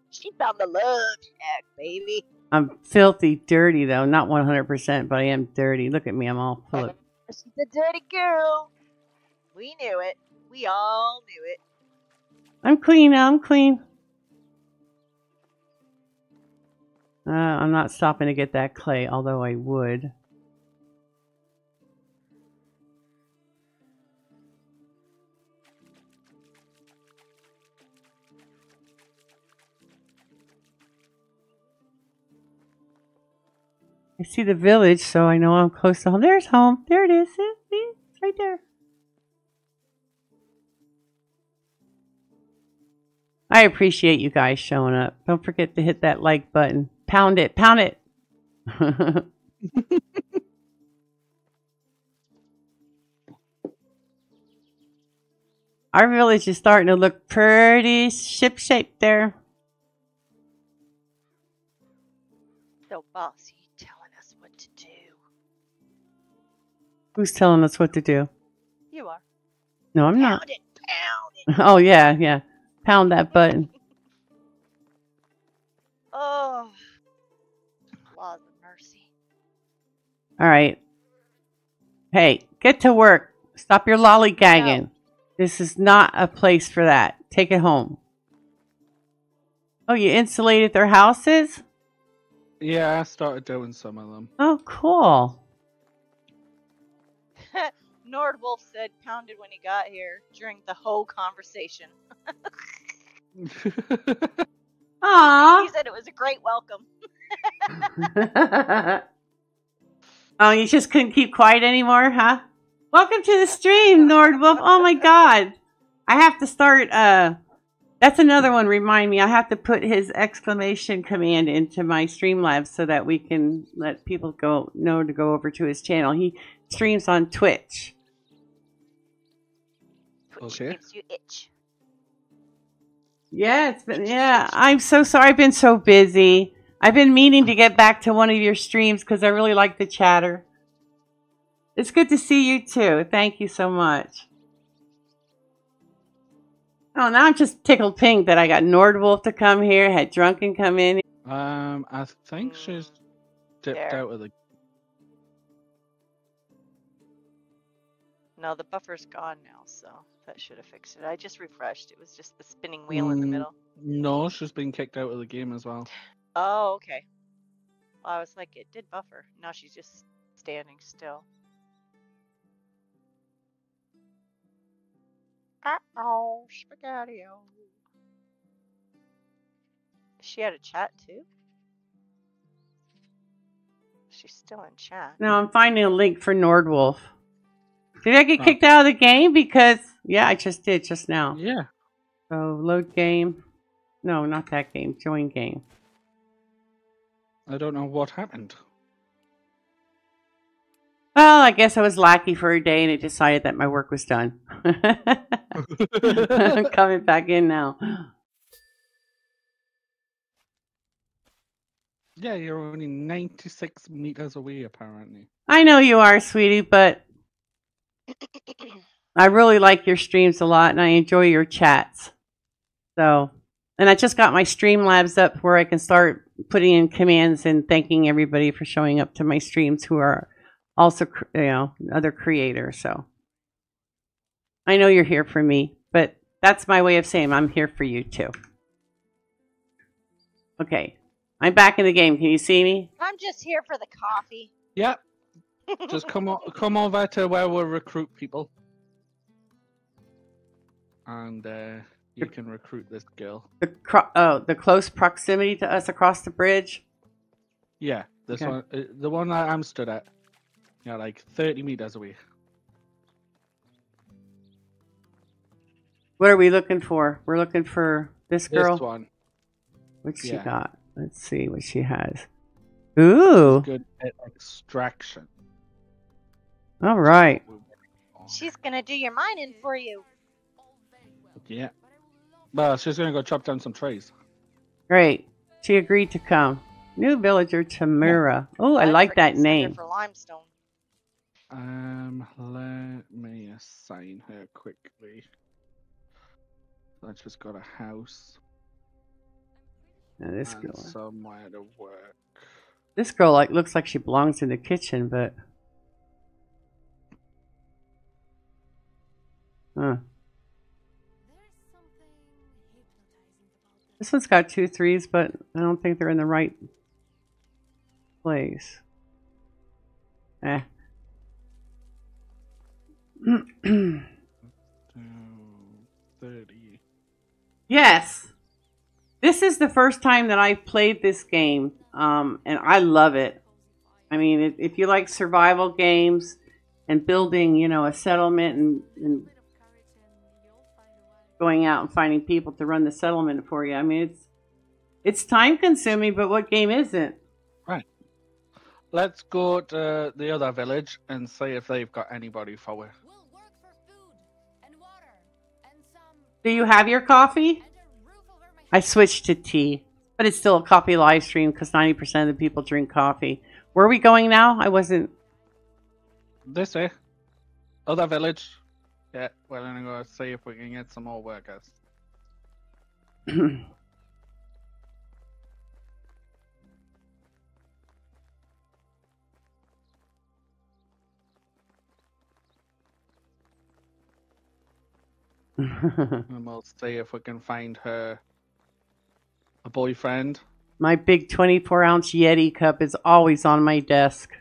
Speaker 3: she found the love shack, baby.
Speaker 2: I'm filthy dirty though, not 100%, but I am dirty. Look at me, I'm all full of. [LAUGHS]
Speaker 3: She's a dirty girl. We knew it. We all knew it.
Speaker 2: I'm clean now, I'm clean. Uh, I'm not stopping to get that clay, although I would. I see the village, so I know I'm close to home. There's home. There it is. It's right there. I appreciate you guys showing up. Don't forget to hit that like button. Pound it. Pound it. [LAUGHS] Our village is starting to look pretty ship shaped there.
Speaker 3: So, boss, you telling us what to do?
Speaker 2: Who's telling us what to do?
Speaker 3: You are.
Speaker 2: No, I'm not.
Speaker 3: Pound it, pound it. [LAUGHS]
Speaker 2: Oh, yeah, yeah. Pound that button.
Speaker 3: Oh, laws of mercy.
Speaker 2: All right. Hey, get to work. Stop your lollygagging. This is not a place for that. Take it home. Oh, you insulated their houses?
Speaker 1: Yeah, I started doing some of them.
Speaker 2: Oh, cool. [LAUGHS]
Speaker 3: Nordwolf said pounded when he got here during the whole conversation. [LAUGHS] [LAUGHS]
Speaker 2: Aww.
Speaker 3: He said it was a great welcome. [LAUGHS]
Speaker 2: oh, you just couldn't keep quiet anymore, huh? Welcome to the stream, Nordwolf. Oh my god. I have to start uh that's another one remind me. I have to put his exclamation command into my Streamlabs so that we can let people go know to go over to his channel. He streams on Twitch.
Speaker 3: Twitch
Speaker 1: Okay.
Speaker 3: gives you itch.
Speaker 2: Yeah, it's been yeah. I'm so sorry. I've been so busy. I've been meaning to get back to one of your streams because I really like the chatter. It's good to see you too. Thank you so much. Oh, now I'm just tickled pink that I got Nordwolf to come here, had Drunken come in.
Speaker 1: um, I think she's dipped
Speaker 3: There.
Speaker 1: out of the.
Speaker 3: No, the buffer's gone now, so that should have fixed it. I just refreshed. It was just the spinning wheel in the
Speaker 1: Mm.
Speaker 3: middle.
Speaker 1: No, she's been kicked out of the game as well.
Speaker 3: Oh, okay. Well, I was like, it did buffer. Now she's just standing still. Uh-oh, spaghetti She had a chat too? She's still in chat.
Speaker 2: No, I'm finding a link for Nordwolf. Did I get
Speaker 1: Oh.
Speaker 2: kicked out of the game? Because yeah, I just did just now.
Speaker 1: Yeah.
Speaker 2: So load game. No, not that game. Join game.
Speaker 1: I don't know what happened.
Speaker 2: Well, I guess I was lackey for a day and it decided that my work was done. [LAUGHS] I'm [LAUGHS] coming back in now.
Speaker 1: yeah, you're only 96 meters away, apparently.
Speaker 2: I know you are, sweetie, but [COUGHS] I really like your streams a lot and I enjoy your chats. So, and I just got my Streamlabs up where I can start putting in commands and thanking everybody for showing up to my streams who are also, you know, other creators. So, I know you're here for me, but that's my way of saying I'm here for you too. Okay, I'm back in the game. Can you see me?
Speaker 3: I'm just here for the coffee.
Speaker 1: Yep. Just come on, come over to where we recruit people, and uh, you can recruit this girl.
Speaker 2: The cro- oh, the close proximity to us across the bridge.
Speaker 1: Yeah, this
Speaker 2: Okay.
Speaker 1: one, uh, the one that I'm stood at. Yeah, like 30 meters away.
Speaker 2: What are we looking for? We're looking for this girl.
Speaker 1: This one,
Speaker 2: What she got? Let's see what she has. Ooh,
Speaker 1: good at extraction.
Speaker 2: All right.
Speaker 1: we're working on.
Speaker 3: She's gonna do your mining for you.
Speaker 1: Yeah. Well, she's gonna go chop down some trees.
Speaker 2: Great. She agreed to come. New villager Tamura. Oh, I like that
Speaker 3: freaking send her
Speaker 2: name.
Speaker 3: For limestone.
Speaker 1: Um, let me assign her quickly. I just got a house
Speaker 2: Now, this
Speaker 1: and
Speaker 2: girl.
Speaker 1: somewhere to work.
Speaker 2: This girl like looks like she belongs in the kitchen, but huh. This one's got two threes, but I don't think they're in the right place. Eh. [CLEARS THROAT] Yes. This is the first time that I've played this game, um, and I love it. I mean, if, if you like survival games and building, you know, a settlement and, and going out and finding people to run the settlement for you, I mean, it's it's time consuming, but what game isn't? Right.
Speaker 1: Let's go to the other village and see if they've got anybody for it.
Speaker 4: We'll work for food and water and some
Speaker 2: Do you have your coffee?
Speaker 4: and a roof over my
Speaker 2: I switched to tea, but it's still a coffee live stream because 90% of the people drink coffee. Where are we going now? I wasn't.
Speaker 1: This way. Other village. Yeah, we're gonna go see if we can get some more workers. [CLEARS THROAT] [LAUGHS] And we'll see if we can find her a boyfriend.
Speaker 2: My big 24 ounce Yeti cup is always on my desk.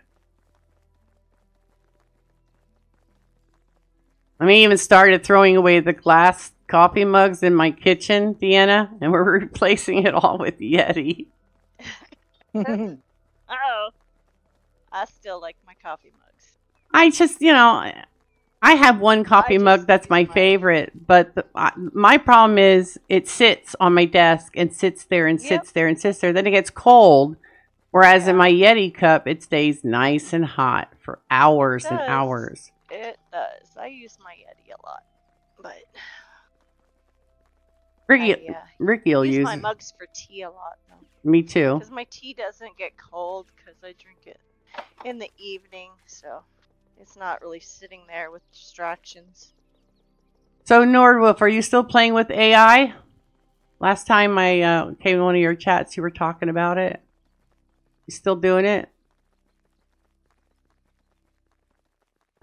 Speaker 2: I mean, even started throwing away the glass coffee mugs in my kitchen, Deanna, and we're [LAUGHS] replacing it all with Yeti. [LAUGHS]
Speaker 3: Oh. I still like my coffee mugs.
Speaker 2: I just, you know, I have one coffee mug that's my
Speaker 3: my-
Speaker 2: favorite, but the, I, my problem is it sits on my desk and sits there and
Speaker 3: Yep.
Speaker 2: sits there and sits there. Then it gets cold. Whereas in my Yeti cup, it stays nice and hot for hours and hours.
Speaker 3: It does. I use my Yeti a lot, but
Speaker 2: Ricky,
Speaker 3: I uh,
Speaker 2: Ricky will
Speaker 3: use
Speaker 2: use
Speaker 3: my mugs for tea a lot though,
Speaker 2: Me too.
Speaker 3: because my tea doesn't get cold because I drink it in the evening, so it's not really sitting there with distractions.
Speaker 2: So Nordwolf, are you still playing with AI? Last time I uh, came in one of your chats, you were talking about it. You still doing it?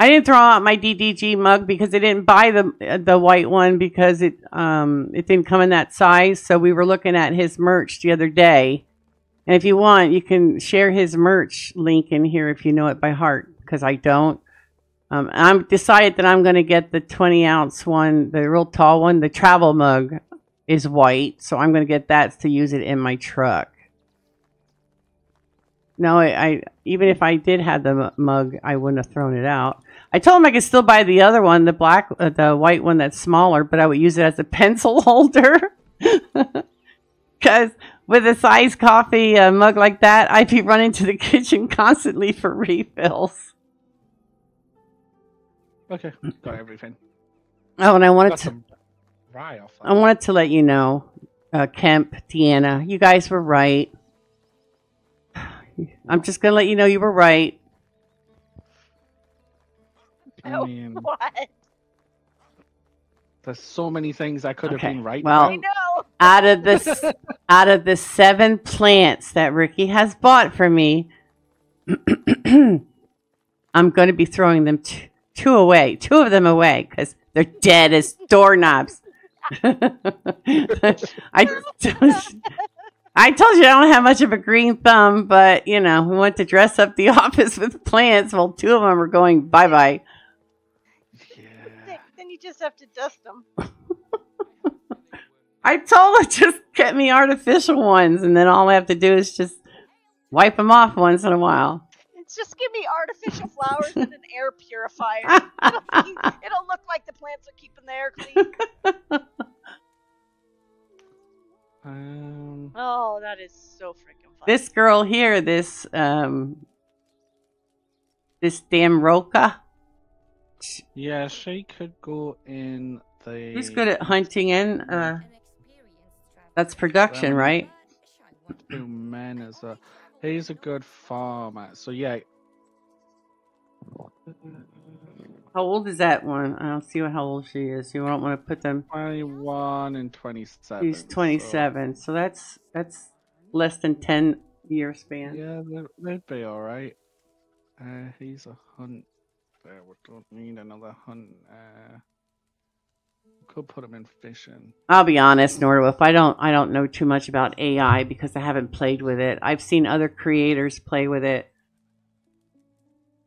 Speaker 2: I didn't throw out my DDG mug because I didn't buy the the white one because it um it didn't come in that size. So we were looking at his merch the other day, and if you want, you can share his merch link in here if you know it by heart because I don't. Um, I'm decided that I'm going to get the 20 ounce one, the real tall one. The travel mug is white, so I'm going to get that to use it in my truck. No, I, I even if I did have the m- mug, I wouldn't have thrown it out. I told him I could still buy the other one, the black, uh, the white one that's smaller, but I would use it as a [LAUGHS] pencil holder. [LAUGHS] Because with a size coffee uh, mug like that, I'd be running to the [LAUGHS] kitchen constantly for refills.
Speaker 1: Okay, got everything.
Speaker 2: Oh, and I wanted to. I wanted to let you know, uh, Kemp, Deanna, you guys were right. I'm just gonna let you know you were right.
Speaker 1: I oh, mean, [LAUGHS]
Speaker 3: What?
Speaker 1: there's so many things I could have
Speaker 2: Okay,
Speaker 1: been right
Speaker 2: well-
Speaker 3: I know.
Speaker 2: Out of this, [LAUGHS] out of the seven plants that Ricky has bought for me, [CLEARS THROAT] I'm going to be throwing them t- two away, two of them away because they're dead as doorknobs. [LAUGHS] I. I told you I don't have much of a green thumb, but you know, we went to dress up the [LAUGHS] office with plants. Well, two of them are going bye bye.
Speaker 1: Yeah.
Speaker 3: Then- you just have to dust them. [LAUGHS]
Speaker 2: I told her just get me artificial ones, and then all I have to do is just wipe them off once in a while.
Speaker 3: It's just give me artificial flowers and an air purifier. [LAUGHS] It'll look like the plants are keeping the air clean.
Speaker 1: Um,
Speaker 3: Oh, that is so freaking fun.
Speaker 2: this girl here, this um, this damn Roca,
Speaker 1: Yeah, she could go in the.
Speaker 2: Who's good at hunting and uh,
Speaker 4: An experienced traveler.
Speaker 2: that's production,
Speaker 1: Well,
Speaker 2: right?
Speaker 1: two men is a. He's a good farmer. So yeah.
Speaker 2: How old is that one? I don't see what how old she is. You don't want to put them.
Speaker 1: 21 and 27.
Speaker 2: She's 27, so that's that's less than 10 year span.
Speaker 1: Yeah, they- they'd be alright. Uh, he's a hunt. There, we don't need another hunt. Uh, could put him in fishing.
Speaker 2: I'll be honest, Nordwolf. I don't I don't know too much about AI because I haven't played with it. I've seen other creators play with it.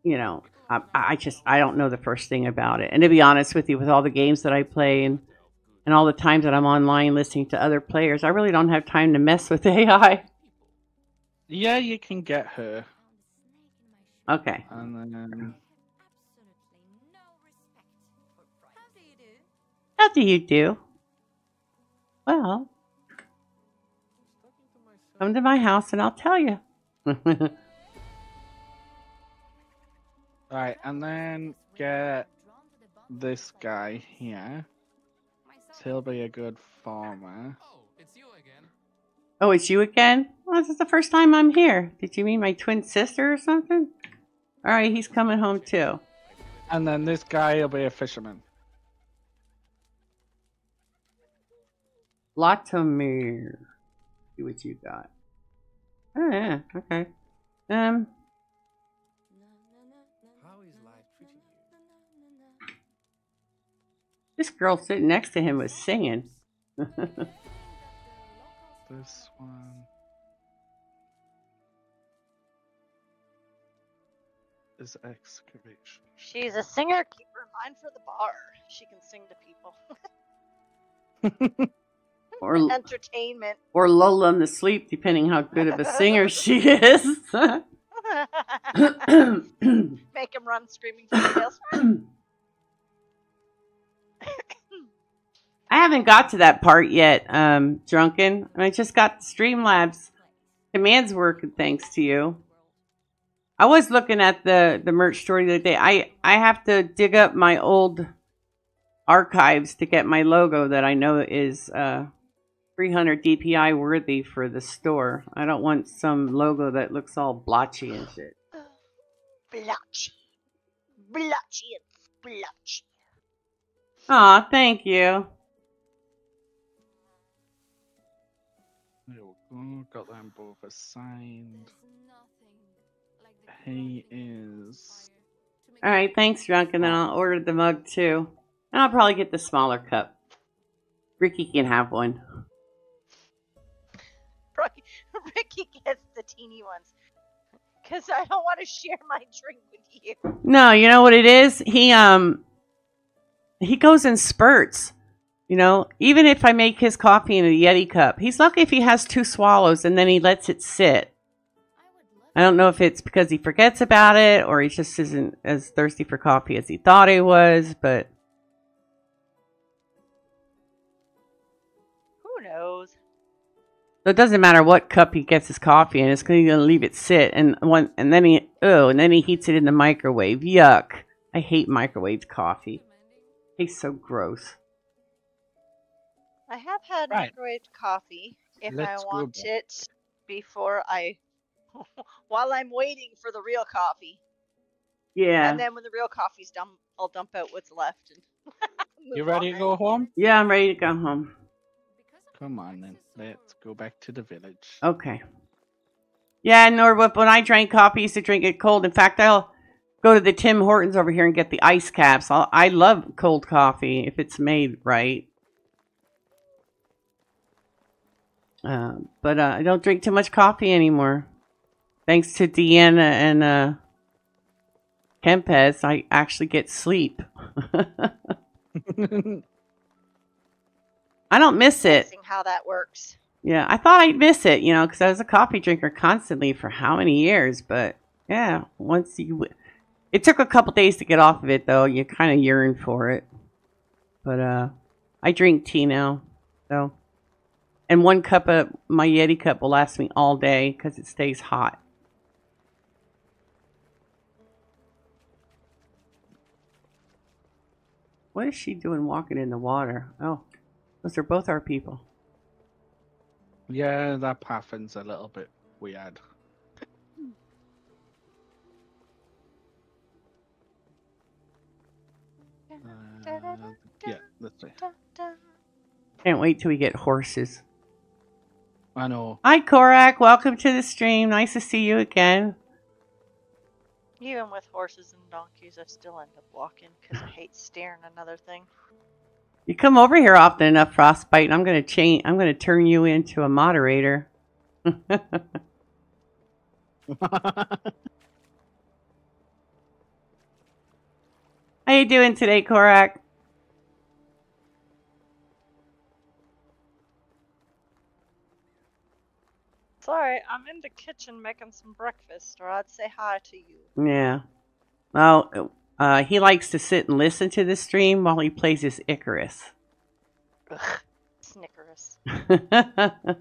Speaker 2: You know, Um, I, I just I don't know the first thing about it. And to be honest with you, with all the games that I play and and all the times that I'm online listening to other players, I really don't have time to mess with [LAUGHS] AI.
Speaker 1: Yeah, you can get her.
Speaker 2: Okay.
Speaker 1: And then.
Speaker 4: Absolutely no respect for privacy.
Speaker 2: How do you do? Well, come to my house and I'll tell you. [LAUGHS]
Speaker 1: Right, and then get this guy here. He'll be a good farmer.
Speaker 5: Oh, it's you again.
Speaker 2: oh, it's you again? Well, this is the first time I'm here. Did you mean my twin sister or something? All right, he's coming home too.
Speaker 1: And then this guy will be a fisherman.
Speaker 2: Latomir. See what you got. Oh yeah, okay. Um, this girl sitting next to him was singing. [LAUGHS]
Speaker 1: This one. Is excavation.
Speaker 3: She's a singer. Keep her mind for the bar. She can sing to people. [LAUGHS]
Speaker 2: or [LAUGHS]
Speaker 3: Entertainment.
Speaker 2: or lull them to sleep, depending how good of a singer she is.
Speaker 3: Make him run screaming for the [CLEARS THROAT]
Speaker 2: I haven't got to that part yet, um, Drunken. I just got the Streamlabs commands working thanks to you. I was looking at the, the merch store the other day. I, I have to dig up my old archives to get my logo that I know is uh, 300 DPI worthy for the store. I don't want some logo that looks all blotchy and shit.
Speaker 3: Blotchy. Blotchy and splotchy.
Speaker 2: Aw, thank you.
Speaker 1: There we go. Got them both assigned. He is.
Speaker 2: All right, thanks, Drunk, and then I'll order the mug too. And I'll probably get the smaller cup. Ricky can have one.
Speaker 3: Ricky, [LAUGHS] Ricky gets the teeny ones. Because I don't want to share my drink with you.
Speaker 2: No, you know what it is? He um he goes in spurts. You know, even if I make his coffee in a Yeti cup, he's lucky if he has two swallows and then he lets it sit. I don't know if it's because he forgets about it or he just isn't as thirsty for coffee as he thought he was, but
Speaker 3: Who knows?
Speaker 2: So it doesn't matter what cup he gets his coffee in. It's going to leave it sit, and one, and then he oh, and then he heats it in the microwave. Yuck! I hate microwaved coffee. It Tastes so gross.
Speaker 3: I have had
Speaker 1: Right.
Speaker 3: microwaved coffee if
Speaker 1: Let's
Speaker 3: I want
Speaker 1: back.
Speaker 3: it before I. [LAUGHS] while I'm waiting for the real coffee.
Speaker 2: Yeah,
Speaker 3: And then when the real coffee's done, I'll dump out what's left. And [LAUGHS]
Speaker 1: You
Speaker 3: move
Speaker 1: ready to go home?
Speaker 2: yeah, I'm ready to go home.
Speaker 1: Come on then. Let's go back to the village.
Speaker 2: Okay. Yeah, Norwood. When I drank coffee, I used to drink it cold. In fact, I'll go to the Tim Hortons over here and get the ice caps. I'll, I love cold coffee if it's made right. Uh, but uh, I don't drink too much coffee anymore. Thanks to Deanna and uh, Kempaz, I actually get sleep. [LAUGHS] I don't miss it.
Speaker 3: How that works.
Speaker 2: Yeah, I thought I'd miss it, you know, because I was a coffee drinker constantly for how many years. But yeah, once you, it took a couple days to get off of it, though. You kind of yearn for it. But uh, I drink tea now, so, and one cup of my Yeti cup will last me all day because it stays hot. What is she doing walking in the water? Oh, those are both our people.
Speaker 1: Yeah, that pathing's a little bit weird. Uh, yeah, let's
Speaker 3: dun.
Speaker 2: Can't wait till we get horses.
Speaker 1: I know.
Speaker 2: Hi, Korak. Welcome to the stream. Nice to see you again.
Speaker 3: Even with horses and donkeys, I still end up walking because I hate staring another thing.
Speaker 2: You come over here often enough, Frostbite, and I'm gonna change. I'm gonna turn you into a moderator. [LAUGHS] [LAUGHS] How you doing today, Korak?
Speaker 3: Sorry, I'm in the kitchen making some breakfast, or I'd say hi to you.
Speaker 2: Yeah. Well, uh, he likes to sit and listen to the stream while he plays his Icarus.
Speaker 3: Ugh, Snickers. [LAUGHS]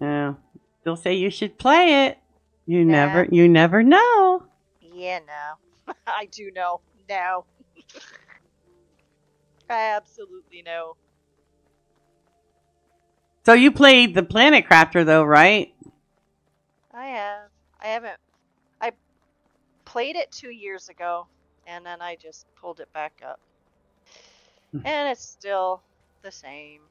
Speaker 2: yeah. They'll say you should play it. You
Speaker 3: Nah.
Speaker 2: never, you never know.
Speaker 3: Yeah, no. [LAUGHS] I do know. No. [LAUGHS] I absolutely know.
Speaker 2: So you played the Planet Crafter though, right?
Speaker 3: I have. I haven't. I played it two years ago, and then I just pulled it back up. Hmm. and it's still the same. [LAUGHS]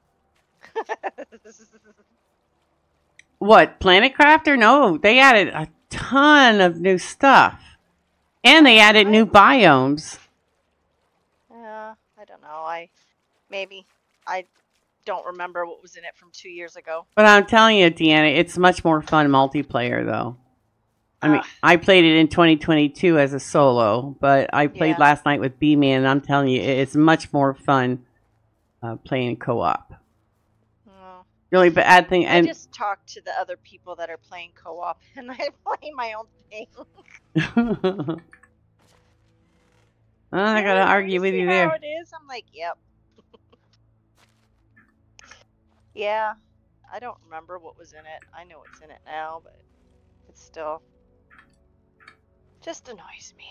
Speaker 2: What Planet Crafter? No, they added a ton of new stuff, and they added new biomes.
Speaker 3: Yeah, I don't know. I maybe I don't remember what was in it from two years ago.
Speaker 2: But I'm telling you, Deanna, it's much more fun multiplayer though. I mean,
Speaker 3: Ah.
Speaker 2: I played it in 2022 as a solo, but I played
Speaker 3: Yeah.
Speaker 2: last night with B Man, and I'm telling you, it's much more fun uh, playing co-op.
Speaker 3: Oh.
Speaker 2: Only bad thing,
Speaker 3: I
Speaker 2: and
Speaker 3: just talk to the other people that are playing co-op, [LAUGHS] and I play my own thing. [LAUGHS]
Speaker 2: I gotta [LAUGHS]
Speaker 3: "Yeah,
Speaker 2: argue with
Speaker 3: see
Speaker 2: you
Speaker 3: how
Speaker 2: there.
Speaker 3: it is. I'm like, yep. Yeah, I don't remember what was in it. I know what's in it now, but it's still just annoys me.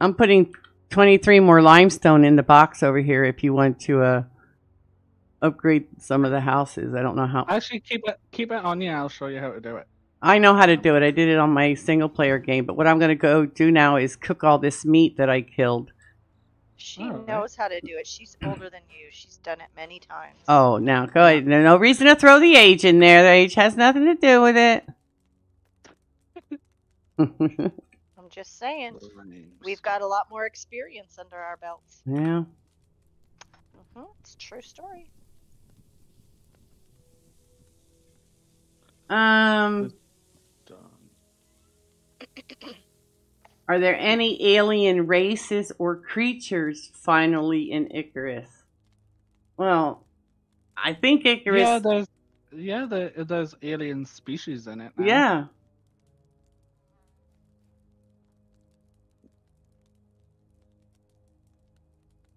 Speaker 2: I'm putting 23 more limestone in the box over here if you want to uh, upgrade some of the houses. I don't know how.
Speaker 1: Actually, keep it keep it on you. I'll show you how to do it.
Speaker 2: I know how to do it. I did it on my single player game, but what I'm going to go do now is cook all this meat that I killed.
Speaker 3: She
Speaker 1: Alright.
Speaker 3: knows how to do it. She's [CLEARS THROAT] older than you. She's done it many times.
Speaker 2: Oh, now go ahead. There's no reason to throw the age in there. The age has nothing to do with it. [LAUGHS]
Speaker 3: I'm just saying. We've got a lot more experience under our belts.
Speaker 2: yeah.
Speaker 3: hmm It's a true story.
Speaker 2: Um,
Speaker 1: Done. [CLEARS THROAT]
Speaker 2: are there any alien races or creatures finally in Icarus? Well, I think Icarus.
Speaker 1: Yeah, there's yeah, there, there's alien species in it. now.
Speaker 2: Yeah.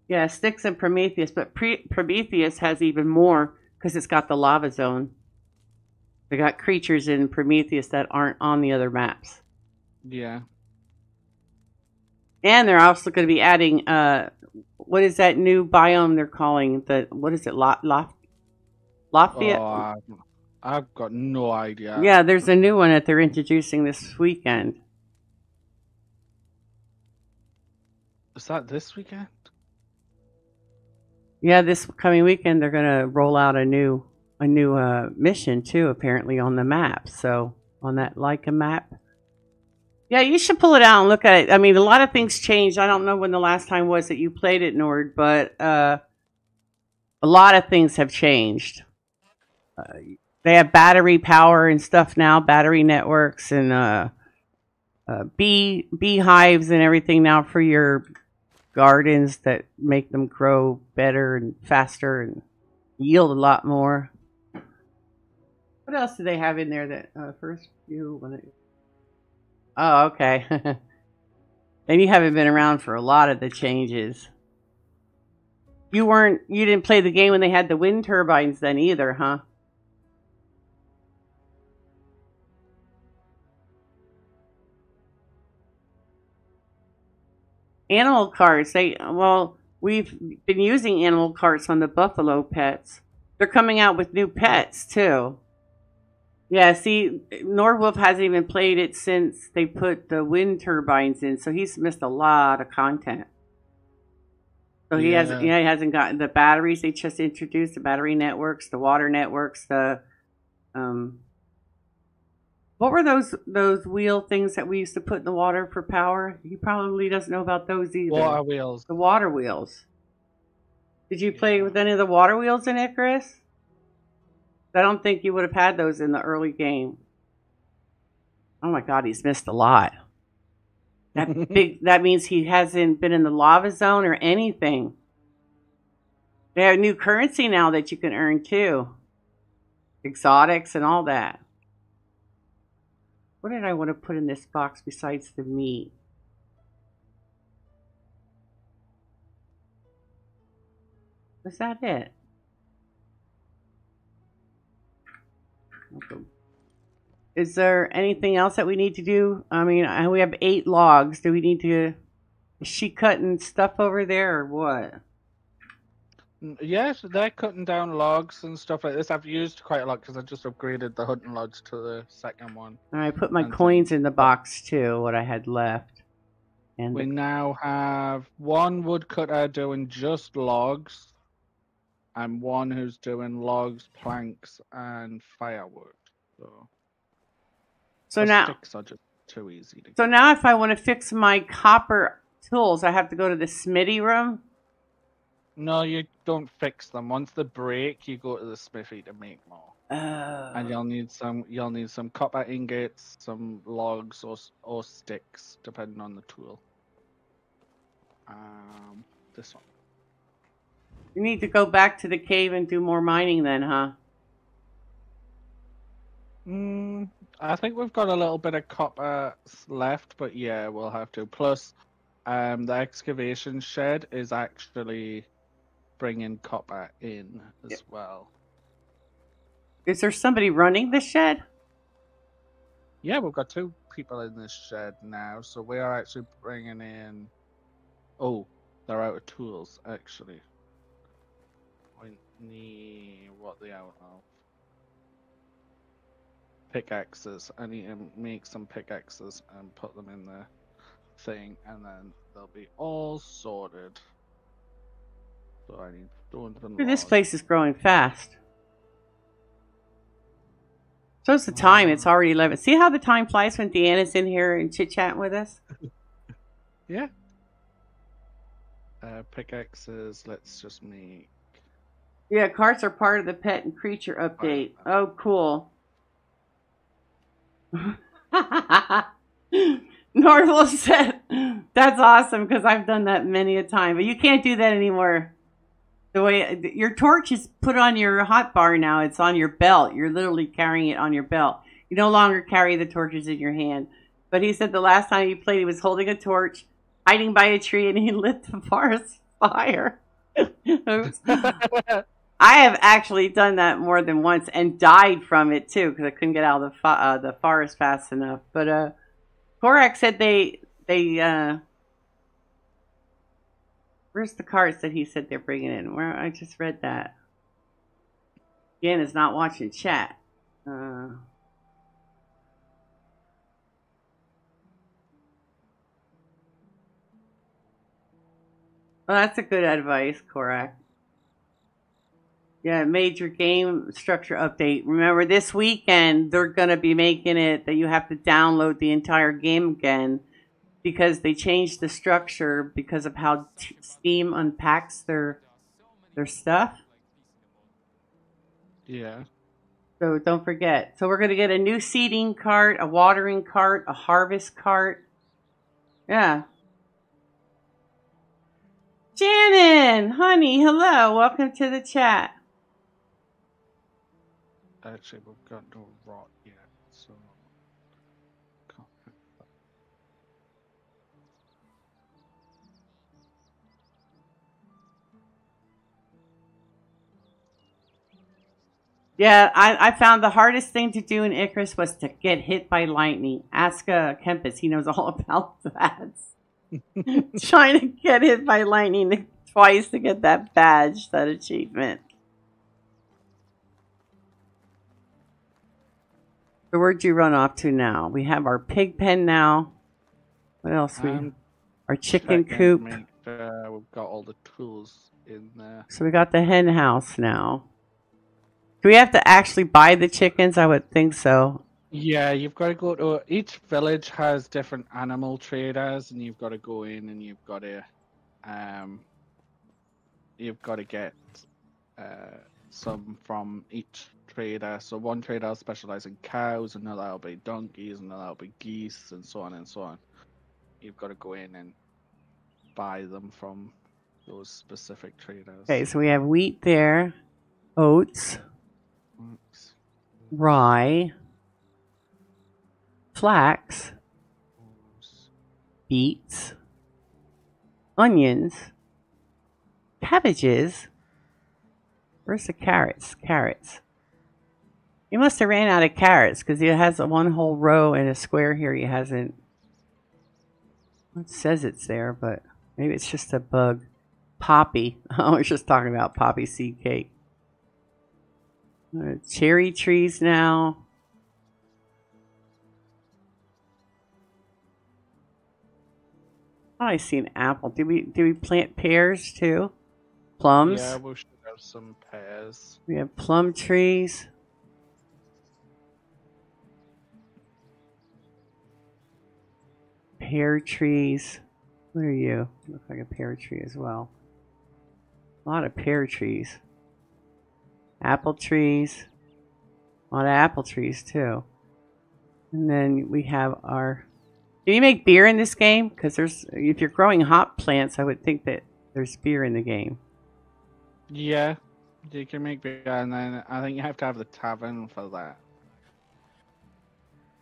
Speaker 2: Yeah, Styx and Prometheus, but Pre- Prometheus has even more because it's got the lava zone. They got creatures in Prometheus that aren't on the other maps.
Speaker 1: Yeah.
Speaker 2: And they're also going to be adding uh what is that new biome they're calling the what is it Lot Loft Lafayette?
Speaker 1: Oh, I've, I've got no idea.
Speaker 2: yeah, there's a new one that they're introducing this weekend.
Speaker 1: Is that this weekend?
Speaker 2: Yeah, this coming weekend they're gonna roll out a new a new uh, mission too, apparently on the map. So on that Leica map. Yeah, you should pull it out and look at it. I mean, a lot of things changed. I don't know when the last time was that you played it, Nord, but uh, a lot of things have changed. Uh, they have battery power and stuff now, battery networks and uh, uh, bee beehives and everything now for your gardens that make them grow better and faster and yield a lot more. What else do they have in there that uh, first it? Oh, okay. [LAUGHS] then you haven't been around for a lot of the changes. You weren't. You didn't play the game when they had the wind turbines then either, huh? Animal carts. They well, we've been using animal carts on the buffalo pets. They're coming out with new pets too. Yeah, see, Nordwolf hasn't even played it since they put the wind turbines in, so he's missed a lot of content. So he hasn't,
Speaker 1: Yeah.
Speaker 2: yeah, he hasn't gotten the batteries they just introduced, the battery networks, the water networks, the um. What were those those wheel things that we used to put in the water for power? He probably doesn't know about those either.
Speaker 1: Water wheels.
Speaker 2: The water wheels. Did you play
Speaker 1: Yeah.
Speaker 2: with any of the water wheels in Icarus? I don't think you would have had those in the early game. Oh my god, he's missed a lot. That [LAUGHS] big that means he hasn't been in the lava zone or anything. They have new currency now that you can earn too. Exotics and all that. What did I want to put in this box besides the meat? Was that it? Is there anything else that we need to do? I mean, we have eight logs. Do we need to? Is she cutting stuff over there or what?
Speaker 1: Mm, Yes, they're cutting down logs and stuff like this. I've used quite a lot because I just upgraded the hunting lodge to the second one.
Speaker 2: And I put my
Speaker 1: And
Speaker 2: coins in the box too. What I had left. And
Speaker 1: We now have one woodcutter doing just logs, and one who's doing logs, planks, and firewood. So,
Speaker 2: so now,
Speaker 1: sticks are just too easy to
Speaker 2: so now, if I want to fix my copper tools, I have to go to the smithy room.
Speaker 1: No, you don't fix them. Once they break, you go to the smithy to make more.
Speaker 2: Oh.
Speaker 1: And you'll need some. You'll need some copper ingots, some logs, or or sticks, depending on the tool. Um, this one.
Speaker 2: You need to go back to the cave and do more mining, then, huh?
Speaker 1: Mm, I think we've got a little bit of copper left, but yeah, we'll have to. Plus, um, the excavation shed is actually bringing copper in as
Speaker 2: Yep.
Speaker 1: well.
Speaker 2: Is there somebody running the shed?
Speaker 1: Yeah, we've got two people in this shed now, so we are actually bringing in. Oh, they're out of tools, actually. Need what they out of. Pickaxes. I need to make some pickaxes and put them in the thing, and then they'll be all sorted. So I need stones and
Speaker 2: Dude, this place is growing fast. Shows the time. It's already 11. See how the time flies when Deanna's in here and chit chatting with us? [LAUGHS]
Speaker 1: Yeah. Uh, pickaxes. Let's just make.
Speaker 2: Yeah, carts are part of the pet and creature update. Oh, cool. [LAUGHS] Norval said, "That's awesome because I've done that many a time, but you can't do that anymore. The way your torch is put on your hot bar now, it's on your belt. You're literally carrying it on your belt. You no longer carry the torches in your hand. But he said the last time he played, he was holding a torch, hiding by a tree, and he lit the forest fire. Oops. [LAUGHS] [LAUGHS] I have actually done that more than once and died from it too because I couldn't get out of the fo- uh, the forest fast enough. But uh, Korak said they they uh, where's the carts that he said they're bringing in? Where I just read that. Again, is not watching chat. Uh, well, that's a good advice, Korak. Yeah, major game structure update. Remember, this weekend they're going to be making it that you have to download the entire game again because they changed the structure because of how t- Steam unpacks their their stuff.
Speaker 1: Yeah.
Speaker 2: So don't forget. So we're going to get a new seeding cart, a watering cart, a harvest cart. Yeah. Shannon, honey, hello. Welcome to the chat.
Speaker 1: Actually, we've got no rot yet, so. Can't have that.
Speaker 2: Yeah, I, I found the hardest thing to do in Icarus was to get hit by lightning. Ask uh, Kempaz, he knows all [LAUGHS] about that. [LAUGHS] Trying to get hit by lightning twice to get that badge, that achievement. So where'd you run off to now? We have our pig pen now. What else we?
Speaker 1: Um,
Speaker 2: our chicken coop.
Speaker 1: make sure we've got all the tools in there.
Speaker 2: So we got the hen house now. Do we have to actually buy the chickens? I would think so.
Speaker 1: Yeah, you've got to go to each village has different animal traders, and you've got to go in and you've got to, um, you've got to get uh, some from each trader. So one trader will specialize in cows, another will be donkeys, another will be geese, and so on and so on. You've got to go in and buy them from those specific traders.
Speaker 2: Okay, so we have wheat there, oats,
Speaker 1: Oops.
Speaker 2: rye, flax, beets, onions, cabbages. Where's the carrots? Carrots. He must have ran out of carrots because he has a one whole row in a square here. He hasn't. It says it's there, but maybe it's just a bug. Poppy. [LAUGHS] I was just talking about poppy seed cake. Uh, cherry trees now. Oh, I see an apple. Did we did we plant pears too? Plums.
Speaker 1: Yeah, we should have some pears.
Speaker 2: We have plum trees. Pear trees. What are you? Look like a pear tree as well. A lot of pear trees. Apple trees. A lot of apple trees too. And then we have our. Do you make beer in this game? Because there's, if you're growing hop plants, I would think that there's beer in the game.
Speaker 1: Yeah, you can make beer, and then I think you have to have the tavern for that.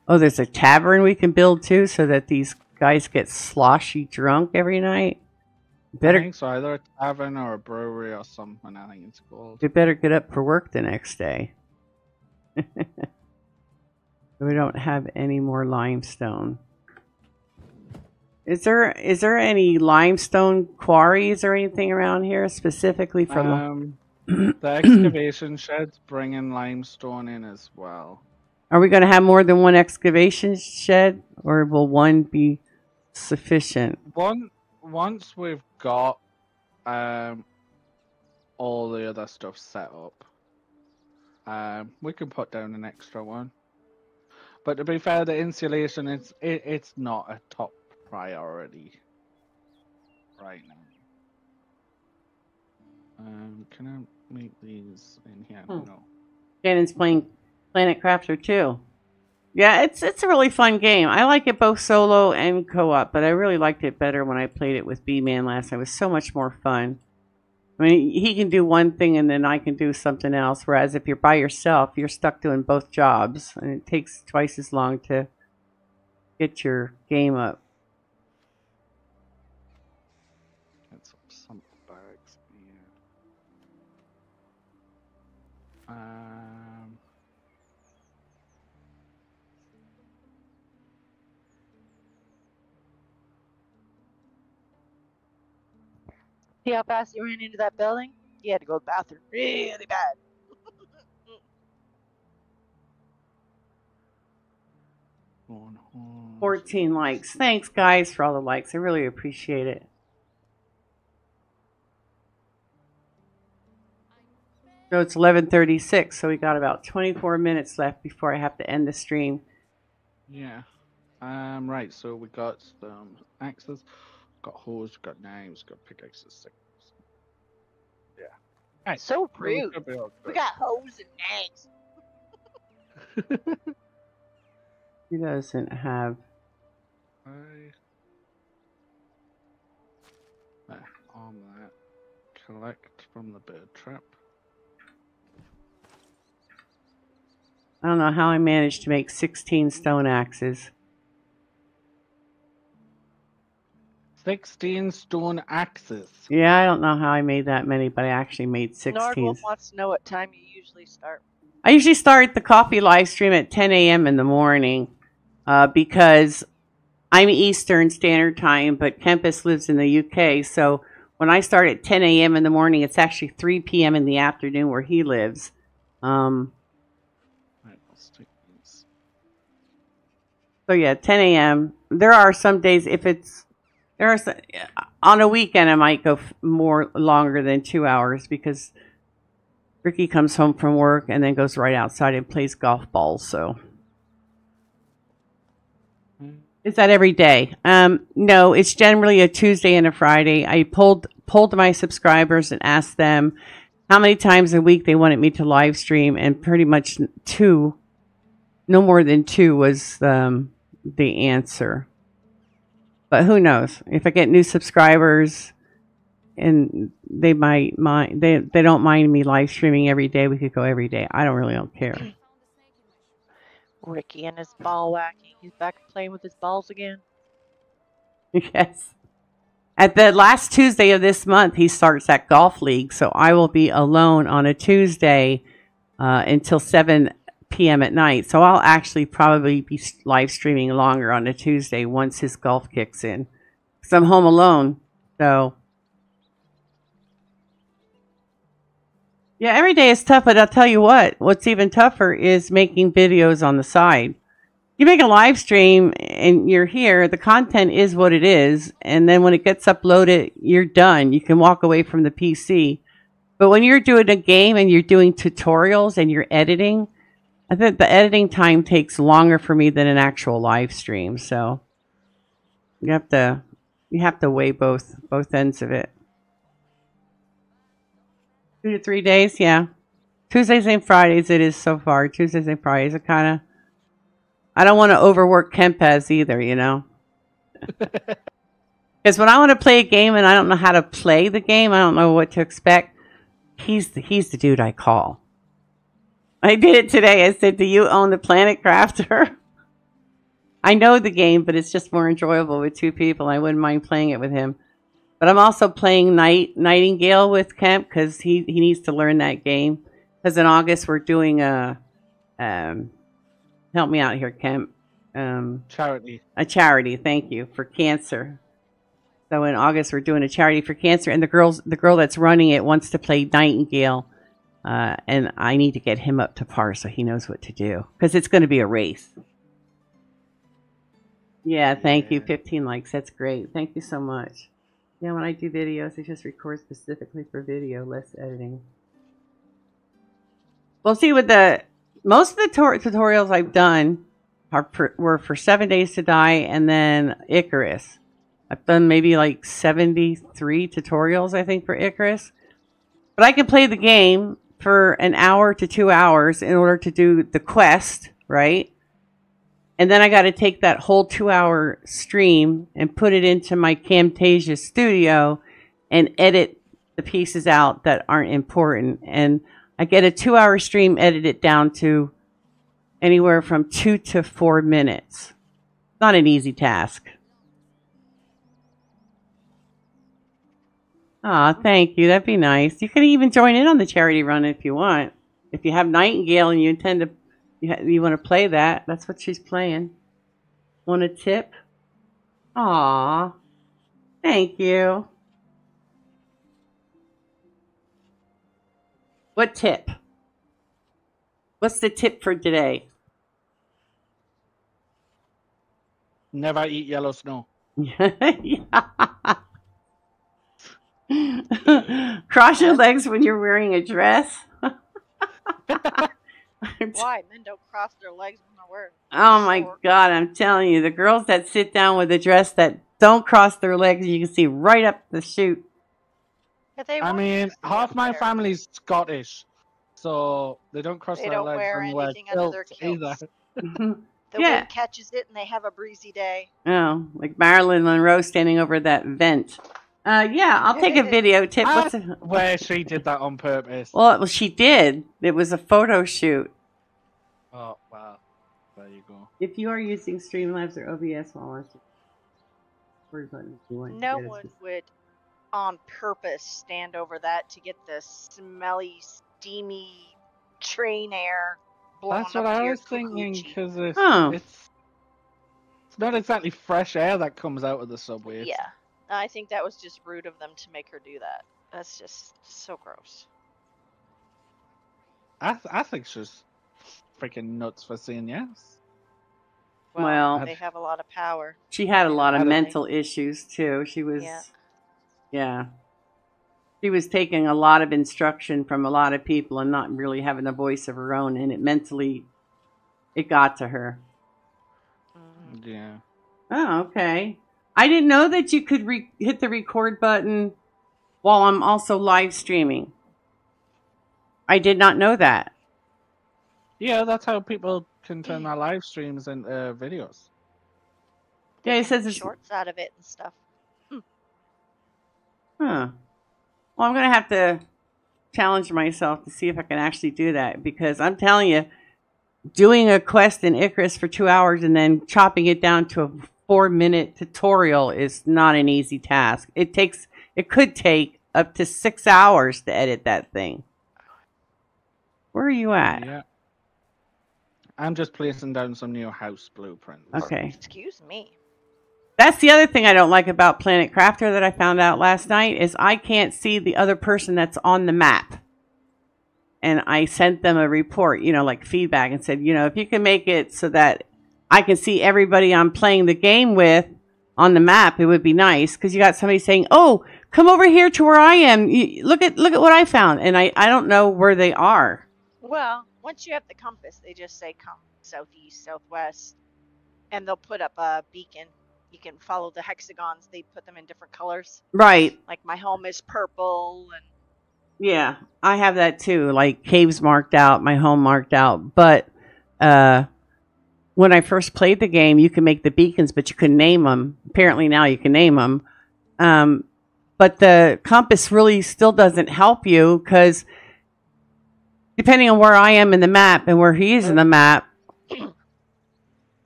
Speaker 2: Oh, there's a tavern we can build too, so that these guys get sloshy drunk every night.
Speaker 1: I
Speaker 2: Better
Speaker 1: think so, either a tavern or a brewery or something. I think it's called.
Speaker 2: they better get up for work the next day. [LAUGHS] we don't have any more limestone. Is there is there any limestone quarries or anything around here specifically for?
Speaker 1: Um, the excavation sheds bring in limestone in as well.
Speaker 2: Are we going to have more than one excavation shed, or will one be sufficient?
Speaker 1: One once we've got um all the other stuff set up, um, we can put down an extra one. But to be fair, the insulation it's it, it's not a top priority right now. Um, can I make these in here?
Speaker 2: Hmm.
Speaker 1: No.
Speaker 2: Shannon's playing Planet Crafter too. Yeah, it's it's a really fun game. I like it both solo and co-op, but I really liked it better when I played it with B Man last. Night. It was so much more fun. I mean, he can do one thing and then I can do something else. Whereas if you're by yourself, you're stuck doing both jobs, and it takes twice as long to get your game up.
Speaker 3: See how fast you ran into that building? You had to go to the bathroom really bad. [LAUGHS]
Speaker 2: 14 likes. Thanks, guys, for all the likes. I really appreciate it. So it's 11:36, so we got about 24 minutes left before I have to end the stream.
Speaker 1: Yeah. Um. Right. So we got some axes, got hoes, got knives, got pickaxes. sickles. Yeah. Right.
Speaker 3: So
Speaker 1: so we
Speaker 3: rude.
Speaker 1: should be all
Speaker 3: We got hoes and nags. [LAUGHS]
Speaker 2: He doesn't have.
Speaker 1: I... On that. Collect from the bird trap.
Speaker 2: I don't know how I managed to make 16 stone axes.
Speaker 1: 16 stone axes.
Speaker 2: Yeah, I don't know how I made that many, but I actually made 16.
Speaker 3: Nordwolf wants to know what time you usually start.
Speaker 2: I usually start the coffee live stream at 10 a.m. in the morning uh, because I'm Eastern Standard Time, but Kempaz lives in the UK. So when I start at 10 a.m. in the morning, it's actually 3 p.m. in the afternoon where he lives. Um,
Speaker 1: Right, take these.
Speaker 2: so yeah, 10 a.m. There are some days if it's there are some, on a weekend I might go f- more longer than two hours because Ricky comes home from work and then goes right outside and plays golf balls. So is that every day? Um, no, it's generally a Tuesday and a Friday. I pulled pulled my subscribers and asked them how many times a week they wanted me to live stream, and pretty much two, no more than two was um, the answer. But who knows? If I get new subscribers and they might mind they they don't mind me live streaming every day, we could go every day. I don't really don't care. [CLEARS THROAT]
Speaker 3: Ricky and his ball whacking. He's back playing with his balls again. [LAUGHS]
Speaker 2: yes. At the last Tuesday of this month, he starts that golf league, so I will be alone on a Tuesday uh, until 7 p.m. at night. So I'll actually probably be live streaming longer on a Tuesday once his golf kicks in. Because I'm home alone. So, yeah, every day is tough, but I'll tell you what, what's even tougher is making videos on the side you make a live stream and you're here, the content is what it is. And then when it gets uploaded, you're done. You can walk away from the PC. But when you're doing a game and you're doing tutorials and you're editing, I think the editing time takes longer for me than an actual live stream. So you have to you have to weigh both both ends of it. Two to three days, yeah. Tuesdays and Fridays it is so far. Tuesdays and Fridays are kind of I don't want to overwork Kempaz either, you know. [LAUGHS] Because when I want to play a game and I don't know how to play the game, I don't know what to expect. He's the, he's the dude I call. I did it today. I said, "Do you own the Planet Crafter?" [LAUGHS] I know the game, but it's just more enjoyable with two people. I wouldn't mind playing it with him. But I'm also playing Night Nightingale with Kemp because he he needs to learn that game. Because in August we're doing a um, help me out here, Kemp. Um,
Speaker 1: Charity.
Speaker 2: a charity, thank you, for cancer. So in August we're doing a charity for cancer, and the girls, the girl that's running it wants to play Nightingale, uh, and I need to get him up to par so he knows what to do because it's going to be a race. Yeah, thank you. 15 likes. That's great. Thank you so much. Yeah, when I do videos, I just record specifically for video, less editing. Well, see, with the most of the tutorials I've done are for, were for Seven Days to Die and then Icarus. I've done maybe like 73 tutorials, I think, for Icarus. But I can play the game for an hour to two hours in order to do the quest, right? And then I got to take that whole two hour stream and put it into my Camtasia studio and edit the pieces out that aren't important. And I get a two hour stream edited down to anywhere from two to four minutes. Not an easy task. Ah, thank you. That'd be nice. You can even join in on the charity run if you want. If you have Nightingale and you intend to, you, ha- you want to play that, that's what she's playing. Want a tip? Aw, thank you. What tip? What's the tip for today?
Speaker 1: Never eat yellow snow. [LAUGHS] [LAUGHS]
Speaker 2: Cross your legs when you're wearing a dress. [LAUGHS]
Speaker 3: Why? Men don't cross their legs when they're wearing.
Speaker 2: Oh my
Speaker 3: shorts.
Speaker 2: god, I'm telling you, the girls that sit down with a dress that don't cross their legs, you can see right up the chute.
Speaker 1: I mean, half my
Speaker 3: underwear.
Speaker 1: family's Scottish, so they don't cross
Speaker 3: They
Speaker 1: their
Speaker 3: don't
Speaker 1: legs
Speaker 3: wear
Speaker 1: and wear
Speaker 3: anything under their
Speaker 1: kilts either. [LAUGHS]
Speaker 3: Mm-hmm. The
Speaker 2: Yeah.
Speaker 3: wind catches it and they have a breezy day.
Speaker 2: oh, like Marilyn Monroe standing over that vent. Uh, yeah, I'll take a video tip. What's it?
Speaker 1: Where she did that on purpose.
Speaker 2: Well, well, she did. It was a photo shoot.
Speaker 1: Oh wow, there you go.
Speaker 2: If you are using Streamlabs or OBS while watching, word button if you want
Speaker 3: No
Speaker 2: get
Speaker 3: one
Speaker 2: to-
Speaker 3: would, on purpose, stand over that to get the smelly, steamy train air blowing
Speaker 1: That's what
Speaker 3: to
Speaker 1: I was thinking because it's,
Speaker 2: Oh.
Speaker 1: it's It's not exactly fresh air that comes out of the subway. It's-
Speaker 3: Yeah. I think that was just rude of them to make her do that. That's just so gross.
Speaker 1: I th- I think she's freaking nuts for saying yes.
Speaker 2: Well-
Speaker 3: they have a lot of power.
Speaker 2: She had a lot of
Speaker 1: Had a-
Speaker 2: mental issues too. She was,
Speaker 3: Yeah.
Speaker 2: yeah. She was taking a lot of instruction from a lot of people and not really having a voice of her own, and it mentally, it got to her.
Speaker 3: Mhm.
Speaker 1: Yeah.
Speaker 2: Oh, okay. I didn't know that you could re- hit the record button while I'm also live streaming. I did not know that.
Speaker 1: Yeah, that's how people can turn their live streams into uh, videos.
Speaker 2: Yeah,
Speaker 3: They
Speaker 2: it
Speaker 3: can
Speaker 2: says it's
Speaker 3: shorts out of it and stuff. Hmm.
Speaker 2: Huh. Well, I'm going to have to challenge myself to see if I can actually do that because I'm telling you, doing a quest in Icarus for two hours and then chopping it down to a four minute tutorial is not an easy task. It takes, it could take up to six hours to edit that thing. Where are you at?
Speaker 1: Yeah. I'm just placing down some new house blueprints.
Speaker 2: Okay.
Speaker 3: Excuse me.
Speaker 2: That's the other thing I don't like about Planet Crafter that I found out last night is I can't see the other person that's on the map. And I sent them a report, you know, like feedback and said, you know, if you can make it so that I can see everybody I'm playing the game with on the map, it would be nice because you got somebody saying, "Oh, come over here to where I am. You, look at look at what I found." And I I don't know where they are.
Speaker 3: Well, once you have the compass, they just say come southeast, southwest, and they'll put up a beacon. You can follow the hexagons. They put them in different colors.
Speaker 2: Right.
Speaker 3: Like my home is purple, and
Speaker 2: Yeah, I have that too. Like caves marked out, my home marked out. But uh, when I first played the game, you can make the beacons, but you couldn't name them. Apparently now you can name them. Um, but the compass really still doesn't help you because depending on where I am in the map and where he is in the map,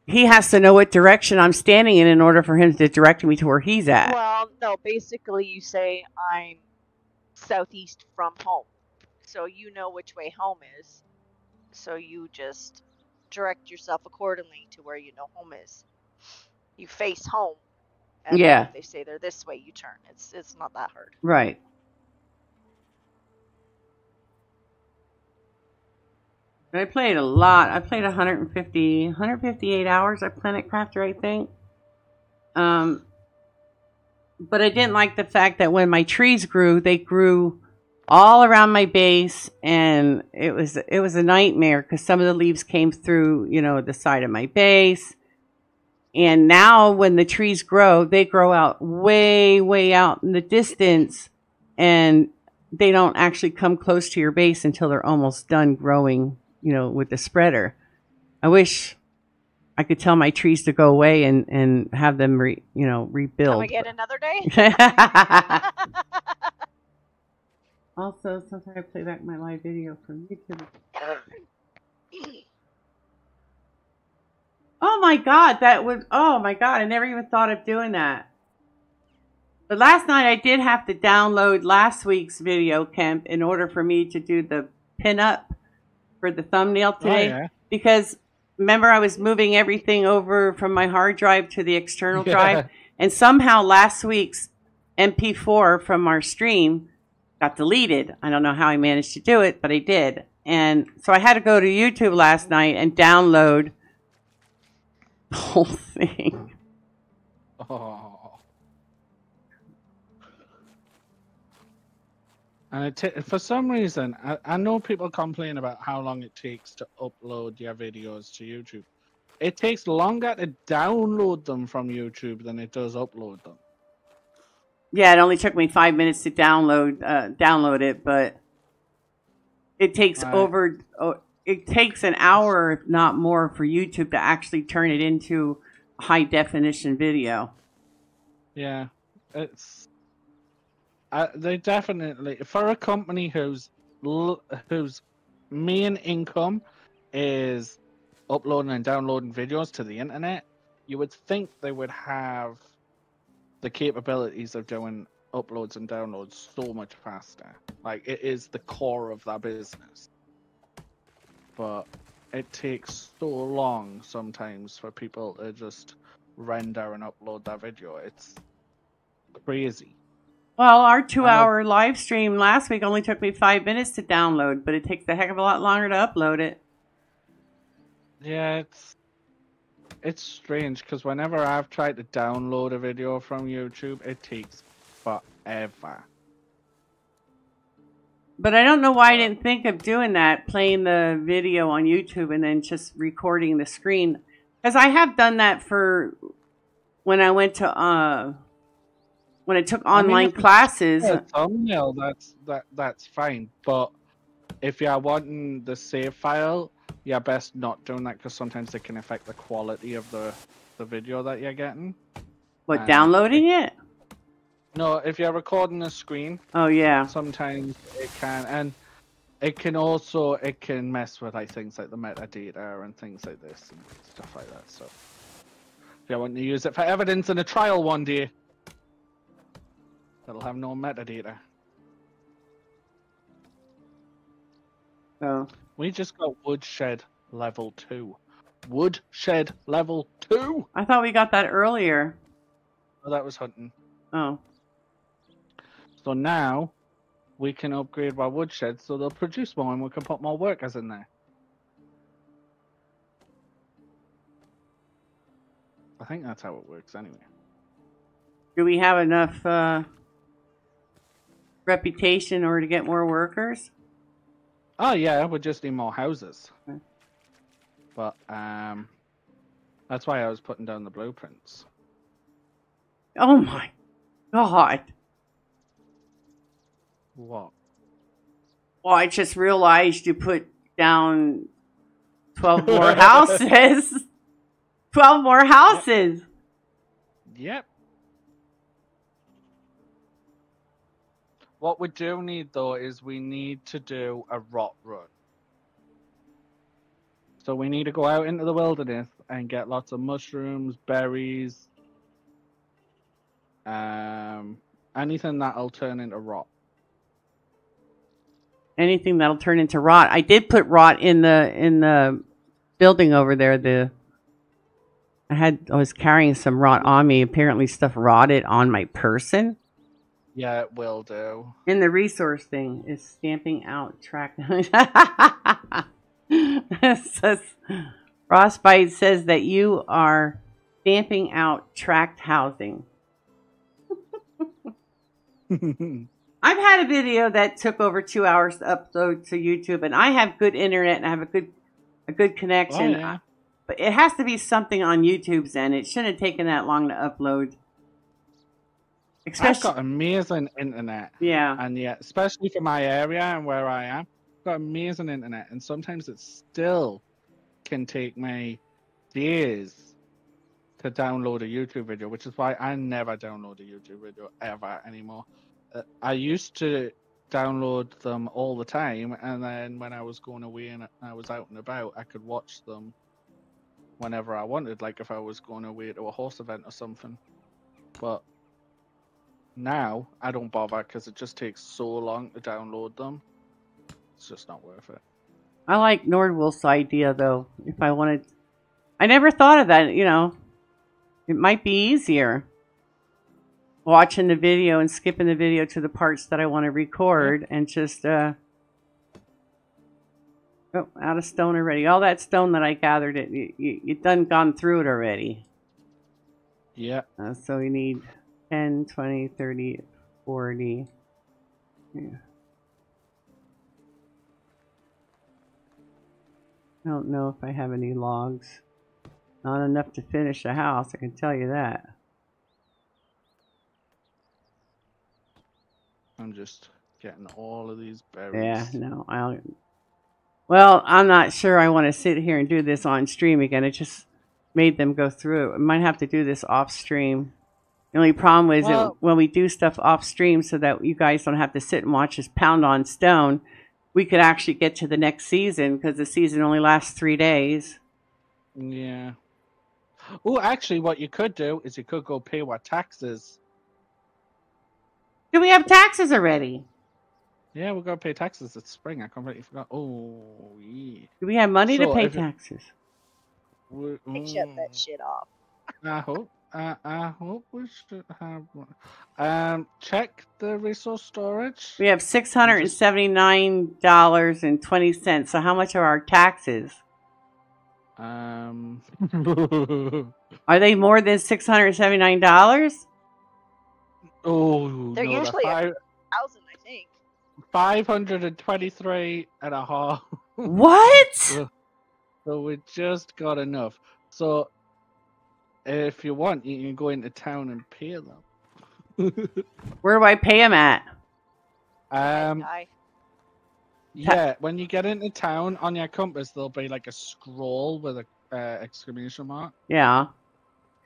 Speaker 2: he has to know what direction I'm standing in in order for him to direct me to where he's at.
Speaker 3: well, no, basically you say I'm southeast from home, so you know which way home is. So you just direct yourself accordingly to where you know home is. You face home. And
Speaker 2: Yeah.
Speaker 3: They say they're this way, you turn. It's it's not that hard.
Speaker 2: Right. I played a lot. I played 150, 158 hours at Planet Crafter, I think. Um, but I didn't like the fact that when my trees grew, they grew all around my base, and it was it was a nightmare because some of the leaves came through, you know, the side of my base. And now, when the trees grow, they grow out way, way out in the distance, and they don't actually come close to your base until they're almost done growing, you know, with the spreader. I wish I could tell my trees to go away and, and have them, re, you know, rebuild.
Speaker 3: Come again another day. [LAUGHS] [LAUGHS]
Speaker 2: also, sometimes I play back my live video from YouTube. [COUGHS] Oh my god, that was oh my god, I never even thought of doing that. But last night I did have to download last week's video, Kemp, in order for me to do the pin up for the thumbnail oh, today.
Speaker 1: Oh, yeah.
Speaker 2: Because remember I was moving everything over from my hard drive to the external [LAUGHS]
Speaker 1: Yeah.
Speaker 2: drive, and somehow last week's MP4 from our stream got deleted. I don't know how I managed to do it, but I did. And so I had to go to YouTube last night and download [LAUGHS] the whole thing.
Speaker 1: Oh. And for some reason, I, I know people complain about how long it takes to upload your videos to YouTube. It takes longer to download them from YouTube than it does upload them.
Speaker 2: Yeah, it only took me five minutes to download uh, download it, but it takes
Speaker 1: Right.
Speaker 2: over. Oh, it takes an hour, if not more, for YouTube to actually turn it into high definition video.
Speaker 1: Yeah, it's. Uh, they definitely for a company whose whose main income is uploading and downloading videos to the internet, you would think they would have the capabilities of doing uploads and downloads so much faster. Like it is the core of their business. But it takes so long sometimes for people to just render and upload that video. It's crazy.
Speaker 2: Well, our two hour live stream last week only took me five minutes to download, but it takes a heck of a lot longer to upload it.
Speaker 1: Yeah, it's it's strange because whenever I've tried to download a video from YouTube, it takes forever.
Speaker 2: But I don't know why I didn't think of doing that, playing the video on YouTube and then just recording the screen. Because I have done that for when I went to uh when I took
Speaker 1: I mean,
Speaker 2: online classes.
Speaker 1: Thumbnail, that's that that's fine. But if you're wanting the save file, you're best not doing that because sometimes it can affect the quality of the the video that you're getting.
Speaker 2: What downloading it?
Speaker 1: No, if you're recording a screen,
Speaker 2: Oh yeah.
Speaker 1: sometimes it can and it can also it can mess with like things like the metadata and things like this and stuff like that so if you want to use it for evidence in a trial one day that'll have no metadata
Speaker 2: So
Speaker 1: we just got woodshed level 2 woodshed level 2
Speaker 2: I thought we got that earlier.
Speaker 1: oh, that was hunting
Speaker 2: Oh.
Speaker 1: so now we can upgrade our woodshed so they'll produce more and we can put more workers in there I think that's how it works anyway.
Speaker 2: Do we have enough uh reputation in order to get more workers?
Speaker 1: Oh yeah, we just need more houses.
Speaker 2: Okay.
Speaker 1: But um, that's why I was putting down the blueprints.
Speaker 2: Oh my god.
Speaker 1: What?
Speaker 2: Well, I just realized you put down 12 [LAUGHS] more houses. [LAUGHS] 12 more houses.
Speaker 1: Yep. What we do need though is we need to do a rot run. So we need to go out into the wilderness and get lots of mushrooms, berries, um, anything that'll turn into rot.
Speaker 2: Anything that'll turn into rot. I did put rot in the in the building over there. The I had I was carrying some rot on me. Apparently stuff rotted on my person.
Speaker 1: Yeah, it will do.
Speaker 2: And the resource thing is stamping out track. [LAUGHS] Says, Frostbite says that you are stamping out tract housing. [LAUGHS] I've had a video that took over two hours to upload to YouTube, and I have good internet and I have a good a good
Speaker 1: oh,
Speaker 2: connection.
Speaker 1: yeah.
Speaker 2: But it has to be something on YouTube's end. It shouldn't have taken that long to upload.
Speaker 1: I've got amazing internet.
Speaker 2: yeah.
Speaker 1: And yeah, especially for my area and where I am, I've got amazing internet, and sometimes it still can take me days to download a YouTube video, which is why I never download a YouTube video ever anymore. Uh, I used to download them all the time, and then when I was going away and I was out and about, I could watch them whenever I wanted, like if I was going away to a horse event or something. But now I don't bother because it just takes so long to download them. It's just not worth it.
Speaker 2: I like Nordwolf's idea though. If I wanted, I never thought of that. You know, it might be easier watching the video and skipping the video to the parts that I want to record and just uh. Oh, out of stone already. All that stone that I gathered, it you, you, you done gone through it already.
Speaker 1: Yeah,
Speaker 2: Uh, so we need 10, 20, 30, 40. Yeah. I don't know if I have any logs. Not enough to finish a house, I can tell you that.
Speaker 1: I'm just getting all of these berries.
Speaker 2: Yeah, no, I'll. Well, I'm not sure I want to sit here and do this on stream again. It just made them go through. I might have to do this off stream. The only problem is that when we do stuff off stream so that you guys don't have to sit and watch us pound on stone, we could actually get to the next season because the season only lasts three days.
Speaker 1: Yeah. Oh, actually, what you could do is you could go pay what taxes.
Speaker 2: Do we have taxes already?
Speaker 1: Yeah, we're gonna pay taxes this spring. I completely forgot. Oh, yeah.
Speaker 2: Do we have money to pay
Speaker 1: if it-
Speaker 2: taxes?
Speaker 1: We-
Speaker 3: They shut
Speaker 1: mm.
Speaker 3: that shit off.
Speaker 1: I hope. Uh, I hope we should have one. Um, check the resource storage.
Speaker 2: We have six hundred and seventy nine dollars and twenty cents. So how much are our taxes?
Speaker 1: Um, [LAUGHS]
Speaker 2: Are they more than six hundred and seventy nine dollars?
Speaker 1: oh,
Speaker 3: They're
Speaker 1: no,
Speaker 3: usually a-
Speaker 1: five,
Speaker 3: Thousand, I think.
Speaker 1: 523 and a.
Speaker 2: What? [LAUGHS]
Speaker 1: so we just got enough. So if you want, you can go into town and pay them. [LAUGHS]
Speaker 2: Where do I pay them at?
Speaker 1: um,
Speaker 3: I,
Speaker 1: yeah, when you get into town on your compass, there'll be like a scroll with a uh, exclamation mark.
Speaker 2: Yeah.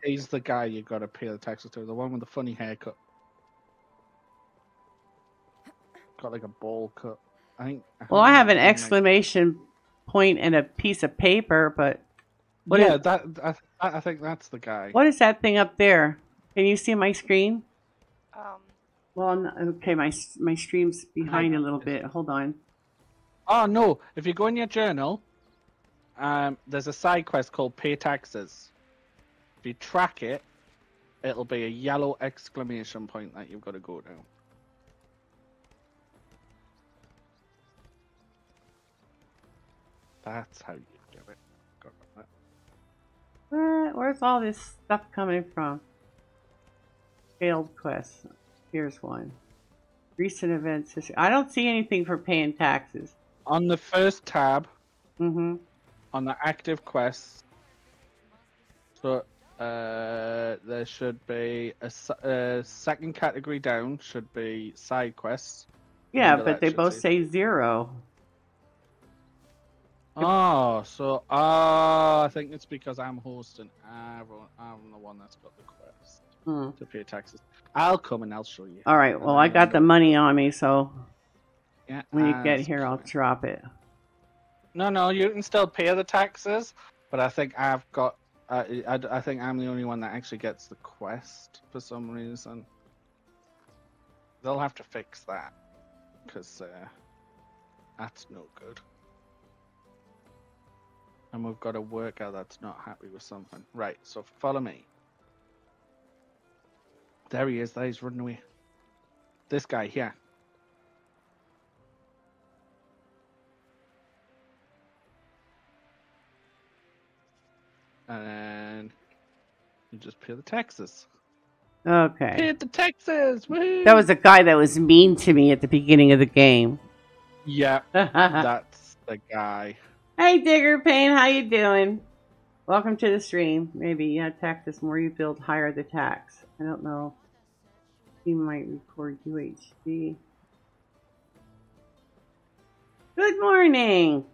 Speaker 1: He's the guy you got to pay the taxes to. The one with the funny haircut. Got like a bowl cut. I think.
Speaker 2: Well, I have an
Speaker 1: think, like-
Speaker 2: exclamation point and a piece of paper, but what
Speaker 1: yeah,
Speaker 2: is-
Speaker 1: that I, I think that's the guy.
Speaker 2: what is that thing up there? Can you see my screen?
Speaker 3: um,
Speaker 2: Well, I'm not- okay, my my stream's behind a little bit. Hold on.
Speaker 1: Oh no! If you go in your journal, um, there's a side quest called Pay Taxes. If you track it, it'll be a yellow exclamation point that you've got to go to. That's how you
Speaker 2: Where, where's all this stuff coming from? Failed quests. Here's one. Recent events. history. I don't see anything for paying taxes.
Speaker 1: On the first tab,
Speaker 2: Mm-hmm.
Speaker 1: on the active quests, so uh, there should be a second category down should be side quests.
Speaker 2: Yeah, but they both
Speaker 1: say-
Speaker 2: say zero.
Speaker 1: Oh, so uh, I think it's because I'm hosting. I'm, I'm the one that's got the quest
Speaker 2: Hmm.
Speaker 1: to pay taxes. I'll come and I'll show you.
Speaker 2: All right. Well, I got the money on me, so
Speaker 1: Yeah,
Speaker 2: when you
Speaker 1: uh,
Speaker 2: get here, I'll drop it.
Speaker 1: No, no, you can still pay the taxes, but I think I've got. Uh, I, I think I'm the only one that actually gets the quest for some reason. They'll have to fix that because uh, that's no good. And we've got a worker that's not happy with something. Right, so follow me. There he is. There he's running away. This guy here. And you just pay the taxes.
Speaker 2: Okay.
Speaker 1: Pay the taxes! Woohoo!
Speaker 2: That was a guy that was mean to me at the beginning of the game.
Speaker 1: Yeah, [LAUGHS] that's the guy.
Speaker 2: Digger Payne, how you doing? Welcome to the stream. Maybe you yeah, taxes more you build, higher the tax. I don't know. He might record UHD. Good morning.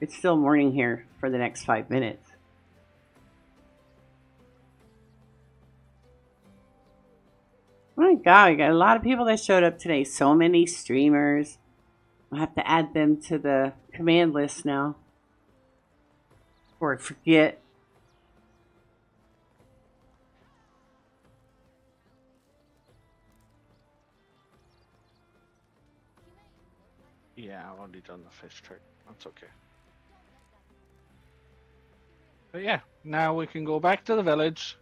Speaker 2: It's still morning here for the next five minutes. My God, we got a lot of people that showed up today. So many streamers. I'll have to add them to the command list now. Or I forget.
Speaker 1: Yeah, I've already done the fish trick. That's okay. But yeah, now we can go back to the village.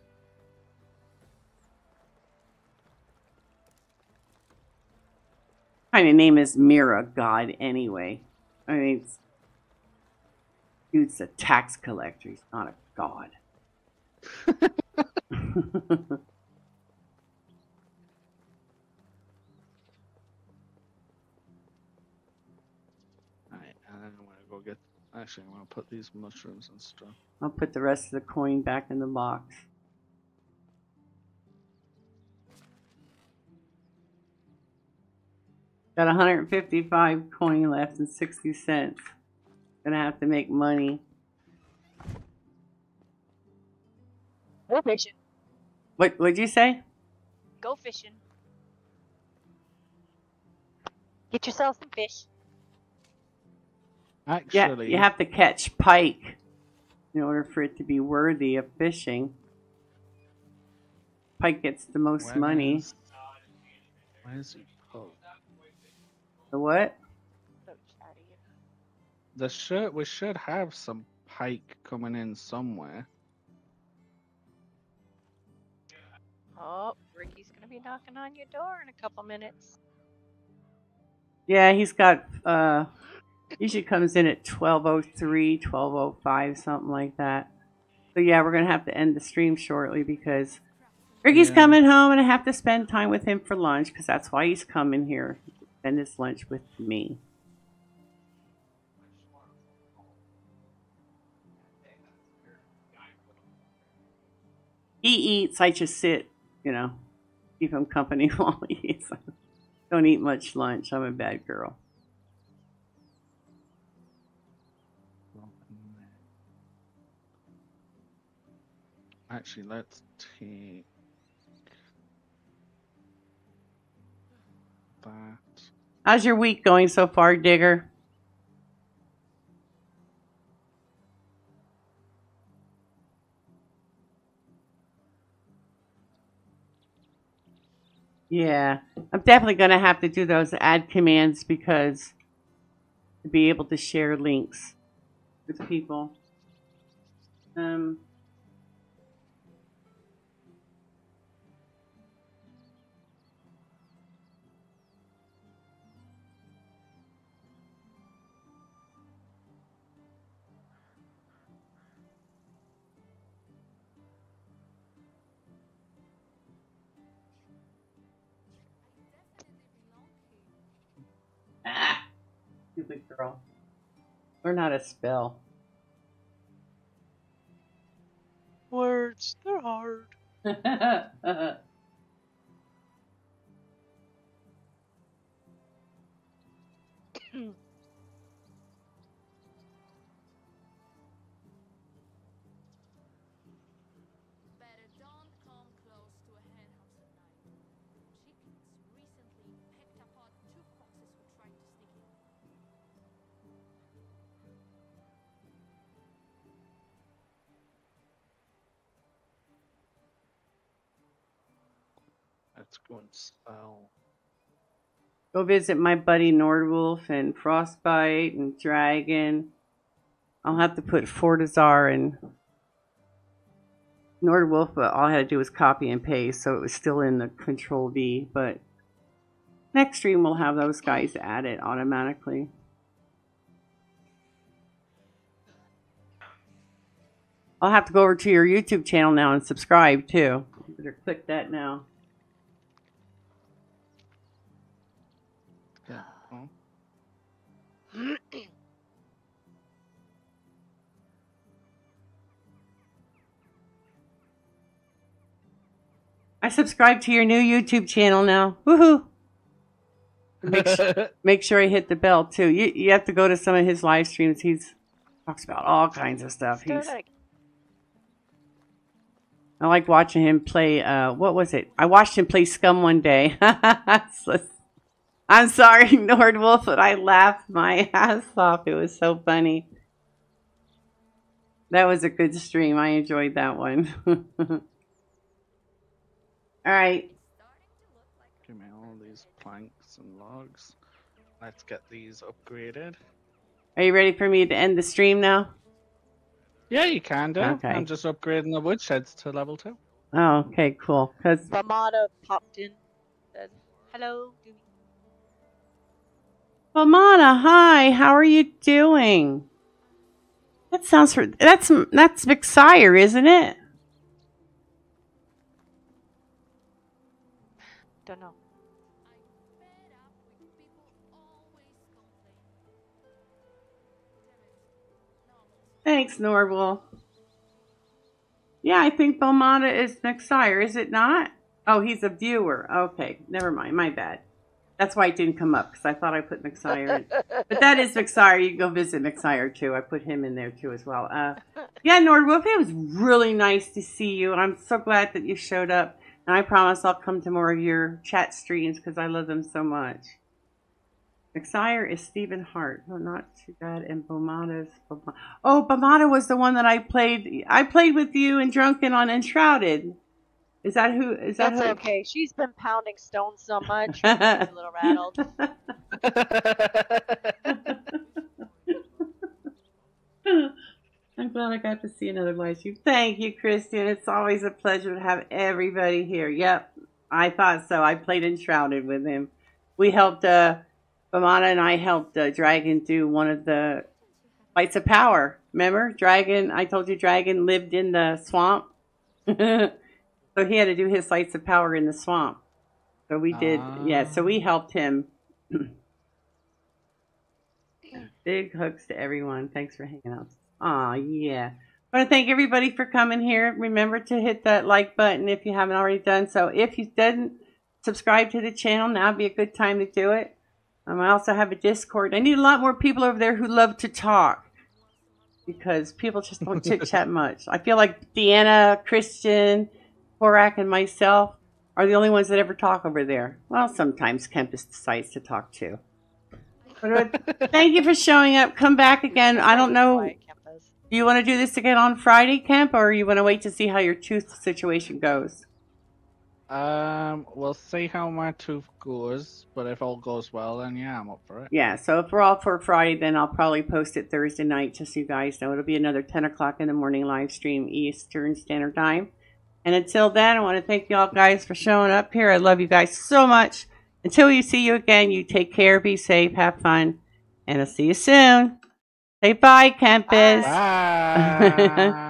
Speaker 2: kind of name is Mira God anyway. I mean, dude's a tax collector. He's not a god. [LAUGHS]
Speaker 1: Alright, I'm gonna go get. Actually, I'm gonna put these mushrooms and stuff.
Speaker 2: I'll put the rest of the coin back in the box. Got 155 coin left and 60 cents. Gonna have to make money.
Speaker 3: go fishing.
Speaker 2: What what'd you say?
Speaker 3: Go fishing. Get yourself some fish.
Speaker 2: Yeah,
Speaker 1: Actually,
Speaker 2: you have to catch pike in order for it to be worthy of fishing. Pike gets the most
Speaker 1: where
Speaker 2: money.
Speaker 1: is- Where's he? Oh,
Speaker 2: The what?
Speaker 3: So chatty.
Speaker 1: the shirt. We should have some pike coming in somewhere.
Speaker 3: Oh, Ricky's gonna be knocking on your door in a couple minutes.
Speaker 2: Yeah, he's got uh usually comes in at 1203, 1205, something like that. So yeah, we're gonna have to end the stream shortly because Ricky's
Speaker 1: Yeah.
Speaker 2: coming home and I have to spend time with him for lunch because that's why he's coming here. to Spend his lunch with me. He eats, I just sit, you know, keep him company [LAUGHS] while he eats. Don't eat much lunch. I'm a bad girl.
Speaker 1: Actually, let's take that.
Speaker 2: How's your week going so far, Digger? Yeah, I'm definitely going to have to do those add commands because to be able to share links with people. Um, ah, stupid girl. Learn how to spell.
Speaker 3: Words, they're hard. [LAUGHS] [CLEARS THROAT]
Speaker 1: Let's go and.
Speaker 2: Go visit my buddy Nordwolf and Frostbite and Dragon. I'll have to put Fortizar and Nordwolf, but all I had to do was copy and paste, so it was still in the Control V. But next stream we'll have those guys added automatically. I'll have to go over to your YouTube channel now and subscribe too. Better click that now.
Speaker 1: Yeah. well,
Speaker 2: I subscribe to your new YouTube channel now. Woohoo! Make, su- [LAUGHS] make sure I hit the bell too. You you have to go to some of his live streams. He's talks about all kinds of stuff. He's I like watching him play. Uh, what was it? I watched him play Scum one day. [LAUGHS] So- I'm sorry, [LAUGHS] Nordwolf, but I laughed my [LAUGHS] ass off. It was so funny. That was a good stream. I enjoyed that one. [LAUGHS] all right.
Speaker 1: Give me all these planks and logs. Let's get these upgraded.
Speaker 2: Are you ready for me to end the stream now?
Speaker 1: Yeah, you can do.
Speaker 2: Okay.
Speaker 1: I'm just upgrading the woodsheds to level two.
Speaker 2: Oh, okay, cool. Because
Speaker 3: Ramada popped in, said, hello. Doomie."
Speaker 2: Lamana, hi. How are you doing? That sounds. for- That's that's McSire, isn't it?
Speaker 3: Don't know.
Speaker 4: I'm fed up with people always complaining. Damn it. No,
Speaker 2: Thanks, Norwell. Yeah, I think Bomata is McSire, is it not? Oh, he's a viewer. Okay, never mind. My bad. That's why it didn't come up because I thought I put McSire in. But that is McSire. You can go visit McSire too. I put him in there too as well. Uh, yeah, Nordwolf, it was really nice to see you. I'm so glad that you showed up. And I promise I'll come to more of your chat streams because I love them so much. McSire is Stephen Hart. No, not too bad. And Bomata's. Bom- Oh, Bomata was the one that I played. I played with you and Drunken on Enshrouded. Is that who? Is that
Speaker 3: That's
Speaker 2: who?
Speaker 3: okay. She's been pounding stones so much. [LAUGHS] She's a little rattled.
Speaker 2: I'm glad I got to see another live stream. Thank you, Christian. It's always a pleasure to have everybody here. Yep, I thought so. I played Enshrouded with him. We helped, uh, Bamana and I helped uh, Dragon do one of the fights of power. Remember? Dragon, I told you Dragon lived in the swamp. [LAUGHS] so he had to do his fights of power in the swamp. So we did, yeah, so we helped him. [CLEARS THROAT] Big hugs to everyone. Thanks for hanging out. Aw, yeah. I want to thank everybody for coming here. Remember to hit that like button if you haven't already done so. If you didn't subscribe to the channel, now would be a good time to do it. Um, I also have a Discord. I need a lot more people over there who love to talk because people just don't chit chat [LAUGHS] much. I feel like Deanna, Christian, Korak, and myself are the only ones that ever talk over there. Well, sometimes Kempaz decides to talk too. But uh, [LAUGHS] thank you for showing up. Come back again. I don't know. Do you want to do this again on Friday, Kemp, or you want to wait to see how your tooth situation goes?
Speaker 1: Um, we'll see how my tooth goes, but if all goes well, then yeah, I'm up for it.
Speaker 2: Yeah, so if we're all for Friday, then I'll probably post it Thursday night just so you guys know. It'll be another 10 o'clock in the morning live stream Eastern Standard Time. And until then, I want to thank you all guys for showing up here. I love you guys so much. Until we see you again, you take care, be safe, have fun, and I'll see you soon. Say bye, Kempaz.
Speaker 1: Bye. [LAUGHS]